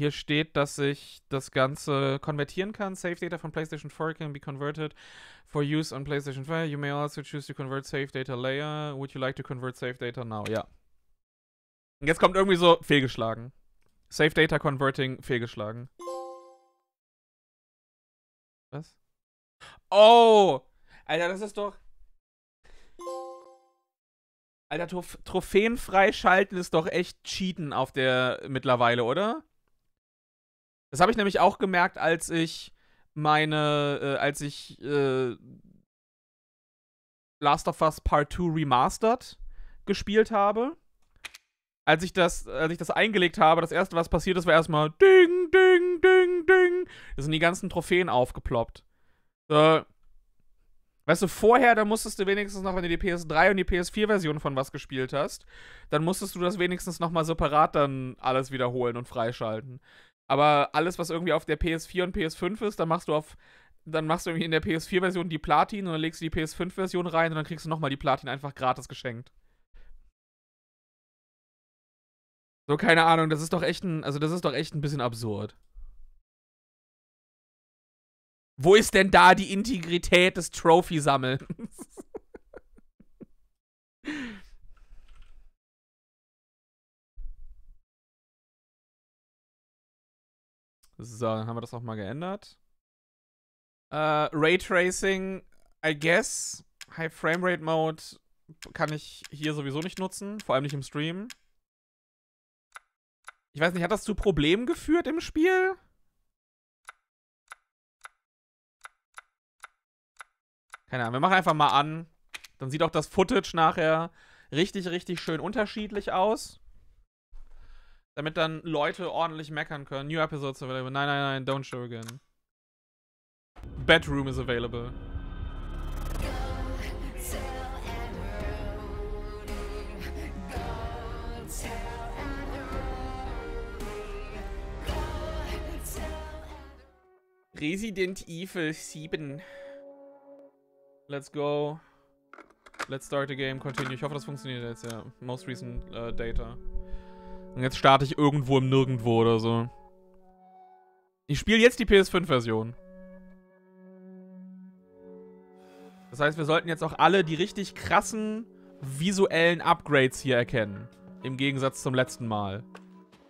hier steht, dass ich das Ganze konvertieren kann. Save data von PlayStation 4 can be converted for use on PlayStation 5. You may also choose to convert save data later. Would you like to convert save data now? Ja. Und jetzt kommt irgendwie so fehlgeschlagen. Save data converting fehlgeschlagen. Was? Oh! Alter, das ist doch. Alter, Trophäen freischalten ist doch echt Cheaten auf der mittlerweile, oder? Das habe ich nämlich auch gemerkt, als ich meine, äh, als ich äh, Last of Us Part 2 Remastered gespielt habe. Als ich das, als ich das eingelegt habe, das erste, was passiert ist, war erstmal Ding, Ding, Ding, Ding. Da sind die ganzen Trophäen aufgeploppt. Äh, Weißt du, vorher, da musstest du wenigstens noch, wenn du die PS3 und die PS4-Version von was gespielt hast, dann musstest du das wenigstens nochmal separat dann alles wiederholen und freischalten. Aber alles, was irgendwie auf der PS4 und PS5 ist, dann machst du auf, dann machst du irgendwie in der PS4-Version die Platin und dann legst du die PS5-Version rein und dann kriegst du nochmal die Platin einfach gratis geschenkt. So, keine Ahnung, das ist doch echt ein, also das ist doch echt ein bisschen absurd. Wo ist denn da die Integrität des Trophy-Sammelns? so, dann haben wir das auch mal geändert. Uh, Raytracing, I guess. High Framerate Mode kann ich hier sowieso nicht nutzen, vor allem nicht im Stream. Ich weiß nicht, hat das zu Problemen geführt im Spiel? Keine Ahnung, wir machen einfach mal an. Dann sieht auch das Footage nachher richtig, richtig schön unterschiedlich aus. Damit dann Leute ordentlich meckern können. New episodes available. Nein, nein, nein, don't show again. Bedroom is available. Resident Evil 7. Let's go. Let's start the game, continue. Ich hoffe, das funktioniert jetzt, ja. Most recent uh, data. Und jetzt starte ich irgendwo im Nirgendwo oder so. Ich spiele jetzt die PS5-Version. Das heißt, wir sollten jetzt auch alle die richtig krassen visuellen Upgrades hier erkennen. Im Gegensatz zum letzten Mal.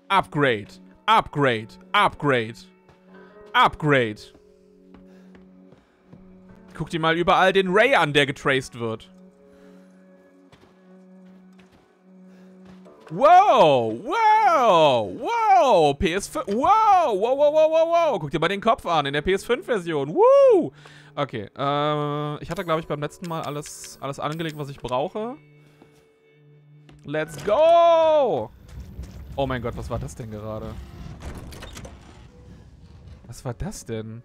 Upgrade. Upgrade. Upgrade. Upgrade. Guck dir mal überall den Ray an, der getraced wird. Wow, wow, wow, PS5, wow, wow, wow, wow, wow, wow. Guck dir mal den Kopf an in der PS5-Version. Woo! Okay, äh, ich hatte, glaube ich, beim letzten Mal alles, alles angelegt, was ich brauche. Let's go! Oh mein Gott, was war das denn gerade? Was war das denn?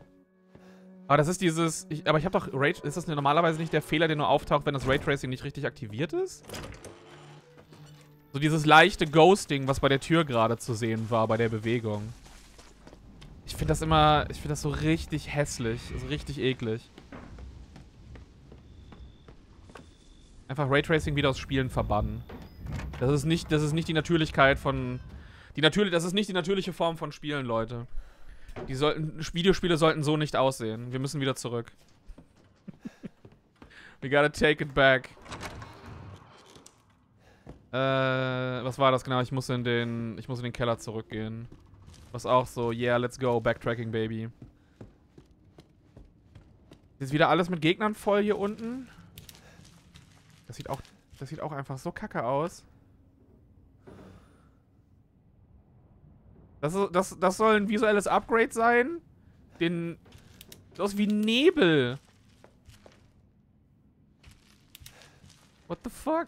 Aber das ist dieses... Ich, aber ich habe doch... Ray, ist das normalerweise nicht der Fehler, der nur auftaucht, wenn das Raytracing nicht richtig aktiviert ist? So dieses leichte Ghosting, was bei der Tür gerade zu sehen war, bei der Bewegung. Ich finde das immer... Ich finde das so richtig hässlich. Also richtig eklig. Einfach Raytracing wieder aus Spielen verbannen. Das ist nicht, das ist nicht die Natürlichkeit von... Die natürlich, das ist nicht die natürliche Form von Spielen, Leute. Die sollten, Videospiele sollten so nicht aussehen. Wir müssen wieder zurück. We gotta take it back. Äh, was war das genau? Ich muss in den, ich muss in den Keller zurückgehen. Was auch so, yeah, let's go, backtracking, baby. Ist wieder alles mit Gegnern voll hier unten? Das sieht auch, das sieht auch einfach so kacke aus. Das, das, das soll ein visuelles Upgrade sein? Den... Sieht aus wie Nebel. What the fuck?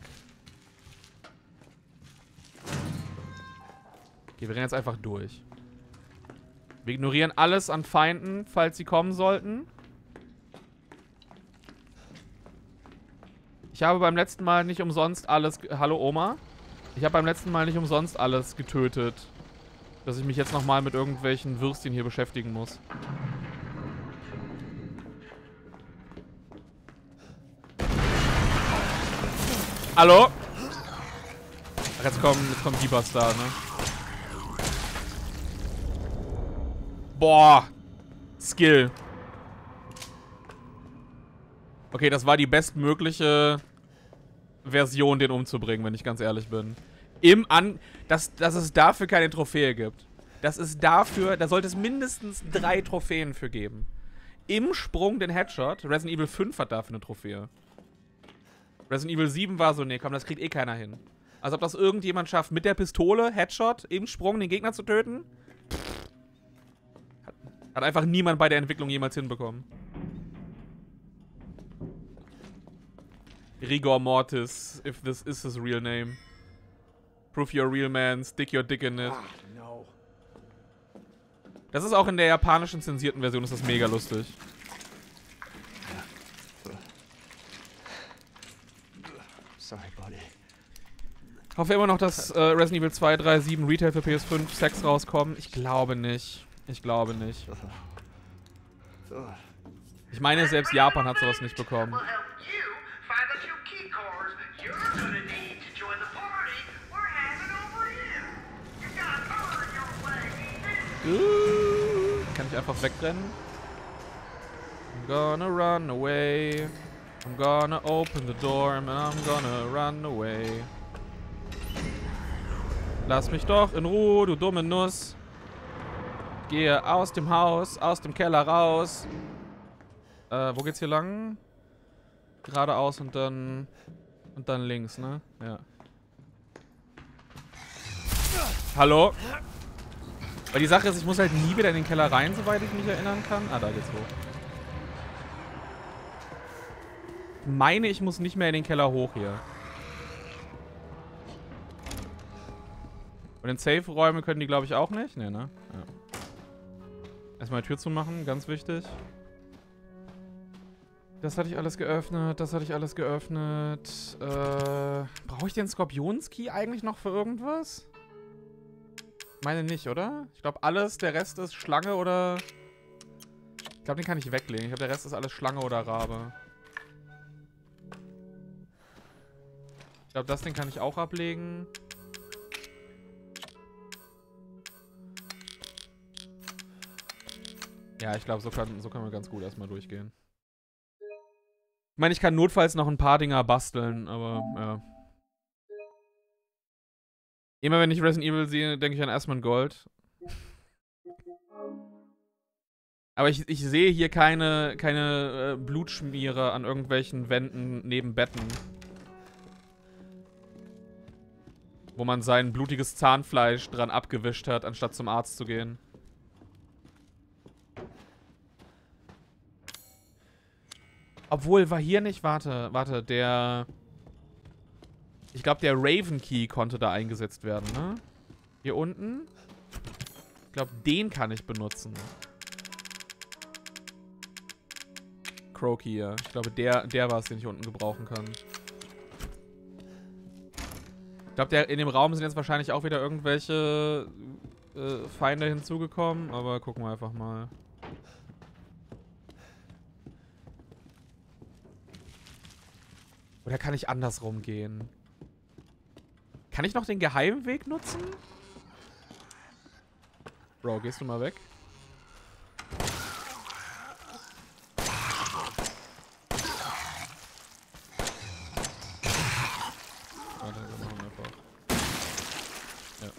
Okay, wir rennen jetzt einfach durch. Wir ignorieren alles an Feinden, falls sie kommen sollten. Ich habe beim letzten Mal nicht umsonst alles... Hallo Oma? Ich habe beim letzten Mal nicht umsonst alles getötet dass ich mich jetzt nochmal mit irgendwelchen Würstchen hier beschäftigen muss. Hallo? Ach, jetzt kommen, jetzt kommt die Bastard, ne? Boah. Skill. Okay, das war die bestmögliche Version, den umzubringen, wenn ich ganz ehrlich bin. Im An... Dass, dass es dafür keine Trophäe gibt. Das ist dafür... Da sollte es mindestens drei Trophäen für geben. Im Sprung den Headshot. Resident Evil 5 hat dafür eine Trophäe. Resident Evil 7 war so, nee, komm, das kriegt eh keiner hin. Also ob das irgendjemand schafft, mit der Pistole, Headshot, im Sprung den Gegner zu töten? Hat, einfach niemand bei der Entwicklung jemals hinbekommen. Rigor Mortis, if this is his real name. Prove you're a real man, stick your dick in it. Ah. Das ist auch in der japanischen zensierten Version, ist das mega lustig. Sorry, buddy. Ich hoffe immer noch, dass äh, Resident Evil 2, 3, 7 Retail für PS5 6 rauskommen. Ich glaube nicht. Ich glaube nicht. Ich meine, selbst Japan hat sowas nicht bekommen. Uh, kann ich einfach wegrennen? I'm gonna run away. I'm gonna open the door and I'm gonna run away. Lass mich doch in Ruhe, du dumme Nuss. Gehe aus dem Haus, aus dem Keller raus. Äh, wo geht's hier lang? Geradeaus und dann... Und dann links, ne? Ja. Hallo? Weil die Sache ist, ich muss halt nie wieder in den Keller rein, soweit ich mich erinnern kann. Ah, da geht's hoch. Meine, ich muss nicht mehr in den Keller hoch hier. Und in Safe-Räume können die, glaube ich, auch nicht. Ne, ne? Ja. Erstmal die Tür zumachen, ganz wichtig. Das hatte ich alles geöffnet, das hatte ich alles geöffnet. Äh, brauche ich den Skorpionskey eigentlich noch für irgendwas? Meine nicht, oder? Ich glaube alles, der Rest ist Schlange oder... Ich glaube, den kann ich weglegen. Ich glaube, der Rest ist alles Schlange oder Rabe. Ich glaube, das Ding kann ich auch ablegen. Ja, ich glaube, so, kann, so können wir ganz gut erstmal durchgehen. Ich meine, ich kann notfalls noch ein paar Dinger basteln, aber ja. Immer wenn ich Resident Evil sehe, denke ich an Asmon Gold. Aber ich, ich sehe hier keine, keine äh, Blutschmiere an irgendwelchen Wänden neben Betten. Wo man sein blutiges Zahnfleisch dran abgewischt hat, anstatt zum Arzt zu gehen. Obwohl, war hier nicht, warte, warte, der... Ich glaube, der Raven Key konnte da eingesetzt werden, ne? Hier unten. Ich glaube, den kann ich benutzen. Key, ja. Ich glaube, der, der war es, den ich unten gebrauchen kann. Ich glaube, in dem Raum sind jetzt wahrscheinlich auch wieder irgendwelche äh, Feinde hinzugekommen, aber gucken wir einfach mal. Oder kann ich andersrum gehen? Kann ich noch den Geheimweg nutzen? Bro, gehst du mal weg? Warte, wir machen einfach. Ja.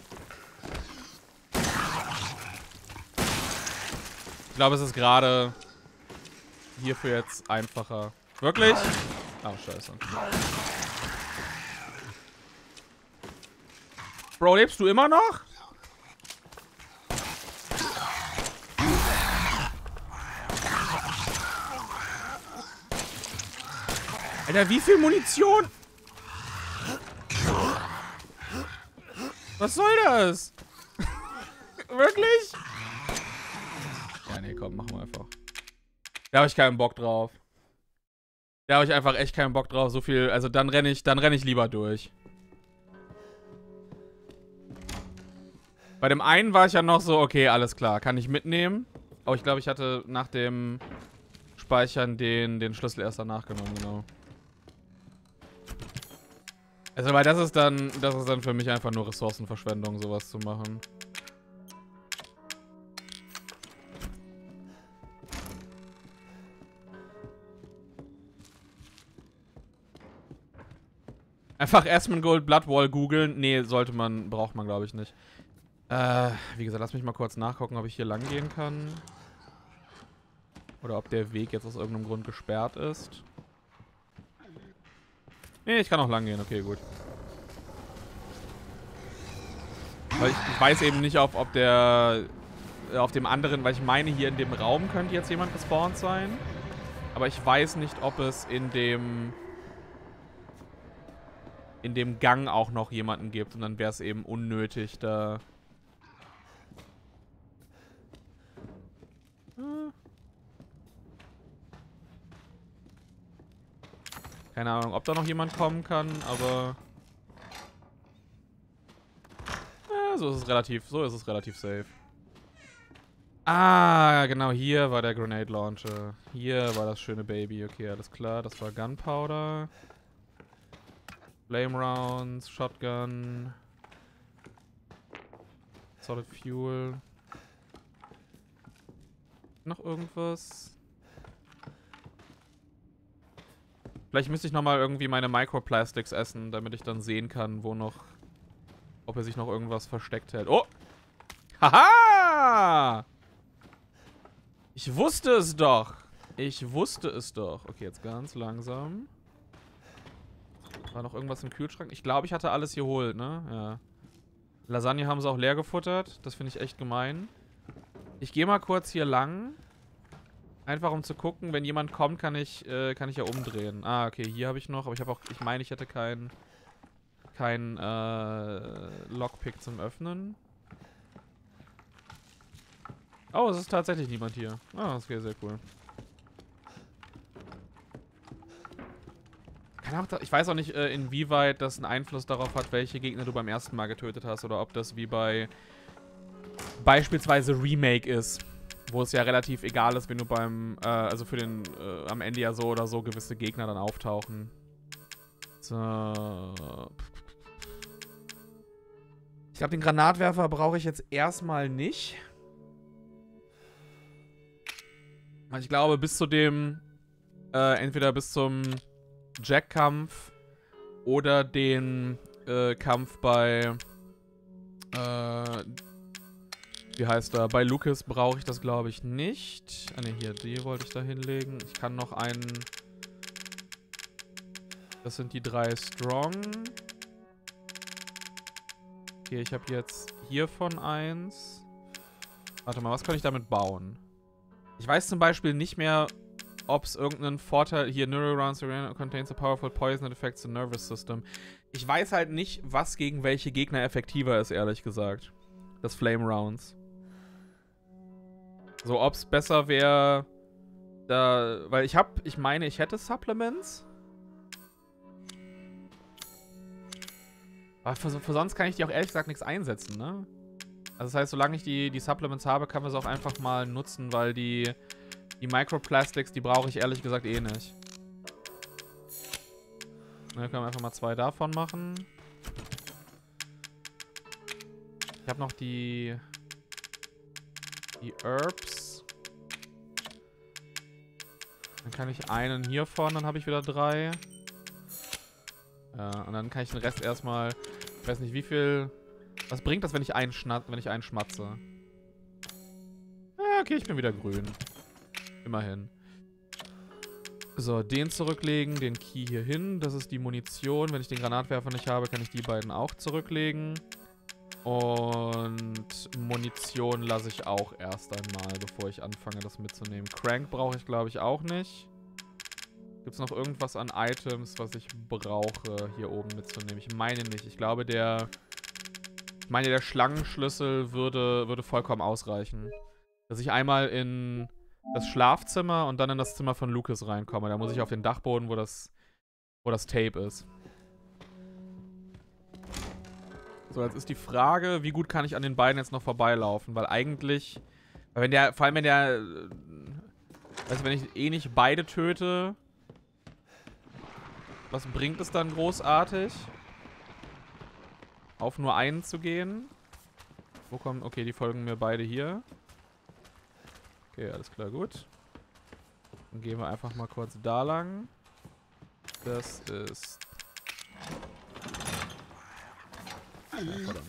Ich glaube, es ist gerade hierfür jetzt einfacher. Wirklich? Oh, scheiße. Bro, lebst du immer noch? Alter, wie viel Munition? Was soll das? Wirklich? Ja, nee, komm, machen wir einfach. Da habe ich keinen Bock drauf. Da habe ich einfach echt keinen Bock drauf. So viel, also dann renne ich, dann renne ich lieber durch. Bei dem einen war ich ja noch so, okay, alles klar, kann ich mitnehmen. Aber ich glaube, ich hatte nach dem Speichern den, den Schlüssel erst danach genommen, genau. Also, weil das ist dann, das ist dann für mich einfach nur Ressourcenverschwendung, sowas zu machen. Einfach Asmongold Bloodwall googeln. Nee, sollte man, braucht man glaube ich nicht. Äh, wie gesagt, lass mich mal kurz nachgucken, ob ich hier lang gehen kann. Oder ob der Weg jetzt aus irgendeinem Grund gesperrt ist. Nee, ich kann auch lang gehen. Okay, gut. Weil ich, ich weiß eben nicht, ob, ob der äh, auf dem anderen, weil ich meine, hier in dem Raum könnte jetzt jemand gespawnt sein. Aber ich weiß nicht, ob es in dem in dem Gang auch noch jemanden gibt und dann wäre es eben unnötig, da. Keine Ahnung, ob da noch jemand kommen kann, aber ja, so ist es relativ, so ist es relativ safe. Ah, genau, hier war der Grenade Launcher. Hier war das schöne Baby. Okay, alles klar. Das war Gunpowder. Flame Rounds, Shotgun. Solid Fuel. Noch irgendwas? Vielleicht müsste ich nochmal irgendwie meine Microplastics essen, damit ich dann sehen kann, wo noch... Ob er sich noch irgendwas versteckt hält. Oh! Haha! Ich wusste es doch. Ich wusste es doch. Okay, jetzt ganz langsam. War noch irgendwas im Kühlschrank? Ich glaube, ich hatte alles hier geholt, ne? Ja. Lasagne haben sie auch leer gefuttert. Das finde ich echt gemein. Ich gehe mal kurz hier lang. Einfach um zu gucken, wenn jemand kommt, kann ich, äh, kann ich ja umdrehen. Ah, okay, hier habe ich noch, aber ich habe auch, ich meine, ich hätte keinen kein, äh, Lockpick zum Öffnen. Oh, es ist tatsächlich niemand hier. Ah, das wäre sehr cool. Kann auch ich weiß auch nicht, äh, inwieweit das einen Einfluss darauf hat, welche Gegner du beim ersten Mal getötet hast oder ob das wie bei beispielsweise Remake ist, wo es ja relativ egal ist, wenn du beim, äh, also für den, äh, am Ende ja so oder so gewisse Gegner dann auftauchen. So. Ich glaube, den Granatwerfer brauche ich jetzt erstmal nicht. Ich glaube, bis zu dem, äh, entweder bis zum Jack-Kampf oder den äh, Kampf bei, äh, wie heißt er, bei Lucas brauche ich das, glaube ich, nicht. Ah, ne, hier, die wollte ich da hinlegen. Ich kann noch einen, das sind die drei Strong. Okay, ich habe jetzt hiervon eins. Warte mal, was kann ich damit bauen? Ich weiß zum Beispiel nicht mehr, ob es irgendeinen Vorteil... Hier, Neurogrounds contains a powerful poison that affects the nervous system. Ich weiß halt nicht, was gegen welche Gegner effektiver ist, ehrlich gesagt. Das Flame Rounds. So, ob es besser wäre... Da, weil ich habe, ich meine, ich hätte Supplements. Aber für, für, sonst kann ich die auch ehrlich gesagt nichts einsetzen, ne? Also das heißt, solange ich die, die Supplements habe, kann man es auch einfach mal nutzen, weil die, die Microplastics, die brauche ich ehrlich gesagt eh nicht. Ne, können wir einfach mal zwei davon machen. Ich habe noch die, die Herbs. Dann kann ich einen hiervon, dann habe ich wieder drei. Ja, und dann kann ich den Rest erstmal, ich weiß nicht wie viel was bringt das, wenn ich einen, wenn ich einen schmatze? Ah, okay, ich bin wieder grün. Immerhin. So, den zurücklegen, den Key hier hin. Das ist die Munition. Wenn ich den Granatwerfer nicht habe, kann ich die beiden auch zurücklegen. Und Munition lasse ich auch erst einmal, bevor ich anfange, das mitzunehmen. Crank brauche ich, glaube ich, auch nicht. Gibt es noch irgendwas an Items, was ich brauche, hier oben mitzunehmen? Ich meine nicht. Ich glaube, der ich meine, der Schlangenschlüssel würde, würde vollkommen ausreichen. Dass ich einmal in das Schlafzimmer und dann in das Zimmer von Lucas reinkomme. Da muss ich auf den Dachboden, wo das, wo das Tape ist. So, jetzt ist die Frage, wie gut kann ich an den beiden jetzt noch vorbeilaufen? Weil eigentlich, wenn der, vor allem wenn der, also wenn ich eh nicht beide töte, was bringt es dann großartig? auf nur einen zu gehen. Wo kommen... Okay, die folgen mir beide hier. Okay, alles klar, gut. Dann gehen wir einfach mal kurz da lang. Das ist Ja, verdammt.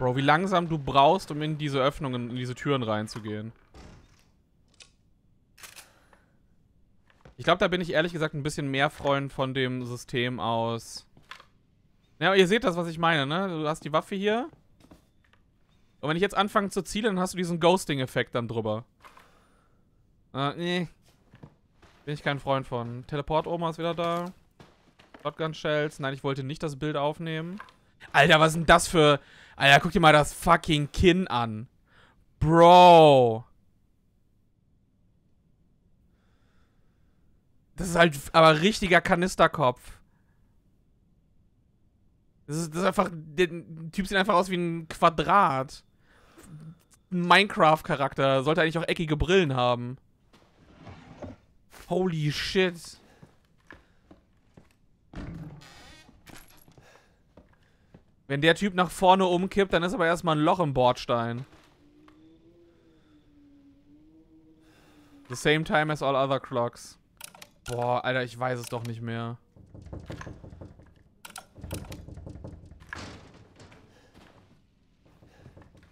Bro, wie langsam du brauchst, um in diese Öffnungen, in diese Türen reinzugehen. Ich glaube, da bin ich ehrlich gesagt ein bisschen mehr Freund von dem System aus. Ja, ihr seht das, was ich meine, ne? Du hast die Waffe hier. Und wenn ich jetzt anfange zu zielen, dann hast du diesen Ghosting-Effekt dann drüber. Äh, nee. Bin ich kein Freund von. Teleport-Oma ist wieder da. Shotgun-Shells. Nein, ich wollte nicht das Bild aufnehmen. Alter, was ist denn das für... Alter, guck dir mal das fucking Kinn an. Bro. Das ist halt aber richtiger Kanisterkopf. Das ist, das ist einfach... Der Typ sieht einfach aus wie ein Quadrat. Minecraft-Charakter. Sollte eigentlich auch eckige Brillen haben. Holy shit. Wenn der Typ nach vorne umkippt, dann ist aber erstmal ein Loch im Bordstein. The same time as all other clocks. Boah, Alter, ich weiß es doch nicht mehr.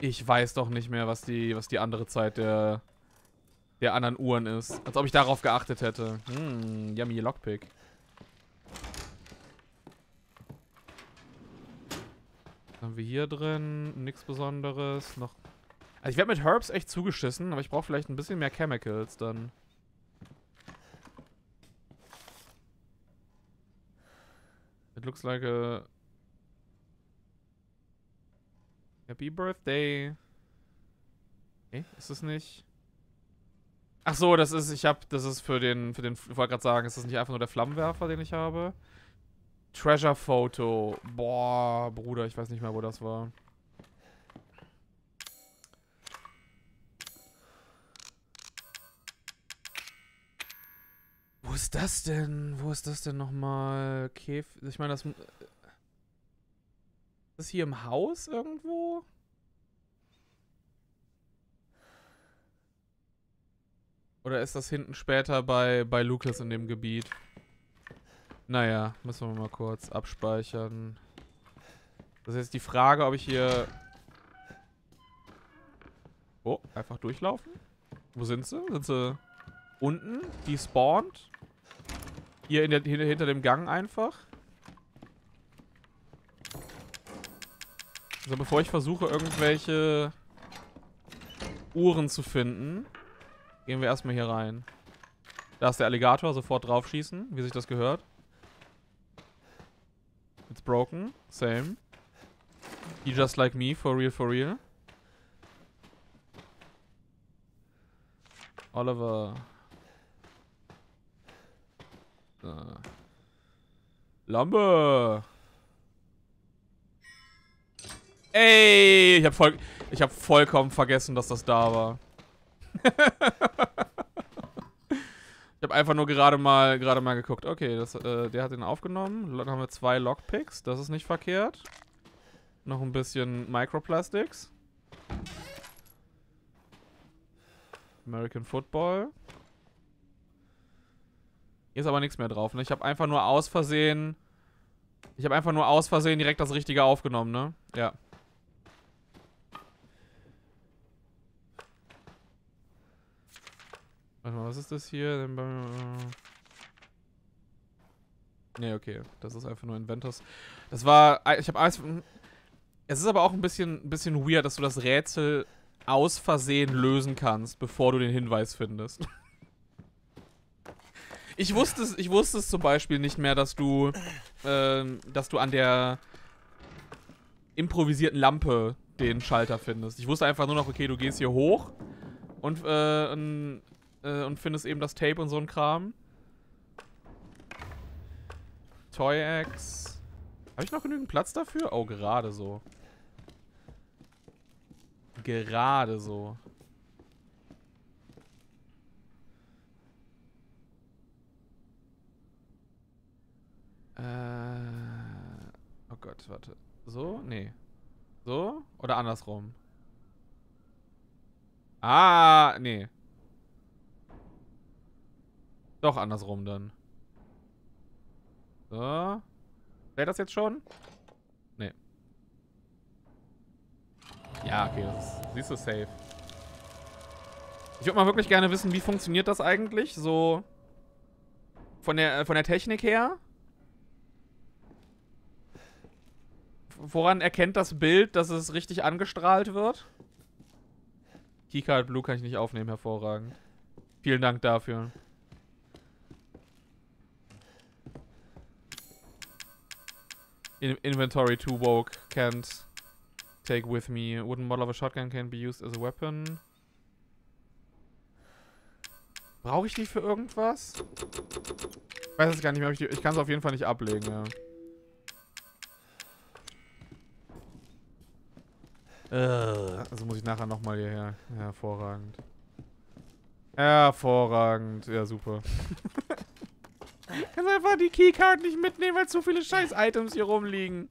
Ich weiß doch nicht mehr, was die, was die andere Zeit der, der anderen Uhren ist. Als ob ich darauf geachtet hätte. Hm, yummy Lockpick. Was haben wir hier drin? Nichts Besonderes. Noch. Also ich werde mit Herbs echt zugeschissen, aber ich brauche vielleicht ein bisschen mehr Chemicals dann. It looks like a Happy Birthday. Okay, ist es nicht? Ach so, das ist, ich hab, das ist für den, für den, ich wollte gerade sagen, ist das nicht einfach nur der Flammenwerfer, den ich habe? Treasure Photo. Boah, Bruder, ich weiß nicht mehr, wo das war. Wo ist das denn? Wo ist das denn nochmal? Käf... Ich meine, das... Ist das hier im Haus irgendwo? Oder ist das hinten später bei, bei Lucas in dem Gebiet? Naja, müssen wir mal kurz abspeichern. Das ist jetzt die Frage, ob ich hier... Oh, einfach durchlaufen? Wo sind sie? Sind sie unten? Die spawnt? Hier der, hinter dem Gang einfach? Also bevor ich versuche, irgendwelche Uhren zu finden, gehen wir erstmal hier rein. Da ist der Alligator, sofort draufschießen, wie sich das gehört. It's broken, same. He just like me, for real, for real. Oliver. Uh. Lambe. Ey, ich habe voll, ich habe vollkommen vergessen, dass das da war. ich habe einfach nur gerade mal, gerade mal geguckt. Okay, das, äh, der hat den aufgenommen. Dann haben wir zwei Lockpicks. Das ist nicht verkehrt. Noch ein bisschen Microplastics. American Football. Hier ist aber nichts mehr drauf, ne? Ich habe einfach nur aus Versehen... Ich habe einfach nur aus Versehen direkt das Richtige aufgenommen, ne? Ja. Warte mal, was ist das hier? Ne, okay. Das ist einfach nur Inventors. Das war. Ich habe alles. Es ist aber auch ein bisschen, ein bisschen weird, dass du das Rätsel aus Versehen lösen kannst, bevor du den Hinweis findest. Ich wusste es, ich wusste es zum Beispiel nicht mehr, dass du, äh, dass du an der improvisierten Lampe den Schalter findest. Ich wusste einfach nur noch, okay, du gehst hier hoch und, äh, und äh, und findest eben das Tape und so ein Kram. Toy Axe. Habe ich noch genügend Platz dafür? Oh, gerade so. Gerade so. Äh. Oh Gott, warte. So? Nee. So? Oder andersrum? Ah, nee. Doch andersrum dann. So. Wäre das jetzt schon? Nee. Ja, okay, das ist, siehst du, safe. Ich würde mal wirklich gerne wissen, wie funktioniert das eigentlich? So von der, von der Technik her? Woran erkennt das Bild, dass es richtig angestrahlt wird? Keycard Blue kann ich nicht aufnehmen, hervorragend. Vielen Dank dafür. In Inventory too woke, can't take with me. Wooden model of a shotgun can be used as a weapon. Brauche ich die für irgendwas? Ich weiß es gar nicht mehr. Ich, ich kann es auf jeden Fall nicht ablegen, ja. Äh, also muss ich nachher nochmal hierher. Hervorragend. Hervorragend. Ja, super. Kannst einfach die Keycard nicht mitnehmen, weil zu viele scheiß Items hier rumliegen.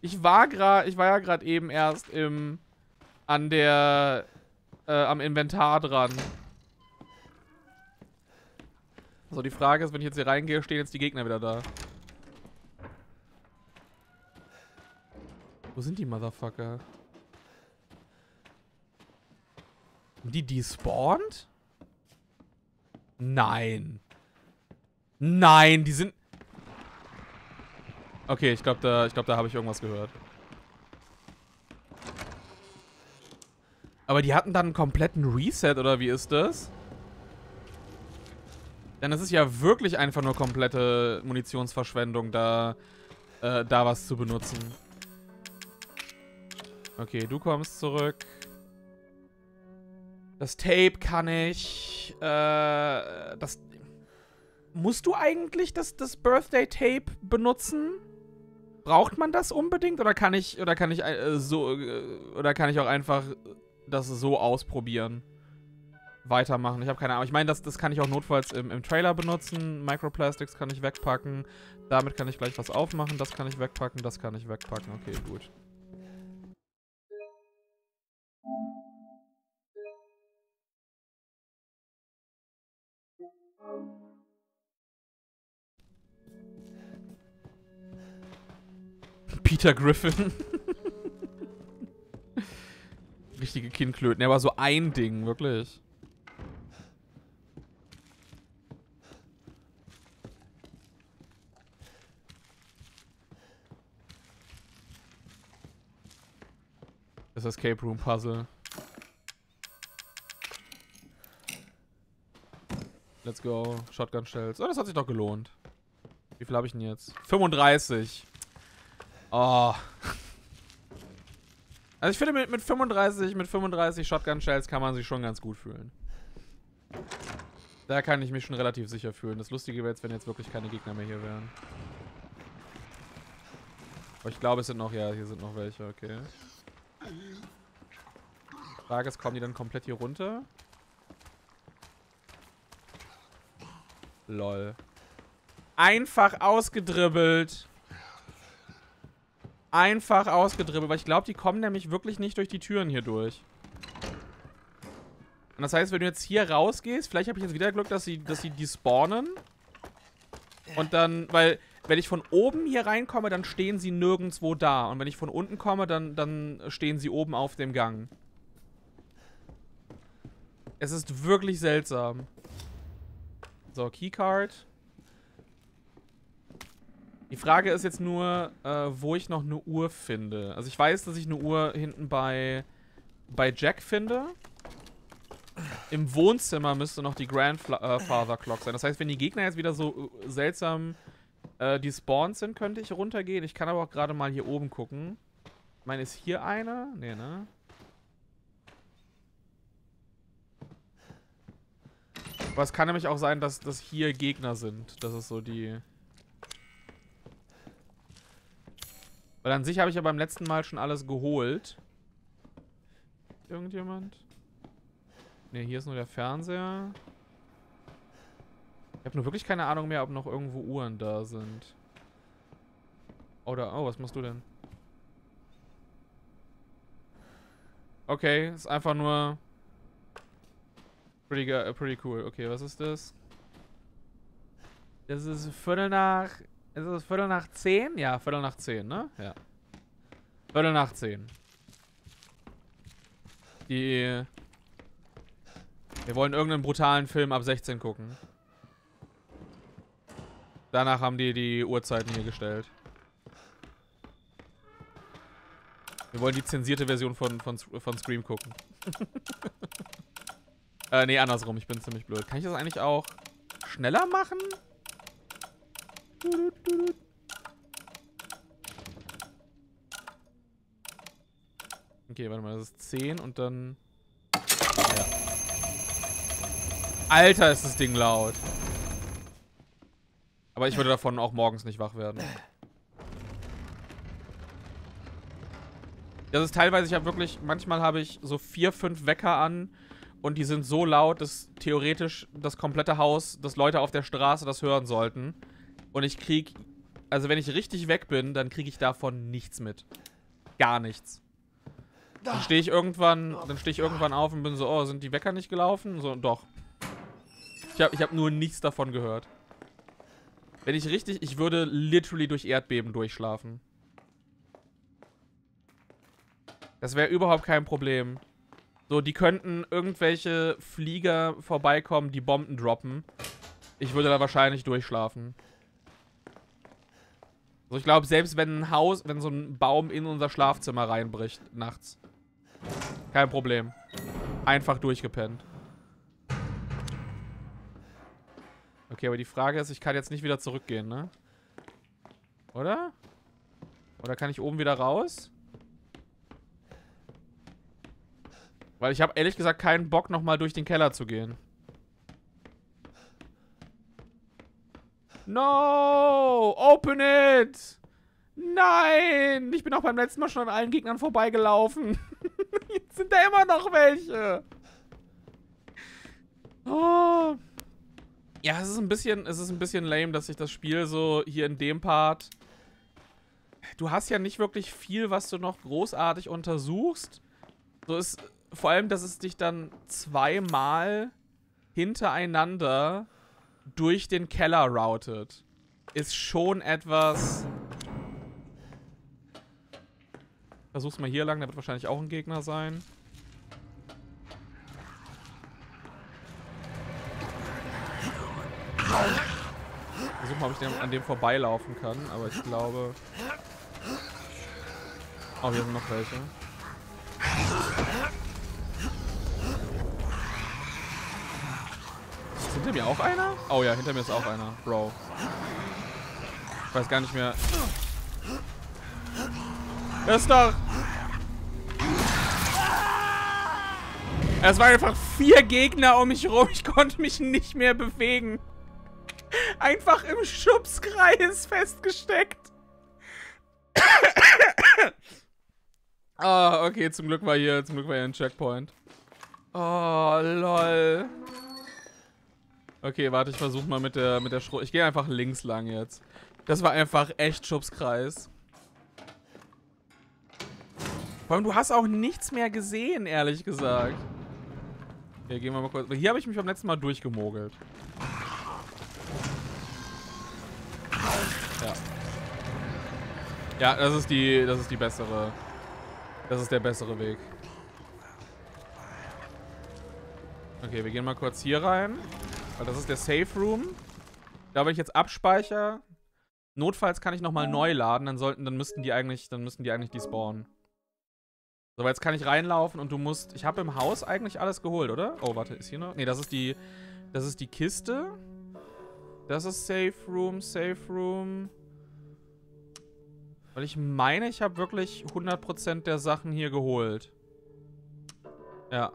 Ich war gerade, ich war ja gerade eben erst im, an der, äh, am Inventar dran. So, die Frage ist, wenn ich jetzt hier reingehe, stehen jetzt die Gegner wieder da. Wo sind die Motherfucker? Sind die despawned? Nein. Nein, die sind... Okay, ich glaube, da, glaub, da habe ich irgendwas gehört. Aber die hatten dann einen kompletten Reset, oder wie ist das? Denn es ist ja wirklich einfach nur komplette Munitionsverschwendung, da, äh, da was zu benutzen. Okay, du kommst zurück. Das Tape kann ich. Äh, das. Musst du eigentlich das, das Birthday Tape benutzen? Braucht man das unbedingt oder kann ich oder kann ich äh, so äh, oder kann ich auch einfach das so ausprobieren? Weitermachen. Ich habe keine Ahnung. Ich meine, das, das kann ich auch notfalls im, im Trailer benutzen. Microplastics kann ich wegpacken. Damit kann ich gleich was aufmachen. Das kann ich wegpacken. Das kann ich wegpacken. Okay, gut. Peter Griffin. Richtige Kinnklöten. Er war so ein Ding, wirklich. Das Escape Room Puzzle. Let's go. Shotgun Shells. Oh, das hat sich doch gelohnt. Wie viel habe ich denn jetzt? 35. Oh. Also ich finde, mit, mit 35, mit 35 Shotgun Shells kann man sich schon ganz gut fühlen. Da kann ich mich schon relativ sicher fühlen. Das Lustige wäre jetzt, wenn jetzt wirklich keine Gegner mehr hier wären. Aber ich glaube, es sind noch, ja, hier sind noch welche, okay. Frage ist, kommen die dann komplett hier runter? Lol. Einfach ausgedribbelt. Einfach ausgedribbelt, weil ich glaube, die kommen nämlich wirklich nicht durch die Türen hier durch. Und das heißt, wenn du jetzt hier rausgehst, vielleicht habe ich jetzt wieder Glück, dass sie, dass sie die spawnen. Und dann, weil, wenn ich von oben hier reinkomme, dann stehen sie nirgendwo da. Und wenn ich von unten komme, dann, dann stehen sie oben auf dem Gang. Es ist wirklich seltsam. So, Keycard. Die Frage ist jetzt nur, äh, wo ich noch eine Uhr finde. Also ich weiß, dass ich eine Uhr hinten bei, bei Jack finde. Im Wohnzimmer müsste noch die Grandfather Clock sein. Das heißt, wenn die Gegner jetzt wieder so äh, seltsam äh, despawned sind, könnte ich runtergehen. Ich kann aber auch gerade mal hier oben gucken. Ich meine, ist hier eine? Nee, ne? Aber es kann nämlich auch sein, dass, dass hier Gegner sind. Das ist so die... Weil an sich habe ich ja beim letzten Mal schon alles geholt. Irgendjemand? Ne, hier ist nur der Fernseher. Ich habe nur wirklich keine Ahnung mehr, ob noch irgendwo Uhren da sind. Oder, oh, was machst du denn? Okay, ist einfach nur... Pretty, uh, pretty cool. Okay, was ist das? Es ist Viertel nach. Ist es Viertel nach zehn? Ja, Viertel nach zehn, ne? Ja. Viertel nach zehn. Die. Wir wollen irgendeinen brutalen Film ab 16 gucken. Danach haben die die Uhrzeiten hier gestellt. Wir wollen die zensierte Version von, von, von Scream gucken. äh, nee, andersrum. Ich bin ziemlich blöd. Kann ich das eigentlich auch schneller machen? Okay, warte mal. Das ist 10 und dann... Ja. Alter, ist das Ding laut. Aber ich würde davon auch morgens nicht wach werden. Das ist teilweise, ich habe wirklich, manchmal habe ich so vier, fünf Wecker an und die sind so laut, dass theoretisch das komplette Haus, dass Leute auf der Straße das hören sollten. Und ich krieg, also wenn ich richtig weg bin, dann kriege ich davon nichts mit. Gar nichts. Dann stehe ich irgendwann, dann stehe ich irgendwann auf und bin so, oh, sind die Wecker nicht gelaufen? So, doch. Ich habe ich hab nur nichts davon gehört. Wenn ich richtig, ich würde literally durch Erdbeben durchschlafen. Das wäre überhaupt kein Problem. So, die könnten irgendwelche Flieger vorbeikommen, die Bomben droppen. Ich würde da wahrscheinlich durchschlafen. So, ich glaube, selbst wenn ein Haus, wenn so ein Baum in unser Schlafzimmer reinbricht, nachts. Kein Problem. Einfach durchgepennt. Okay, aber die Frage ist, ich kann jetzt nicht wieder zurückgehen, ne? Oder? Oder kann ich oben wieder raus? Weil ich habe ehrlich gesagt keinen Bock, nochmal durch den Keller zu gehen. No! Open it! Nein! Ich bin auch beim letzten Mal schon an allen Gegnern vorbeigelaufen. Jetzt sind da immer noch welche. Oh. Ja, es ist ein bisschen, es ist ein bisschen lame, dass sich das Spiel so hier in dem Part. Du hast ja nicht wirklich viel, was du noch großartig untersuchst. So ist vor allem, dass es dich dann zweimal hintereinander durch den Keller routet, ist schon etwas... Versuch's mal hier lang, da wird wahrscheinlich auch ein Gegner sein. Versuch mal, ob ich an dem vorbeilaufen kann, aber ich glaube... Oh, hier sind noch welche. Hinter mir auch einer? Oh ja, hinter mir ist auch einer. Bro. Ich weiß gar nicht mehr. Das ist doch... Es waren einfach vier Gegner um mich rum. Ich konnte mich nicht mehr bewegen. Einfach im Schubskreis festgesteckt. Ah, oh, okay, zum Glück war hier, zum Glück war hier ein Checkpoint. Oh, lol. Okay, warte, ich versuche mal mit der, mit der Schrot. Ich gehe einfach links lang jetzt. Das war einfach echt Schubskreis. Vor allem, du hast auch nichts mehr gesehen, ehrlich gesagt. Okay, gehen wir mal kurz. Hier habe ich mich beim letzten Mal durchgemogelt. Ja. Ja, das ist die, das ist die bessere das ist der bessere Weg. Okay, wir gehen mal kurz hier rein. Weil das ist der Safe Room. Da, wenn ich jetzt abspeichere, notfalls kann ich nochmal neu laden, dann sollten, dann müssten die eigentlich, dann müssten die eigentlich despawnen. So, jetzt kann ich reinlaufen und du musst, ich habe im Haus eigentlich alles geholt, oder? Oh, warte, ist hier noch? Ne, das ist die, das ist die Kiste. Das ist Safe Room, Safe Room. Weil ich meine, ich habe wirklich 100% der Sachen hier geholt. Ja.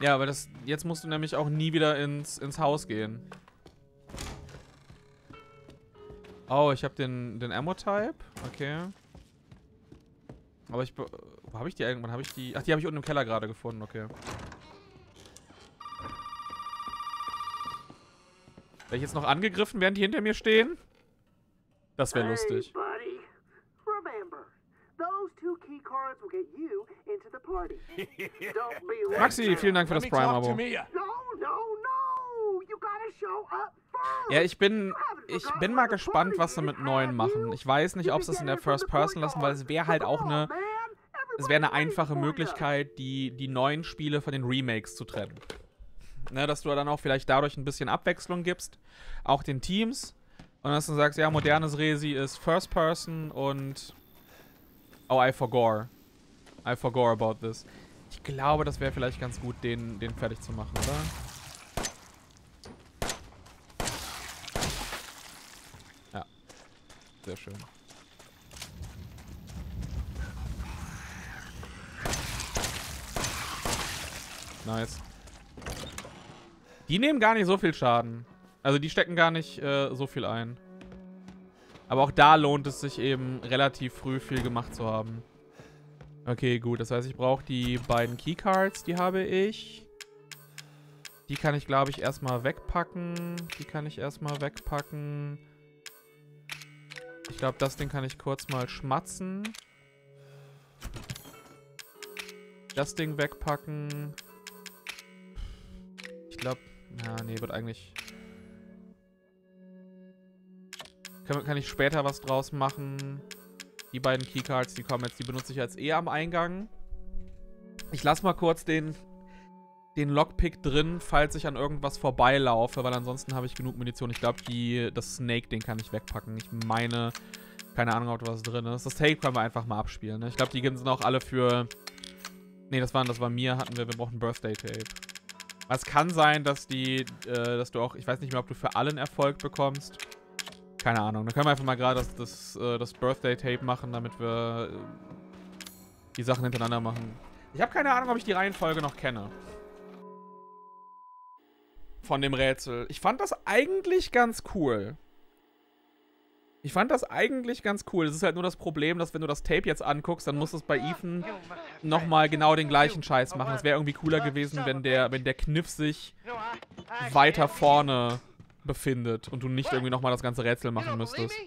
Ja, aber das, jetzt musst du nämlich auch nie wieder ins, ins Haus gehen. Oh, ich habe den, den Ammo-Type. Okay. Aber ich... Wo habe ich die irgendwann? Habe ich die... Ach, die habe ich unten im Keller gerade gefunden. Okay. Wäre ich jetzt noch angegriffen, während die hinter mir stehen? Das wäre lustig. buddy. Remember, those two key cards will get you into the party. Don't be late Maxi, vielen Dank für das Prime-Abo. No, no, no! You gotta Ja, ich bin, ich bin mal gespannt, was sie mit neuen machen. Ich weiß nicht, ob sie es in der First Person lassen, weil es wäre halt auch eine, es wäre eine einfache Möglichkeit, die, die neuen Spiele von den Remakes zu trennen. Ne, dass du dann auch vielleicht dadurch ein bisschen Abwechslung gibst, auch den Teams. Und dass du sagst, ja, modernes Resi ist First Person und Oh, I forgot. I forgot about this. Ich glaube, das wäre vielleicht ganz gut, den, den fertig zu machen, oder? Ja. Sehr schön. Nice. Die nehmen gar nicht so viel Schaden. Also die stecken gar nicht äh, so viel ein. Aber auch da lohnt es sich eben, relativ früh viel gemacht zu haben. Okay, gut. Das heißt, ich brauche die beiden Keycards. Die habe ich. Die kann ich, glaube ich, erstmal wegpacken. Die kann ich erstmal wegpacken. Ich glaube, das Ding kann ich kurz mal schmatzen. Das Ding wegpacken. Ich glaube... Ja, nee, wird eigentlich... Kann, kann ich später was draus machen. Die beiden Keycards, die kommen jetzt, die benutze ich jetzt eh am Eingang. Ich lasse mal kurz den, den Lockpick drin, falls ich an irgendwas vorbeilaufe, weil ansonsten habe ich genug Munition. Ich glaube, das Snake-Ding kann ich wegpacken. Ich meine, keine Ahnung, ob da was drin ist. Das Tape können wir einfach mal abspielen. Ne? Ich glaube, die sind auch alle für... Ne, das waren, das war mir, hatten wir, wir brauchen Birthday-Tape. Es kann sein, dass die, äh, dass du auch, ich weiß nicht mehr, ob du für allen Erfolg bekommst. Keine Ahnung. Dann können wir einfach mal gerade das, das, äh, das Birthday-Tape machen, damit wir äh, die Sachen hintereinander machen. Ich habe keine Ahnung, ob ich die Reihenfolge noch kenne. Von dem Rätsel. Ich fand das eigentlich ganz cool. Ich fand das eigentlich ganz cool. Es ist halt nur das Problem, dass wenn du das Tape jetzt anguckst, dann muss es bei Ethan nochmal genau den gleichen Scheiß machen. Es wäre irgendwie cooler gewesen, wenn der, wenn der Kniff sich weiter vorne befindet und du nicht irgendwie nochmal das ganze Rätsel machen müsstest.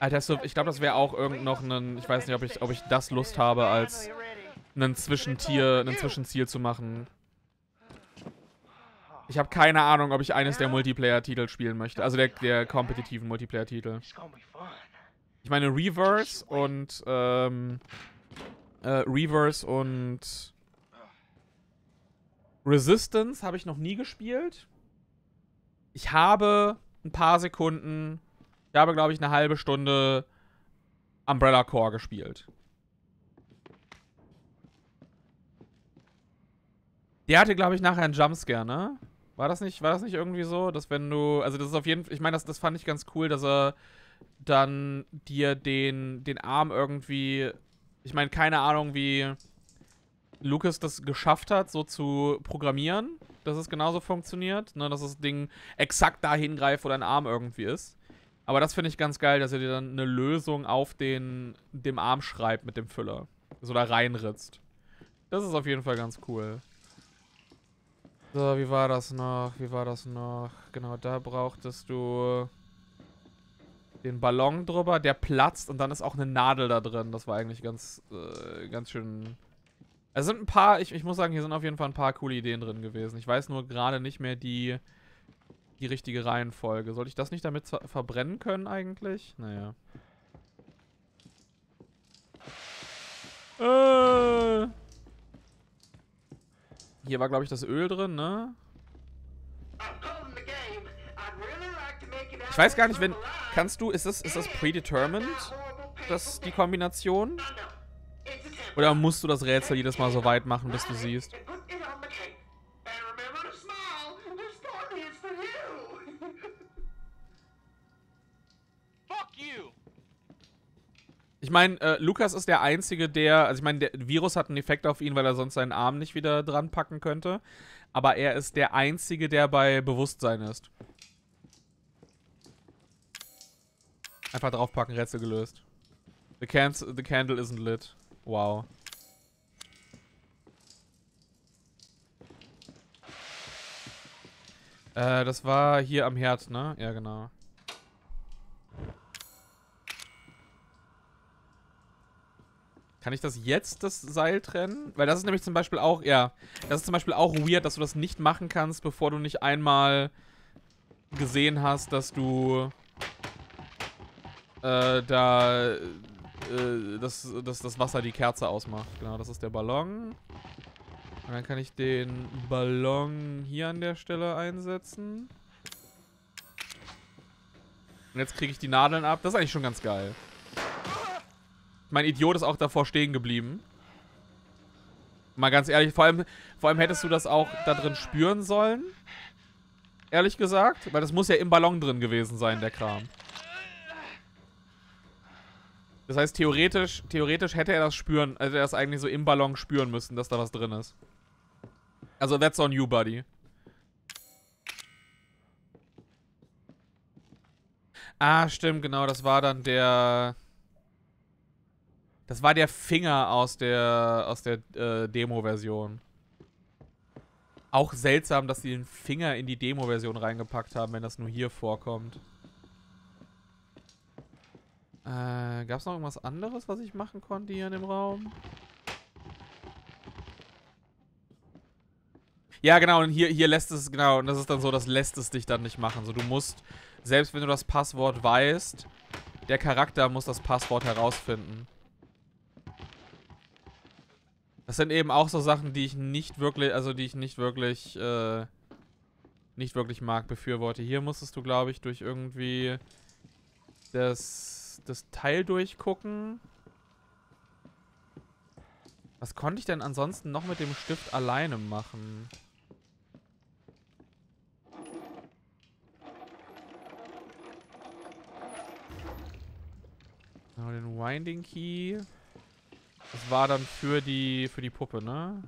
Alter, ich glaube, das wäre auch irgend noch ein, ich weiß nicht, ob ich, ob ich das Lust habe, als ein Zwischentier, ein Zwischenziel zu machen. Ich habe keine Ahnung, ob ich eines der Multiplayer-Titel spielen möchte. Also der, der kompetitiven Multiplayer-Titel. Ich meine, Reverse und, ähm, äh, Reverse und Resistance habe ich noch nie gespielt. Ich habe ein paar Sekunden, ich habe, glaube ich, eine halbe Stunde Umbrella Core gespielt. Der hatte, glaube ich, nachher einen Jumpscare, ne? War das nicht, war das nicht irgendwie so, dass wenn du, also das ist auf jeden Fall, ich meine, das, das fand ich ganz cool, dass er dann dir den, den Arm irgendwie, ich meine, keine Ahnung, wie Lucas das geschafft hat, so zu programmieren, dass es genauso funktioniert, ne, dass das Ding exakt dahin greift, wo dein Arm irgendwie ist. Aber das finde ich ganz geil, dass er dir dann eine Lösung auf den, dem Arm schreibt mit dem Füller. So da reinritzt. Das ist auf jeden Fall ganz cool. So, wie war das noch? Wie war das noch? Genau, da brauchtest du den Ballon drüber, der platzt und dann ist auch eine Nadel da drin. Das war eigentlich ganz, äh, ganz schön es sind ein paar, ich, ich muss sagen, hier sind auf jeden Fall ein paar coole Ideen drin gewesen. Ich weiß nur gerade nicht mehr die, die richtige Reihenfolge. Sollte ich das nicht damit verbrennen können eigentlich? Naja. Äh. Hier war, glaube ich, das Öl drin, ne? Ich weiß gar nicht, wenn... Kannst du... Ist das, ist das predetermined? Das, die Kombination? Oder musst du das Rätsel jedes Mal so weit machen, bis du siehst? Ich meine, äh, Lukas ist der Einzige, der, also ich meine, der Virus hat einen Effekt auf ihn, weil er sonst seinen Arm nicht wieder dran packen könnte. Aber er ist der Einzige, der bei Bewusstsein ist. Einfach draufpacken, Rätsel gelöst. The, the candle isn't lit. Wow. Äh, das war hier am Herd, ne? Ja, genau. Kann ich das jetzt, das Seil trennen? Weil das ist nämlich zum Beispiel auch, ja, das ist zum Beispiel auch weird, dass du das nicht machen kannst, bevor du nicht einmal gesehen hast, dass du äh, da äh, dass, dass das Wasser die Kerze ausmacht. Genau, das ist der Ballon. Und dann kann ich den Ballon hier an der Stelle einsetzen. Und jetzt kriege ich die Nadeln ab. Das ist eigentlich schon ganz geil. Mein Idiot ist auch davor stehen geblieben. Mal ganz ehrlich, vor allem, vor allem hättest du das auch da drin spüren sollen. Ehrlich gesagt. Weil das muss ja im Ballon drin gewesen sein, der Kram. Das heißt, theoretisch, theoretisch hätte er das spüren, also er das eigentlich so im Ballon spüren müssen, dass da was drin ist. Also, that's on you, buddy. Ah, stimmt, genau, das war dann der... Das war der Finger aus der, aus der äh, Demo-Version. Auch seltsam, dass sie den Finger in die Demo-Version reingepackt haben, wenn das nur hier vorkommt. Äh, gab es noch irgendwas anderes, was ich machen konnte hier in dem Raum? Ja, genau, und hier, hier lässt es, genau, und das ist dann so, das lässt es dich dann nicht machen. So, du musst, selbst wenn du das Passwort weißt, der Charakter muss das Passwort herausfinden. Das sind eben auch so Sachen, die ich nicht wirklich, also die ich nicht wirklich, äh, nicht wirklich mag, befürworte. Hier musstest du, glaube ich, durch irgendwie das, das Teil durchgucken. Was konnte ich denn ansonsten noch mit dem Stift alleine machen? Den Winding Key. Das war dann für die für die Puppe, ne?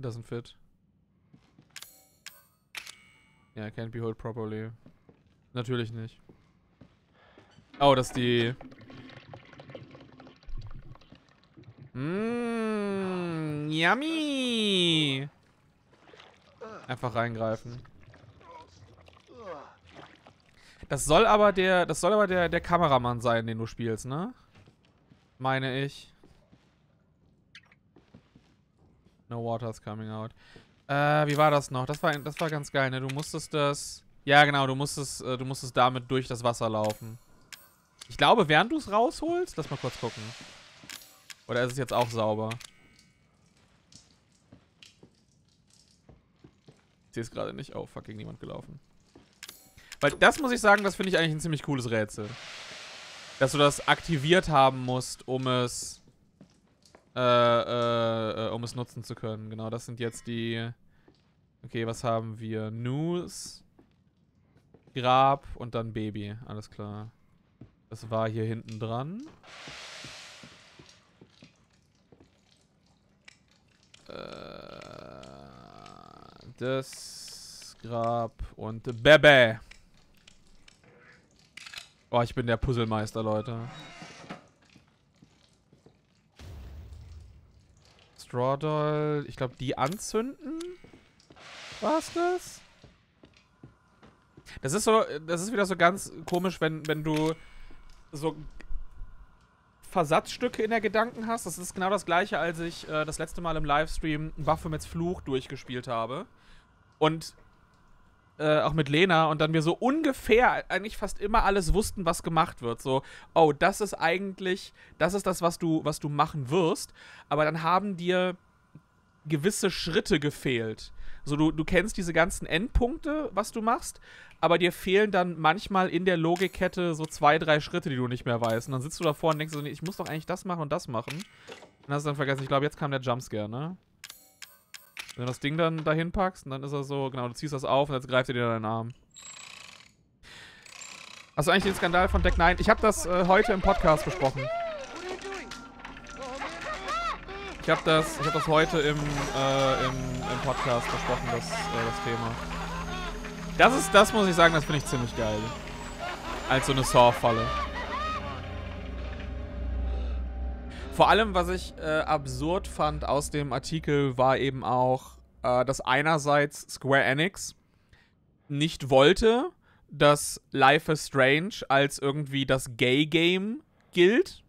Doesn't fit. Yeah, can't be held properly. Natürlich nicht. Oh, das ist die... Mmm, yummy. Einfach reingreifen. Das soll aber der, das soll aber der, der Kameramann sein, den du spielst, ne? Meine ich. No water's coming out. Äh, wie war das noch? Das war, das war ganz geil, ne? Du musstest das... Ja, genau, du musstest, äh, du musstest damit durch das Wasser laufen. Ich glaube, während du es rausholst... Lass mal kurz gucken. Oder ist es jetzt auch sauber? Ich sehe es gerade nicht. Oh, fuck, gegen niemand gelaufen. Weil das muss ich sagen, das finde ich eigentlich ein ziemlich cooles Rätsel. Dass du das aktiviert haben musst, um es äh, äh, äh, um es nutzen zu können. Genau, das sind jetzt die... Okay, was haben wir? News, Grab und dann Baby. Alles klar. Das war hier hinten dran. Äh, das Grab und Bebe. Oh, ich bin der Puzzlemeister, Leute. Straw Doll. Ich glaube, die anzünden? War's das? Das ist so, das ist wieder so ganz komisch, wenn, wenn du so Versatzstücke in der Gedanken hast. Das ist genau das gleiche, als ich äh, das letzte Mal im Livestream Waffe mit Fluch durchgespielt habe. Und äh, auch mit Lena und dann wir so ungefähr eigentlich fast immer alles wussten, was gemacht wird. So, oh, das ist eigentlich, das ist das, was du, was du machen wirst. Aber dann haben dir gewisse Schritte gefehlt. So, du, du kennst diese ganzen Endpunkte, was du machst, aber dir fehlen dann manchmal in der Logikkette so zwei, drei Schritte, die du nicht mehr weißt. Und dann sitzt du davor und denkst so, nee, ich muss doch eigentlich das machen und das machen. Und hast du dann vergessen, ich glaube, jetzt kam der Jumpscare, ne? Wenn du das Ding dann dahin packst, und dann ist er so, genau, du ziehst das auf und jetzt greift er dir deinen Arm. Hast du eigentlich den Skandal von Deck 9? Ich habe das äh, heute im Podcast besprochen. Ich habe das, ich hab das heute im, äh, im, im Podcast besprochen, das, äh, das Thema. Das ist, das muss ich sagen, das finde ich ziemlich geil. Als so eine Saw-Falle. Vor allem, was ich äh, absurd fand aus dem Artikel, war eben auch, äh, dass einerseits Square Enix nicht wollte, dass Life is Strange als irgendwie das Gay-Game gilt.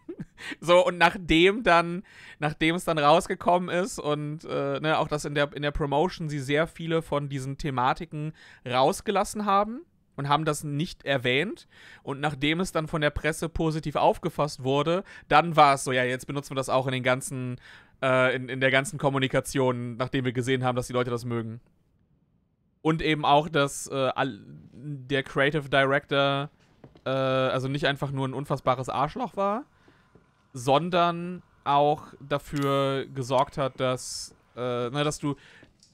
so, und nachdem dann, nachdem es dann rausgekommen ist und äh, ne, auch dass in der, in der Promotion sie sehr viele von diesen Thematiken rausgelassen haben und haben das nicht erwähnt. Und nachdem es dann von der Presse positiv aufgefasst wurde, dann war es so, ja, jetzt benutzen wir das auch in den ganzen, äh, in, in der ganzen Kommunikation, nachdem wir gesehen haben, dass die Leute das mögen. Und eben auch, dass äh, der Creative Director äh, also nicht einfach nur ein unfassbares Arschloch war, sondern auch dafür gesorgt hat, dass, äh, na, dass du,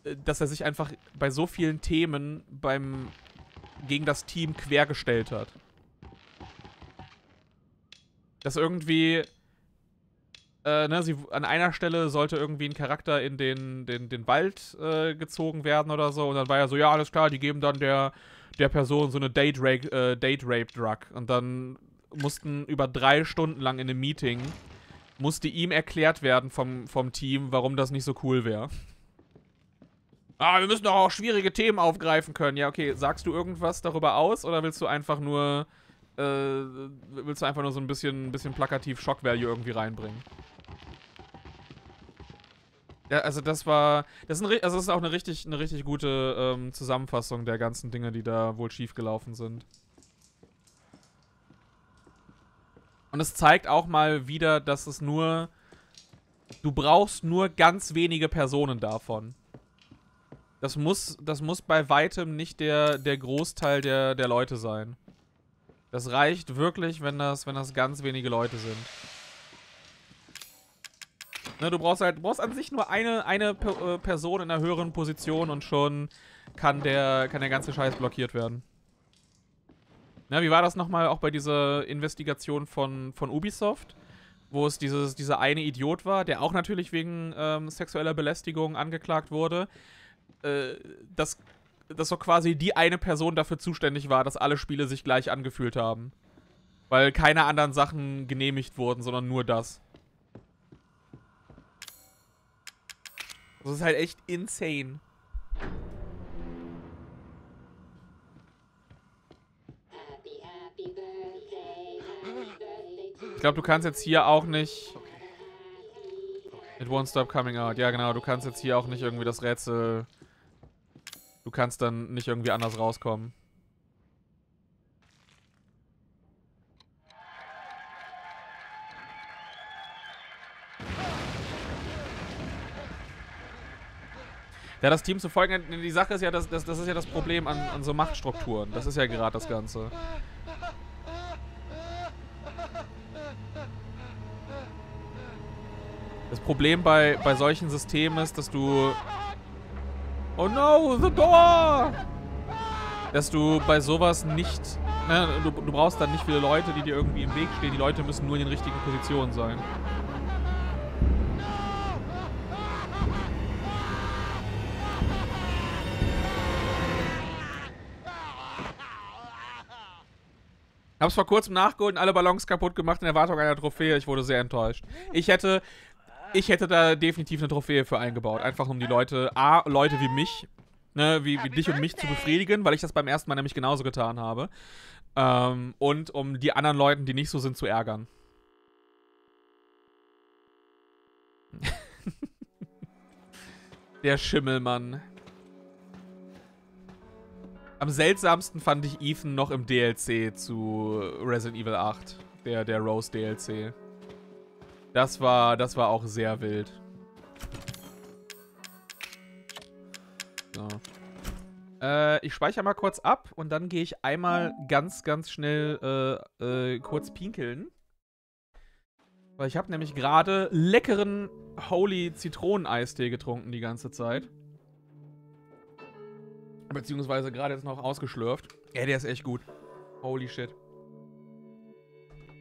äh, dass er sich einfach bei so vielen Themen beim gegen das Team quergestellt hat. Dass irgendwie äh, ne, sie, an einer Stelle sollte irgendwie ein Charakter in den, den, den Wald äh, gezogen werden oder so. Und dann war er so, ja, alles klar, die geben dann der, der Person so eine Date-Rape-Drug. Äh, Date und dann mussten über drei Stunden lang in einem Meeting, musste ihm erklärt werden vom, vom Team, warum das nicht so cool wäre. Ah, wir müssen doch auch schwierige Themen aufgreifen können. Ja, okay, sagst du irgendwas darüber aus oder willst du einfach nur, äh, willst du einfach nur so ein bisschen, bisschen plakativ Shock-Value irgendwie reinbringen? Ja, also das war, das ist, ein, also das ist auch eine richtig, eine richtig gute ähm, Zusammenfassung der ganzen Dinge, die da wohl schiefgelaufen sind. Und es zeigt auch mal wieder, dass es nur, du brauchst nur ganz wenige Personen davon. Das muss, das muss bei weitem nicht der, der Großteil der, der Leute sein. Das reicht wirklich, wenn das, wenn das ganz wenige Leute sind. Ne, du brauchst halt, du brauchst an sich nur eine, eine per, äh, Person in einer höheren Position und schon kann der, kann der ganze Scheiß blockiert werden. Na, wie war das nochmal auch bei dieser Investigation von, von Ubisoft? Wo es dieses, dieser eine Idiot war, der auch natürlich wegen ähm, sexueller Belästigung angeklagt wurde. Äh, dass, dass so quasi die eine Person dafür zuständig war, dass alle Spiele sich gleich angefühlt haben. Weil keine anderen Sachen genehmigt wurden, sondern nur das. Das ist halt echt insane. Ich glaube, du kannst jetzt hier auch nicht... It won't stop coming out. Ja, genau. Du kannst jetzt hier auch nicht irgendwie das Rätsel... Du kannst dann nicht irgendwie anders rauskommen. Ja, das Team zu folgen, die Sache ist ja, das, das, das ist ja das Problem an, an so Machtstrukturen. Das ist ja gerade das Ganze. Das Problem bei, bei solchen Systemen ist, dass du... Oh no, the door! Dass du bei sowas nicht... Ne, du, du brauchst dann nicht viele Leute, die dir irgendwie im Weg stehen. Die Leute müssen nur in den richtigen Positionen sein. Hab's vor kurzem nachgeholt und alle Ballons kaputt gemacht in Erwartung einer Trophäe. Ich wurde sehr enttäuscht. Ich hätte, ich hätte da definitiv eine Trophäe für eingebaut. Einfach um die Leute, A, Leute wie mich, ne, wie, wie dich und mich zu befriedigen, weil ich das beim ersten Mal nämlich genauso getan habe. Ähm, und um die anderen Leuten, die nicht so sind, zu ärgern. Der Schimmelmann. Am seltsamsten fand ich Ethan noch im DLC zu Resident Evil 8. Der, der Rose DLC. Das war, das war auch sehr wild. So. Äh, ich speichere mal kurz ab und dann gehe ich einmal ganz, ganz schnell äh, äh, kurz pinkeln. Weil ich habe nämlich gerade leckeren Holy Zitroneneistee getrunken die ganze Zeit. Beziehungsweise gerade jetzt noch ausgeschlürft. Ja, der ist echt gut. Holy shit.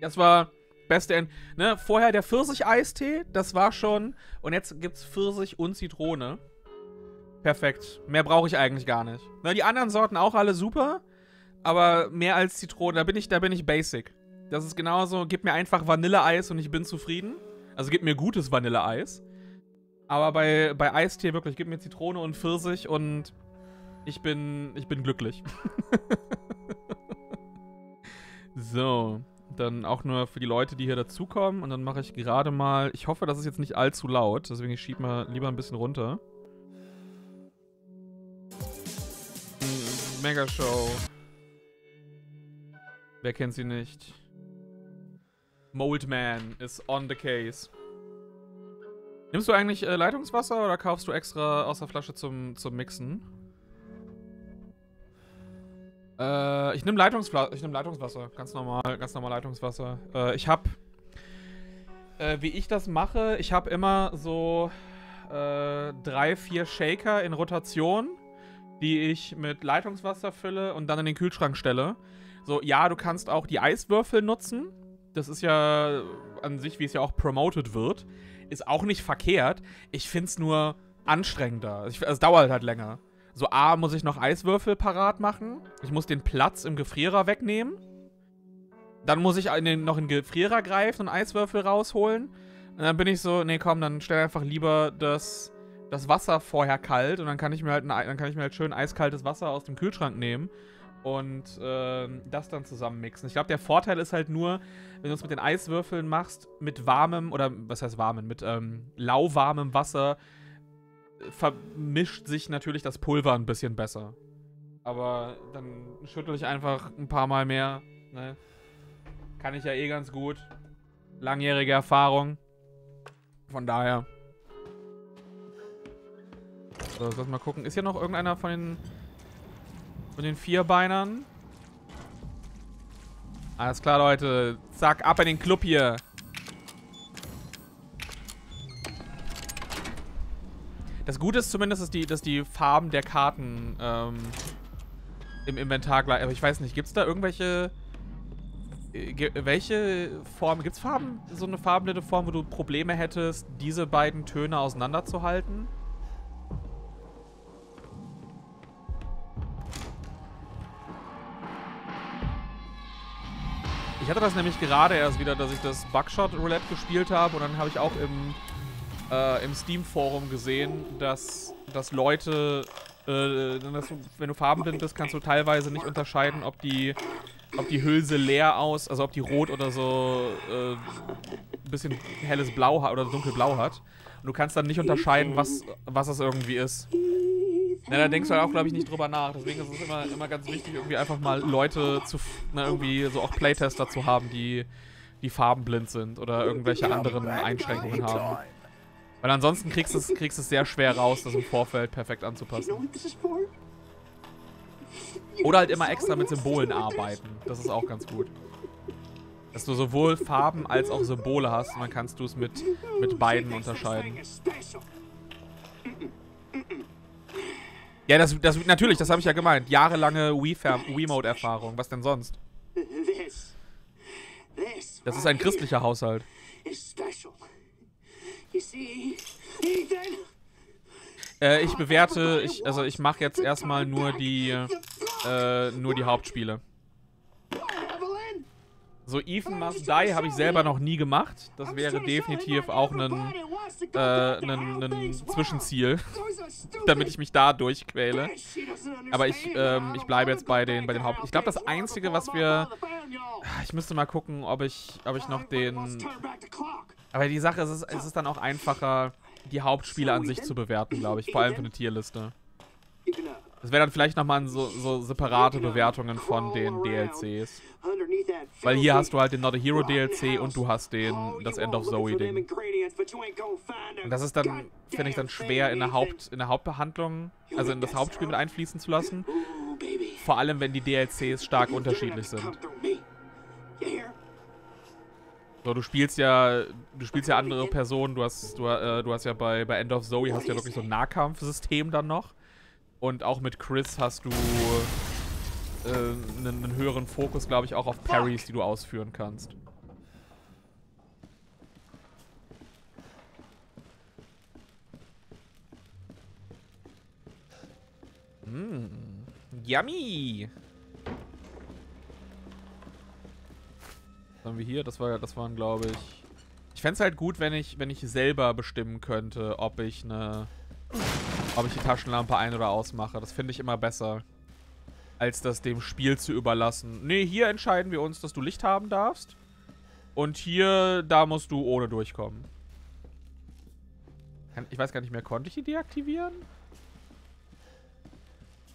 Das war beste End. Ne, vorher der Pfirsich-Eistee, das war schon. Und jetzt gibt's Pfirsich und Zitrone. Perfekt. Mehr brauche ich eigentlich gar nicht. Ne, die anderen Sorten auch alle super. Aber mehr als Zitrone, da bin ich, da bin ich basic. Das ist genauso, gib mir einfach Vanilleeis und ich bin zufrieden. Also gib mir gutes Vanilleeis. Aber bei, bei Eistee wirklich, gib mir Zitrone und Pfirsich und ich bin, ich bin glücklich. so, dann auch nur für die Leute, die hier dazukommen. Und dann mache ich gerade mal, ich hoffe, das ist jetzt nicht allzu laut, deswegen ich schiebe mal lieber ein bisschen runter. Mm, Mega Show. Wer kennt sie nicht? Moldman is on the case. Nimmst du eigentlich äh, Leitungswasser oder kaufst du extra aus der Flasche zum, zum Mixen? Äh, ich nehme Leitungsfla nehm Leitungswasser. Ganz normal, ganz normal Leitungswasser. Äh, ich habe, äh, wie ich das mache, ich habe immer so äh, drei, vier Shaker in Rotation, die ich mit Leitungswasser fülle und dann in den Kühlschrank stelle. So, ja, du kannst auch die Eiswürfel nutzen. Das ist ja an sich, wie es ja auch promoted wird. Ist auch nicht verkehrt. Ich finde es nur anstrengender. Ich, es dauert halt länger. So, A, muss ich noch Eiswürfel parat machen. Ich muss den Platz im Gefrierer wegnehmen. Dann muss ich in den, noch in den Gefrierer greifen und Eiswürfel rausholen. Und dann bin ich so, nee, komm, dann stell einfach lieber das, das Wasser vorher kalt und dann kann ich mir halt ein, dann kann ich mir halt schön eiskaltes Wasser aus dem Kühlschrank nehmen und äh, das dann zusammen mixen. Ich glaube, der Vorteil ist halt nur, wenn du es mit den Eiswürfeln machst, mit warmem, oder was heißt warmem, mit ähm, lauwarmem Wasser vermischt sich natürlich das Pulver ein bisschen besser. Aber dann schüttel ich einfach ein paar Mal mehr. Ne? Kann ich ja eh ganz gut. Langjährige Erfahrung. Von daher. So, lass mal gucken. Ist hier noch irgendeiner von den von den Vierbeinern. Alles klar, Leute. Zack, ab in den Club hier. Das Gute ist zumindest, dass die, dass die Farben der Karten ähm, im Inventar gleich... Aber ich weiß nicht, gibt es da irgendwelche... Äh, welche Formen... Gibt es Farben, so eine farbenblinde Form, wo du Probleme hättest, diese beiden Töne auseinanderzuhalten? Ich hatte das nämlich gerade erst wieder, dass ich das Buckshot Roulette gespielt habe und dann habe ich auch im, äh, im Steam-Forum gesehen, dass, dass Leute, äh, dass wenn du farbenblind bist, kannst du teilweise nicht unterscheiden, ob die, ob die Hülse leer aus, also ob die rot oder so äh, ein bisschen helles Blau hat oder dunkelblau hat. Und du kannst dann nicht unterscheiden, was, was das irgendwie ist. Na, da denkst du halt auch, glaube ich, nicht drüber nach. Deswegen ist es immer, immer ganz wichtig, irgendwie einfach mal Leute zu, na, irgendwie so auch Playtester zu haben, die, die farbenblind sind oder irgendwelche anderen Einschränkungen haben. Weil ansonsten kriegst du es kriegst es sehr schwer raus, das im Vorfeld perfekt anzupassen. Oder halt immer extra mit Symbolen arbeiten. Das ist auch ganz gut. Dass du sowohl Farben als auch Symbole hast und dann kannst du es mit, mit beiden unterscheiden. Ja, das, das natürlich, das habe ich ja gemeint. Jahrelange Wii-Mode-Erfahrung. Was denn sonst? Das ist ein christlicher Haushalt. Äh, ich bewerte, ich, also ich mache jetzt erstmal nur die, äh, nur die Hauptspiele. So Ethan Must Die habe ich selber noch nie gemacht. Das wäre definitiv auch ein, äh, Zwischenziel, damit ich mich da durchquäle. Aber ich, ähm, ich bleibe jetzt bei den, bei den Haupt... Ich glaube, das Einzige, was wir... Ich müsste mal gucken, ob ich, ob ich noch den... Aber die Sache ist, es ist dann auch einfacher, die Hauptspiele an sich zu bewerten, glaube ich. Vor allem für eine Tierliste. Das wäre dann vielleicht nochmal so, so separate Bewertungen von den DLCs. Weil hier hast du halt den Not a Hero DLC und du hast den das End of Zoe Ding. Und das ist dann, finde ich, dann schwer in der, Haupt, in der Hauptbehandlung, also in das Hauptspiel mit einfließen zu lassen. Vor allem, wenn die DLCs stark unterschiedlich sind. So, du spielst ja, du spielst ja andere Personen, du hast, du, äh, du hast ja bei, bei End of Zoe hast du ja wirklich so ein Nahkampfsystem dann noch. Und auch mit Chris hast du äh, einen, einen höheren Fokus, glaube ich, auch auf Parries, die du ausführen kannst. Mmh. Yummy! waren wir hier? Das, war, das waren, glaube ich... Ich fände es halt gut, wenn ich, wenn ich selber bestimmen könnte, ob ich eine... Ob ich die Taschenlampe ein- oder ausmache. Das finde ich immer besser. Als das dem Spiel zu überlassen. Nee, hier entscheiden wir uns, dass du Licht haben darfst. Und hier, da musst du ohne durchkommen. Ich weiß gar nicht mehr, konnte ich die deaktivieren?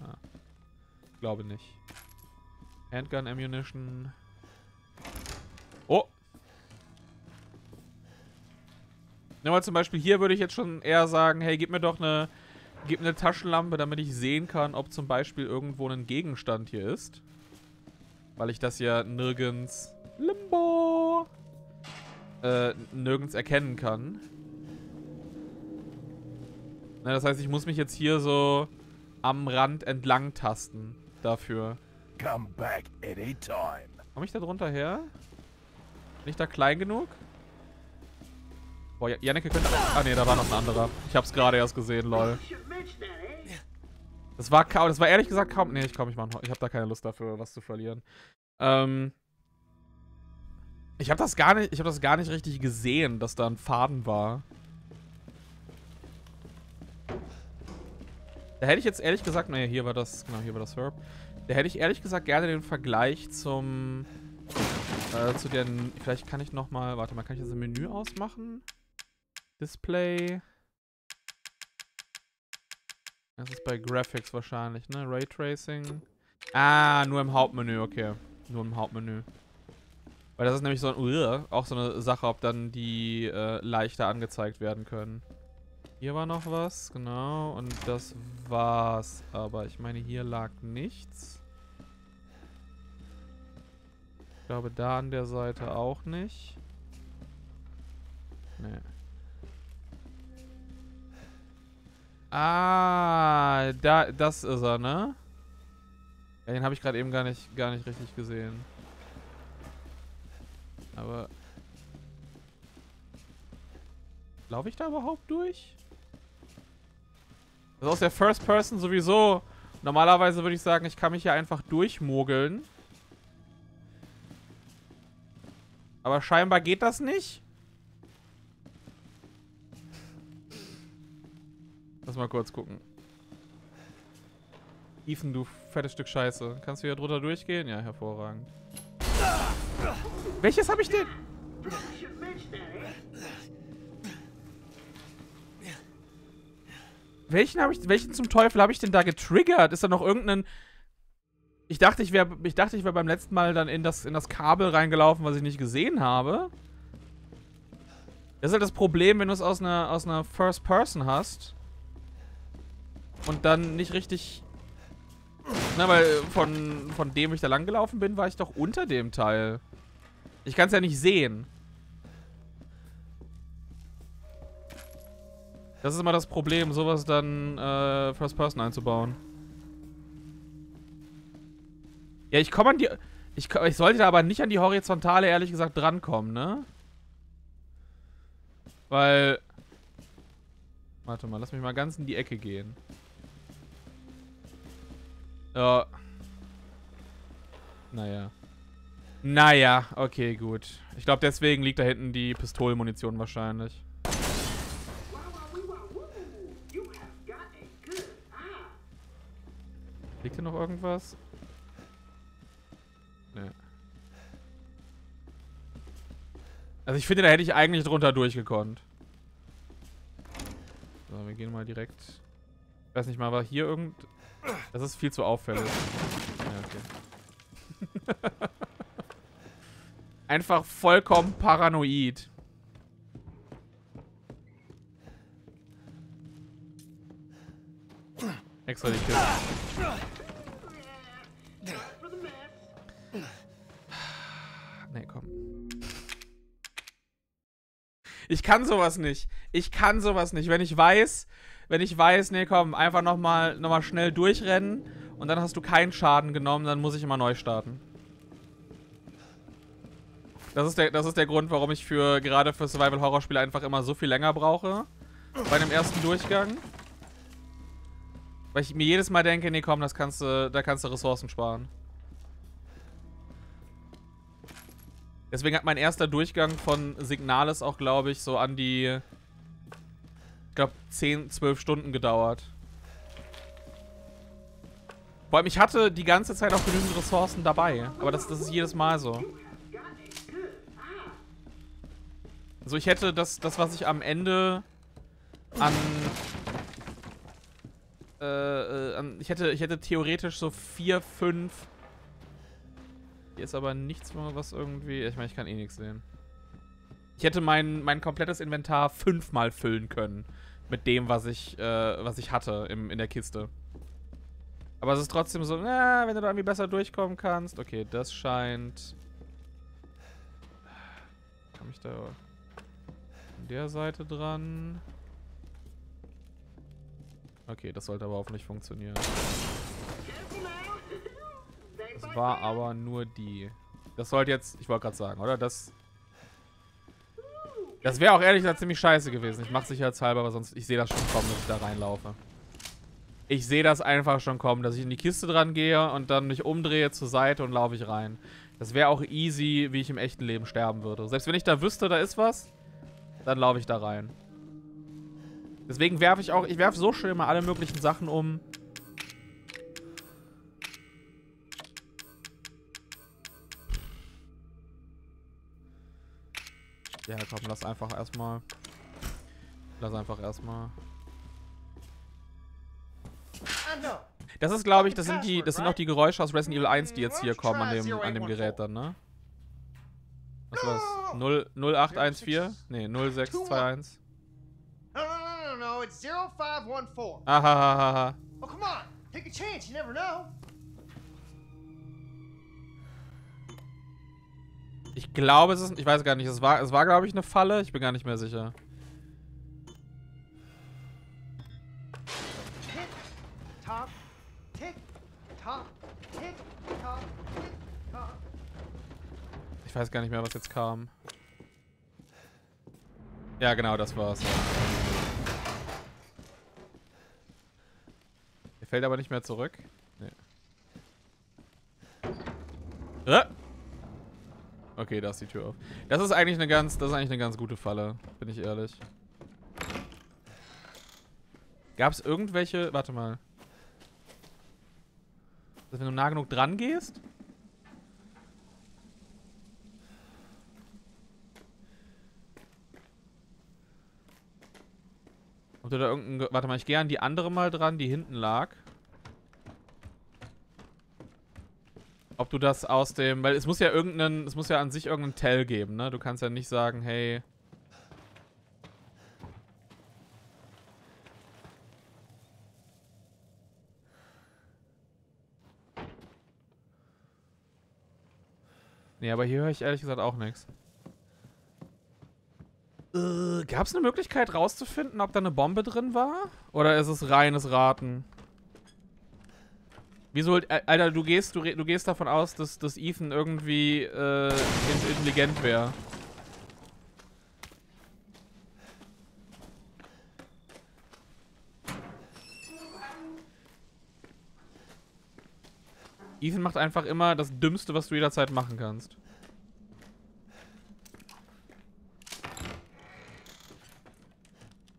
Ah. Glaube nicht. Handgun Ammunition. Nimm mal zum Beispiel hier würde ich jetzt schon eher sagen, hey, gib mir doch eine, gib mir eine Taschenlampe, damit ich sehen kann, ob zum Beispiel irgendwo ein Gegenstand hier ist. Weil ich das ja nirgends... Limbo! Äh, nirgends erkennen kann. Na, das heißt, ich muss mich jetzt hier so am Rand entlang tasten dafür. Come back anytime. Komme ich da drunter her? Bin ich da klein genug? Boah, Ja- Janneke könnte... Ah, nee, da war noch ein anderer. Ich hab's gerade erst gesehen, lol. Das war kaum... Das war ehrlich gesagt kaum... Nee, ich komm, ich mach. Ich hab da keine Lust dafür, was zu verlieren. Ähm... Ich hab das gar nicht... Ich hab das gar nicht richtig gesehen, dass da ein Faden war. Da hätte ich jetzt ehrlich gesagt... Nee, hier war das... Genau, hier war das Herb. Da hätte ich ehrlich gesagt gerne den Vergleich zum... Äh, zu den... Vielleicht kann ich nochmal... Warte mal, kann ich das im Menü ausmachen? Display... Das ist bei Graphics wahrscheinlich, ne? Raytracing. Ah, nur im Hauptmenü, okay. Nur im Hauptmenü. Weil das ist nämlich so ein, Uah, auch so eine Sache, ob dann die äh, leichter angezeigt werden können. Hier war noch was, genau. Und das war's. Aber ich meine, hier lag nichts. Ich glaube, da an der Seite auch nicht. Nee. Ah, da, das ist er, ne? Ja, den habe ich gerade eben gar nicht, gar nicht richtig gesehen. Aber... Laufe ich da überhaupt durch? Ist aus der First Person sowieso. Normalerweise würde ich sagen, ich kann mich hier einfach durchmogeln. Aber scheinbar geht das nicht. Lass mal kurz gucken. Ethan, du fettes Stück Scheiße. Kannst du hier drunter durchgehen? Ja, hervorragend. Welches habe ich denn? Welchen habe ich, welchen zum Teufel habe ich denn da getriggert? Ist da noch irgendein... Ich dachte, ich wäre ich ich wäre beim letzten Mal dann in das, in das Kabel reingelaufen, was ich nicht gesehen habe. Das ist halt das Problem, wenn du es aus einer, aus einer First Person hast. Und dann nicht richtig... Na, weil von, von dem ich da lang gelaufen bin, war ich doch unter dem Teil. Ich kann es ja nicht sehen. Das ist immer das Problem, sowas dann äh, First Person einzubauen. Ja, ich komme an die... Ich, ich sollte da aber nicht an die Horizontale, ehrlich gesagt, drankommen, ne? Weil... Warte mal, lass mich mal ganz in die Ecke gehen. Ja. Naja. Naja, okay, gut. Ich glaube, deswegen liegt da hinten die Pistolenmunition wahrscheinlich. Liegt hier noch irgendwas? Nee. Also ich finde, da hätte ich eigentlich drunter durchgekonnt. So, wir gehen mal direkt... Ich weiß nicht mal, war hier irgend... Das ist viel zu auffällig. Ja, okay. Einfach vollkommen paranoid. Extra die mess. Nee, komm. Ich kann sowas nicht. Ich kann sowas nicht. Wenn ich weiß, wenn ich weiß, nee, komm, einfach nochmal noch mal schnell durchrennen und dann hast du keinen Schaden genommen, dann muss ich immer neu starten. Das ist der, das ist der Grund, warum ich für gerade für Survival-Horror-Spiele einfach immer so viel länger brauche. Bei dem ersten Durchgang. Weil ich mir jedes Mal denke, nee, komm, das kannst du, da kannst du Ressourcen sparen. Deswegen hat mein erster Durchgang von Signales auch, glaube ich, so an die, ich glaube, 10, 12 Stunden gedauert. Vor allem, ich hatte die ganze Zeit auch genügend Ressourcen dabei. Aber das, das ist jedes Mal so. Also ich hätte das, das was ich am Ende an, äh, äh, an ich hätte, ich hätte theoretisch so vier, fünf. Hier ist aber nichts mehr, was irgendwie. Ich meine, ich kann eh nichts sehen. Ich hätte mein, mein komplettes Inventar fünfmal füllen können. Mit dem, was ich, äh, was ich hatte im, in der Kiste. Aber es ist trotzdem so, na, wenn du da irgendwie besser durchkommen kannst. Okay, das scheint. Kann ich da an der Seite dran? Okay, das sollte aber hoffentlich funktionieren. Das war aber nur die. Das sollte jetzt, ich wollte gerade sagen, oder? Das das wäre auch ehrlich gesagt ziemlich scheiße gewesen. Ich mache sicherheitshalber, aber sonst, ich sehe das schon kommen, dass ich da reinlaufe. Ich sehe das einfach schon kommen, dass ich in die Kiste dran gehe und dann mich umdrehe zur Seite und laufe ich rein. Das wäre auch easy, wie ich im echten Leben sterben würde. Selbst wenn ich da wüsste, da ist was, dann laufe ich da rein. Deswegen werfe ich auch, ich werfe so schön mal alle möglichen Sachen um. Ja, komm, lass einfach erstmal. Lass einfach erstmal. Das ist, glaube ich, das sind die, das sind auch die Geräusche aus Resident Evil 1, die jetzt hier kommen an dem, an dem Gerät dann, ne? Was war's? 0, 0814? Nee, 0621. No, no, no, no, no. It's 0514. Ahahaha. Oh, come on. Take a chance. You never know. Ich glaube, es ist, ich weiß gar nicht, es war, es war, glaube ich, eine Falle. Ich bin gar nicht mehr sicher. Ich weiß gar nicht mehr, was jetzt kam. Ja, genau, das war's. Ja. Er fällt aber nicht mehr zurück. Nee. Ah! Okay, da ist die Tür auf. Das ist eigentlich eine ganz, das ist eigentlich eine ganz gute Falle, bin ich ehrlich. Gab es irgendwelche, warte mal. Dass wenn du nah genug dran gehst? Ob du da irgendein, Ge- warte mal, ich gehe an die andere mal dran, die hinten lag. Ob du das aus dem, weil es muss ja irgendeinen, es muss ja an sich irgendeinen Tell geben, ne? Du kannst ja nicht sagen, hey. Nee, aber hier höre ich ehrlich gesagt auch nichts. Äh, Gab es eine Möglichkeit rauszufinden, ob da eine Bombe drin war? Oder ist es reines Raten? Wieso, Alter, du gehst, du, du gehst davon aus, dass, dass Ethan irgendwie äh, in- intelligent wäre. Ethan macht einfach immer das Dümmste, was du jederzeit machen kannst.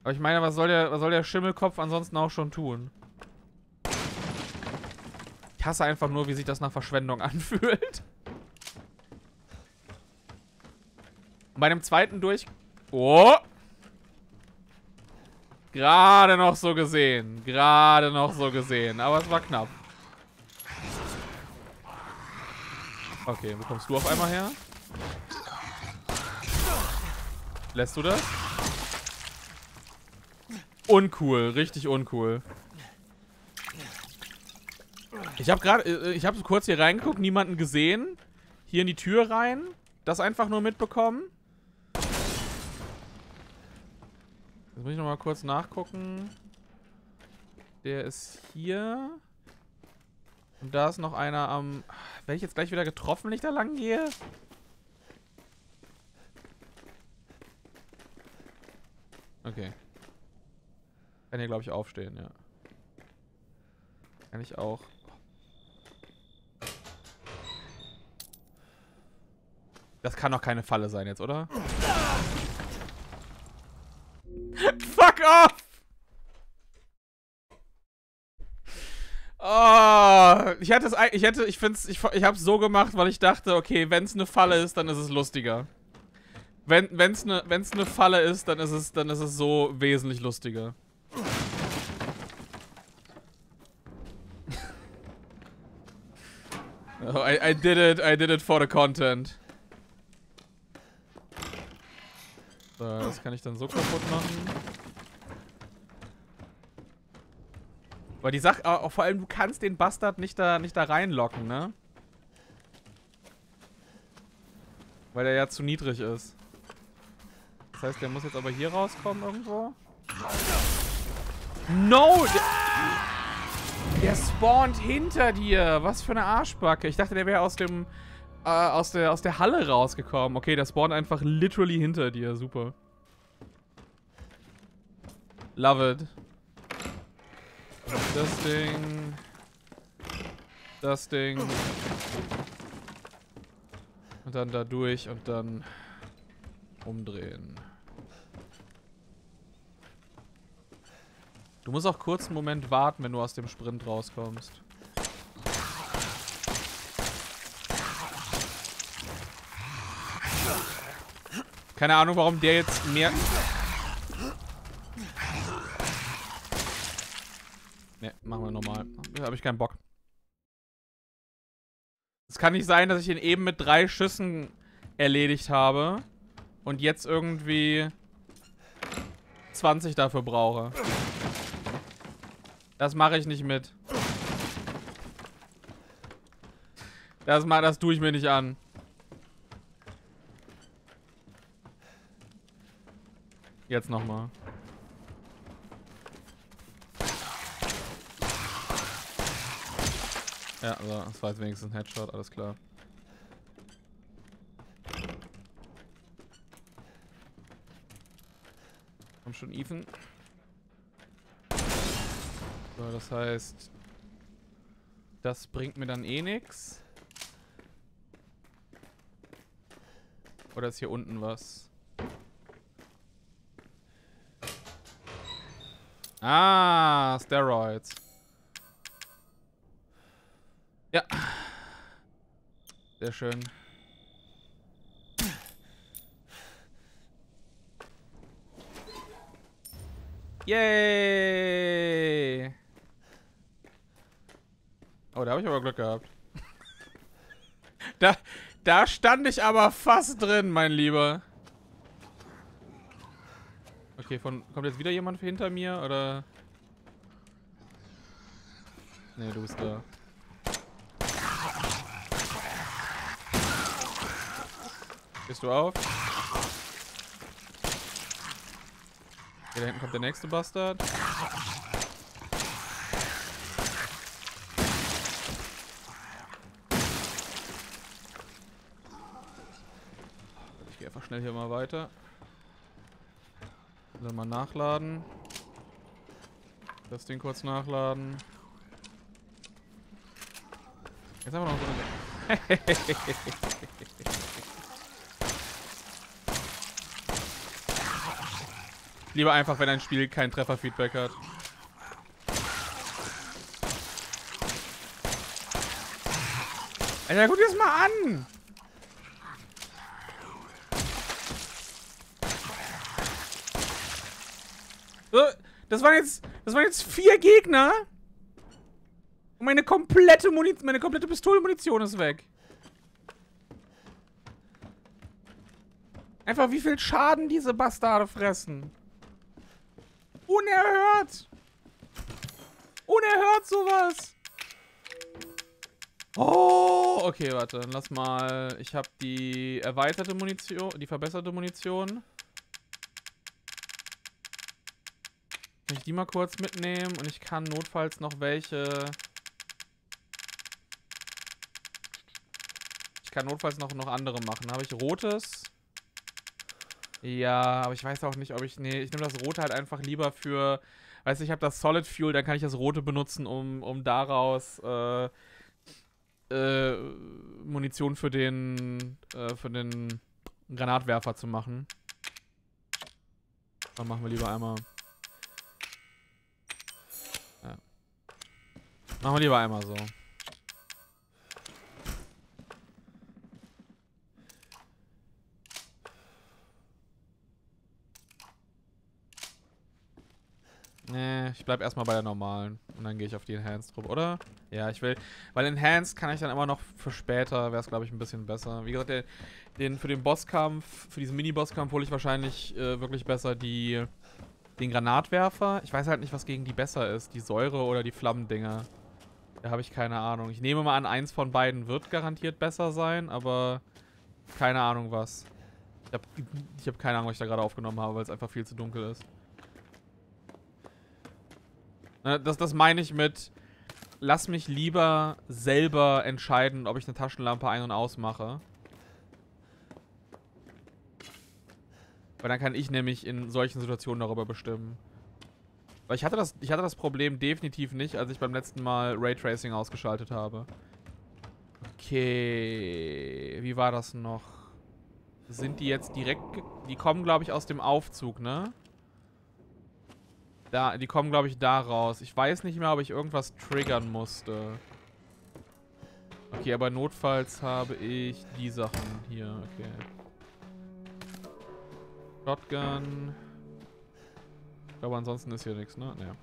Aber ich meine, was soll der, was soll der Schimmelkopf ansonsten auch schon tun? Ich hasse einfach nur, wie sich das nach Verschwendung anfühlt. Bei dem zweiten durch... Oh! Gerade noch so gesehen. Gerade noch so gesehen. Aber es war knapp. Okay, wo kommst du auf einmal her? Lässt du das? Uncool, richtig uncool. Ich habe gerade, äh, ich habe kurz hier reingeguckt, niemanden gesehen. Hier in die Tür rein. Das einfach nur mitbekommen. Jetzt muss ich noch mal kurz nachgucken. Der ist hier. Und da ist noch einer am... Werde ich jetzt gleich wieder getroffen, wenn ich da lang gehe? Okay. Kann hier, glaube ich, aufstehen, ja. Kann ich auch. Das kann doch keine Falle sein jetzt, oder? Fuck off! Oh, ich hätte es, ich hätte, ich find's, ich, ich hab's so gemacht, weil ich dachte, okay, wenn es eine Falle ist, dann ist es lustiger. Wenn, wenn's eine, wenn's eine Falle ist, dann ist es, dann ist es so wesentlich lustiger. Oh, I, I did it, I did it for the content. So, das kann ich dann so kaputt machen. Weil die Sache, auch vor allem, du kannst den Bastard nicht da, nicht da reinlocken, ne? Weil der ja zu niedrig ist. Das heißt, der muss jetzt aber hier rauskommen irgendwo. No! Der, der spawnt hinter dir. Was für eine Arschbacke. Ich dachte, der wäre aus dem äh, aus der aus der Halle rausgekommen. Okay, der spawnt einfach literally hinter dir. Super. Love it. Das Ding. Das Ding. Und dann da durch und dann umdrehen. Du musst auch kurz einen Moment warten, wenn du aus dem Sprint rauskommst. Keine Ahnung, warum der jetzt mehr... Ne, machen wir normal. Da habe ich keinen Bock. Es kann nicht sein, dass ich ihn eben mit drei Schüssen erledigt habe und jetzt irgendwie 20 dafür brauche. Das mache ich nicht mit. Das, ma- das tue ich mir nicht an. Jetzt nochmal. Ja, so, das war jetzt wenigstens ein Headshot, alles klar. Komm schon, Ethan. So, das heißt, das bringt mir dann eh nix. Oder ist hier unten was? Ah, Steroids. Ja. Sehr schön. Yay! Oh, da habe ich aber Glück gehabt. da, da stand ich aber fast drin, mein Lieber. Okay, von, kommt jetzt wieder jemand hinter mir, oder? Nee, du bist da. Gehst du auf? Okay, da hinten kommt der nächste Bastard. Ich gehe einfach schnell hier mal weiter. Dann mal nachladen. Das Ding kurz nachladen. Jetzt haben wir noch so eine... Lieber einfach, wenn ein Spiel kein Trefferfeedback hat. Alter, guck dir das mal an! So, das waren jetzt, das waren jetzt vier Gegner. Und meine komplette Muni meine komplette Pistolenmunition ist weg. Einfach wie viel Schaden diese Bastarde fressen. Unerhört! Unerhört sowas! Oh, okay, warte, dann lass mal. Ich habe die erweiterte Munition, die verbesserte Munition. Kann ich die mal kurz mitnehmen und ich kann notfalls noch welche. Ich kann notfalls noch, noch andere machen. Habe ich rotes? Ja, aber ich weiß auch nicht, ob ich. Nee, ich nehme das rote halt einfach lieber für. Weißt du, ich habe das Solid Fuel, dann kann ich das rote benutzen, um, um daraus äh, äh, Munition für den, äh, für den Granatwerfer zu machen. Dann machen wir lieber einmal. Machen wir lieber einmal so. Nee, ich bleib erstmal bei der normalen. Und dann gehe ich auf die Enhanced-Truppe, oder? Ja, ich will. Weil Enhanced kann ich dann immer noch für später, wäre es, glaube ich, ein bisschen besser. Wie gesagt, der, den, für den Bosskampf, für diesen Mini-Bosskampf hole ich wahrscheinlich äh, wirklich besser die, den Granatwerfer. Ich weiß halt nicht, was gegen die besser ist. Die Säure oder die Flammendinger. Da habe ich keine Ahnung. Ich nehme mal an, eins von beiden wird garantiert besser sein, aber keine Ahnung was. Ich habe ich hab keine Ahnung, was ich da gerade aufgenommen habe, weil es einfach viel zu dunkel ist. Das, das meine ich mit, lass mich lieber selber entscheiden, ob ich eine Taschenlampe ein- und ausmache. Weil dann kann ich nämlich in solchen Situationen darüber bestimmen. Ich hatte das, ich hatte das Problem definitiv nicht, als ich beim letzten Mal Raytracing ausgeschaltet habe. Okay, wie war das noch? Sind die jetzt direkt, die kommen glaube ich aus dem Aufzug, ne? Da, die kommen, glaube ich, da raus. Ich weiß nicht mehr, ob ich irgendwas triggern musste. Okay, aber notfalls habe ich die Sachen hier. Okay. Shotgun. Ich glaube, ansonsten ist hier nichts, ne? Naja.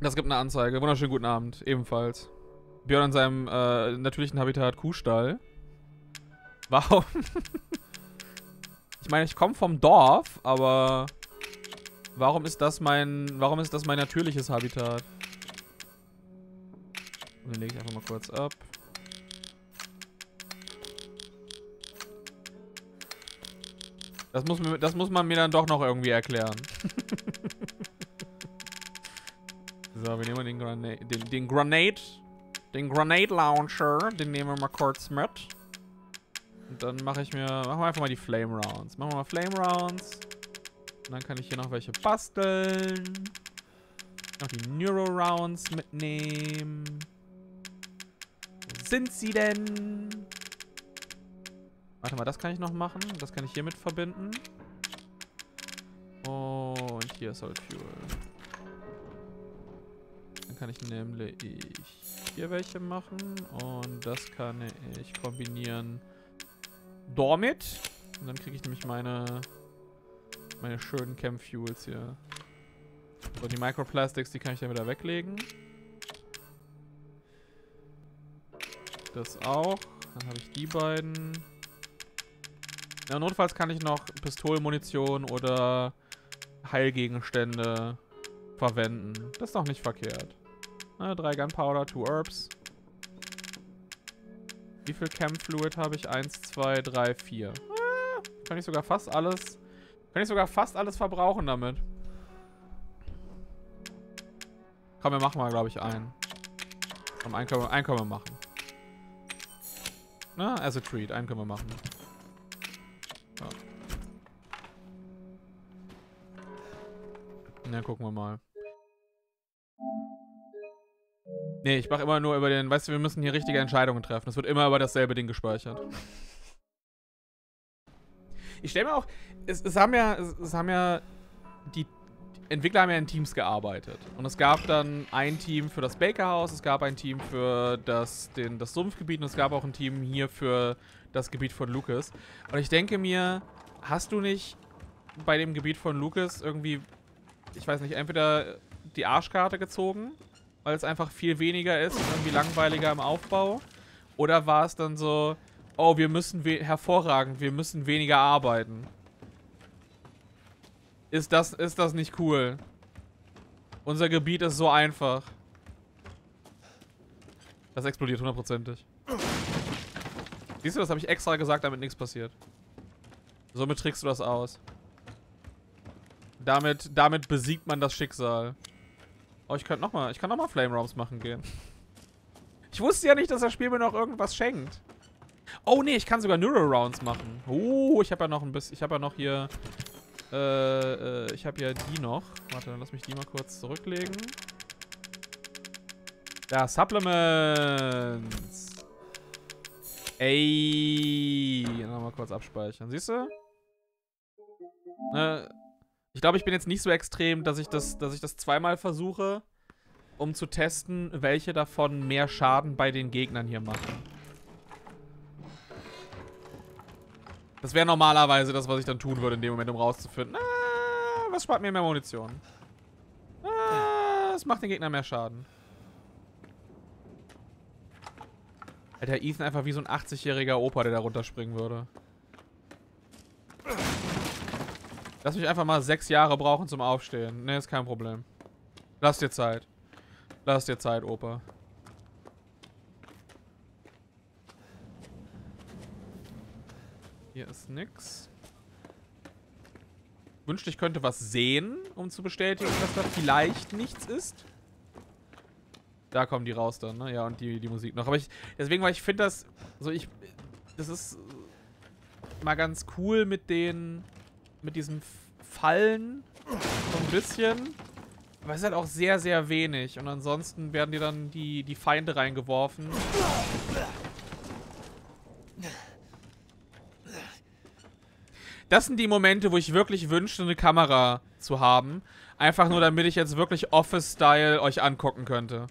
Das gibt eine Anzeige. Wunderschönen guten Abend. Ebenfalls. Björn in seinem äh, natürlichen Habitat Kuhstall. Warum? ich meine, ich komme vom Dorf, aber warum ist das mein, warum ist das mein natürliches Habitat? Und den lege ich einfach mal kurz ab. Das muss, mir, das muss man mir dann doch noch irgendwie erklären. so, wir nehmen den Granate, den, den Granate, den Granate Launcher, den nehmen wir mal kurz mit. Und dann mache ich mir, machen wir einfach mal die Flame Rounds. Machen wir mal Flame Rounds. Und dann kann ich hier noch welche basteln. Noch die Neuro Rounds mitnehmen. Wo sind sie denn? Warte mal, das kann ich noch machen. Das kann ich hiermit verbinden. Und hier ist Solid Fuel. Dann kann ich nämlich hier welche machen. Und das kann ich kombinieren damit. Und dann kriege ich nämlich meine, meine schönen Chem Fuels hier. So, die Microplastics, die kann ich dann wieder weglegen. Das auch. Dann habe ich die beiden. Ja, notfalls kann ich noch Pistolenmunition oder Heilgegenstände verwenden. Das ist doch nicht verkehrt. Na, drei Gunpowder, two Herbs. Wie viel Chem Fluid habe ich? Eins, zwei, drei, vier. Ah, kann ich sogar fast alles. Kann ich sogar fast alles verbrauchen damit. Komm, wir machen mal, glaube ich, einen. Komm, einen können, wir, einen können wir machen. Na, as a treat, einen können wir machen. Na, gucken wir mal. Nee, ich mache immer nur über den, weißt du, wir müssen hier richtige Entscheidungen treffen. Es wird immer über dasselbe Ding gespeichert. Ich stelle mir auch, es, es haben ja, es, es haben ja, die Entwickler haben ja in Teams gearbeitet. Und es gab dann ein Team für das Bakerhaus, es gab ein Team für das, den, das Sumpfgebiet und es gab auch ein Team hier für das Gebiet von Lucas. Und ich denke mir, hast du nicht bei dem Gebiet von Lucas irgendwie, ich weiß nicht, entweder die Arschkarte gezogen, weil es einfach viel weniger ist und irgendwie langweiliger im Aufbau? Oder war es dann so, oh, wir müssen hervorragend, wir müssen weniger arbeiten? Ist das, ist das nicht cool? Unser Gebiet ist so einfach. Das explodiert hundertprozentig. Siehst du, das habe ich extra gesagt, damit nichts passiert. Somit trickst du das aus. Damit, damit besiegt man das Schicksal. Oh, ich könnte noch mal, ich kann nochmal Flame Rounds machen gehen. Ich wusste ja nicht, dass das Spiel mir noch irgendwas schenkt. Oh nee, ich kann sogar Neuro Rounds machen. Oh, ich habe ja noch ein bisschen, ich habe ja noch hier, äh, äh, ich habe ja die noch. Warte, dann lass mich die mal kurz zurücklegen. Ja, Supplements. Ey. Nochmal kurz abspeichern. Siehst du? Ne, ich glaube, ich bin jetzt nicht so extrem, dass ich das, dass ich das zweimal versuche, um zu testen, welche davon mehr Schaden bei den Gegnern hier machen. Das wäre normalerweise das, was ich dann tun würde in dem Moment, um rauszufinden. Ah, was spart mir mehr Munition? Ah, es macht den Gegner mehr Schaden. Alter, Ethan einfach wie so ein 80-jähriger Opa, der da runterspringen würde. Lass mich einfach mal sechs Jahre brauchen zum Aufstehen. Ne, ist kein Problem. Lass dir Zeit. Lass dir Zeit, Opa. Hier ist nix. Wünschte, ich könnte was sehen, um zu bestätigen, dass da vielleicht nichts ist. Da kommen die raus dann, ne? Ja, und die, die Musik noch. Aber ich, deswegen, weil ich finde das, so ich, das ist mal ganz cool mit den, mit diesem Fallen, so ein bisschen. Aber es ist halt auch sehr, sehr wenig. Und ansonsten werden dir dann die, die Feinde reingeworfen. Das sind die Momente, wo ich wirklich wünschte, eine Kamera zu haben. Einfach nur, damit ich jetzt wirklich Office-Style euch angucken könnte.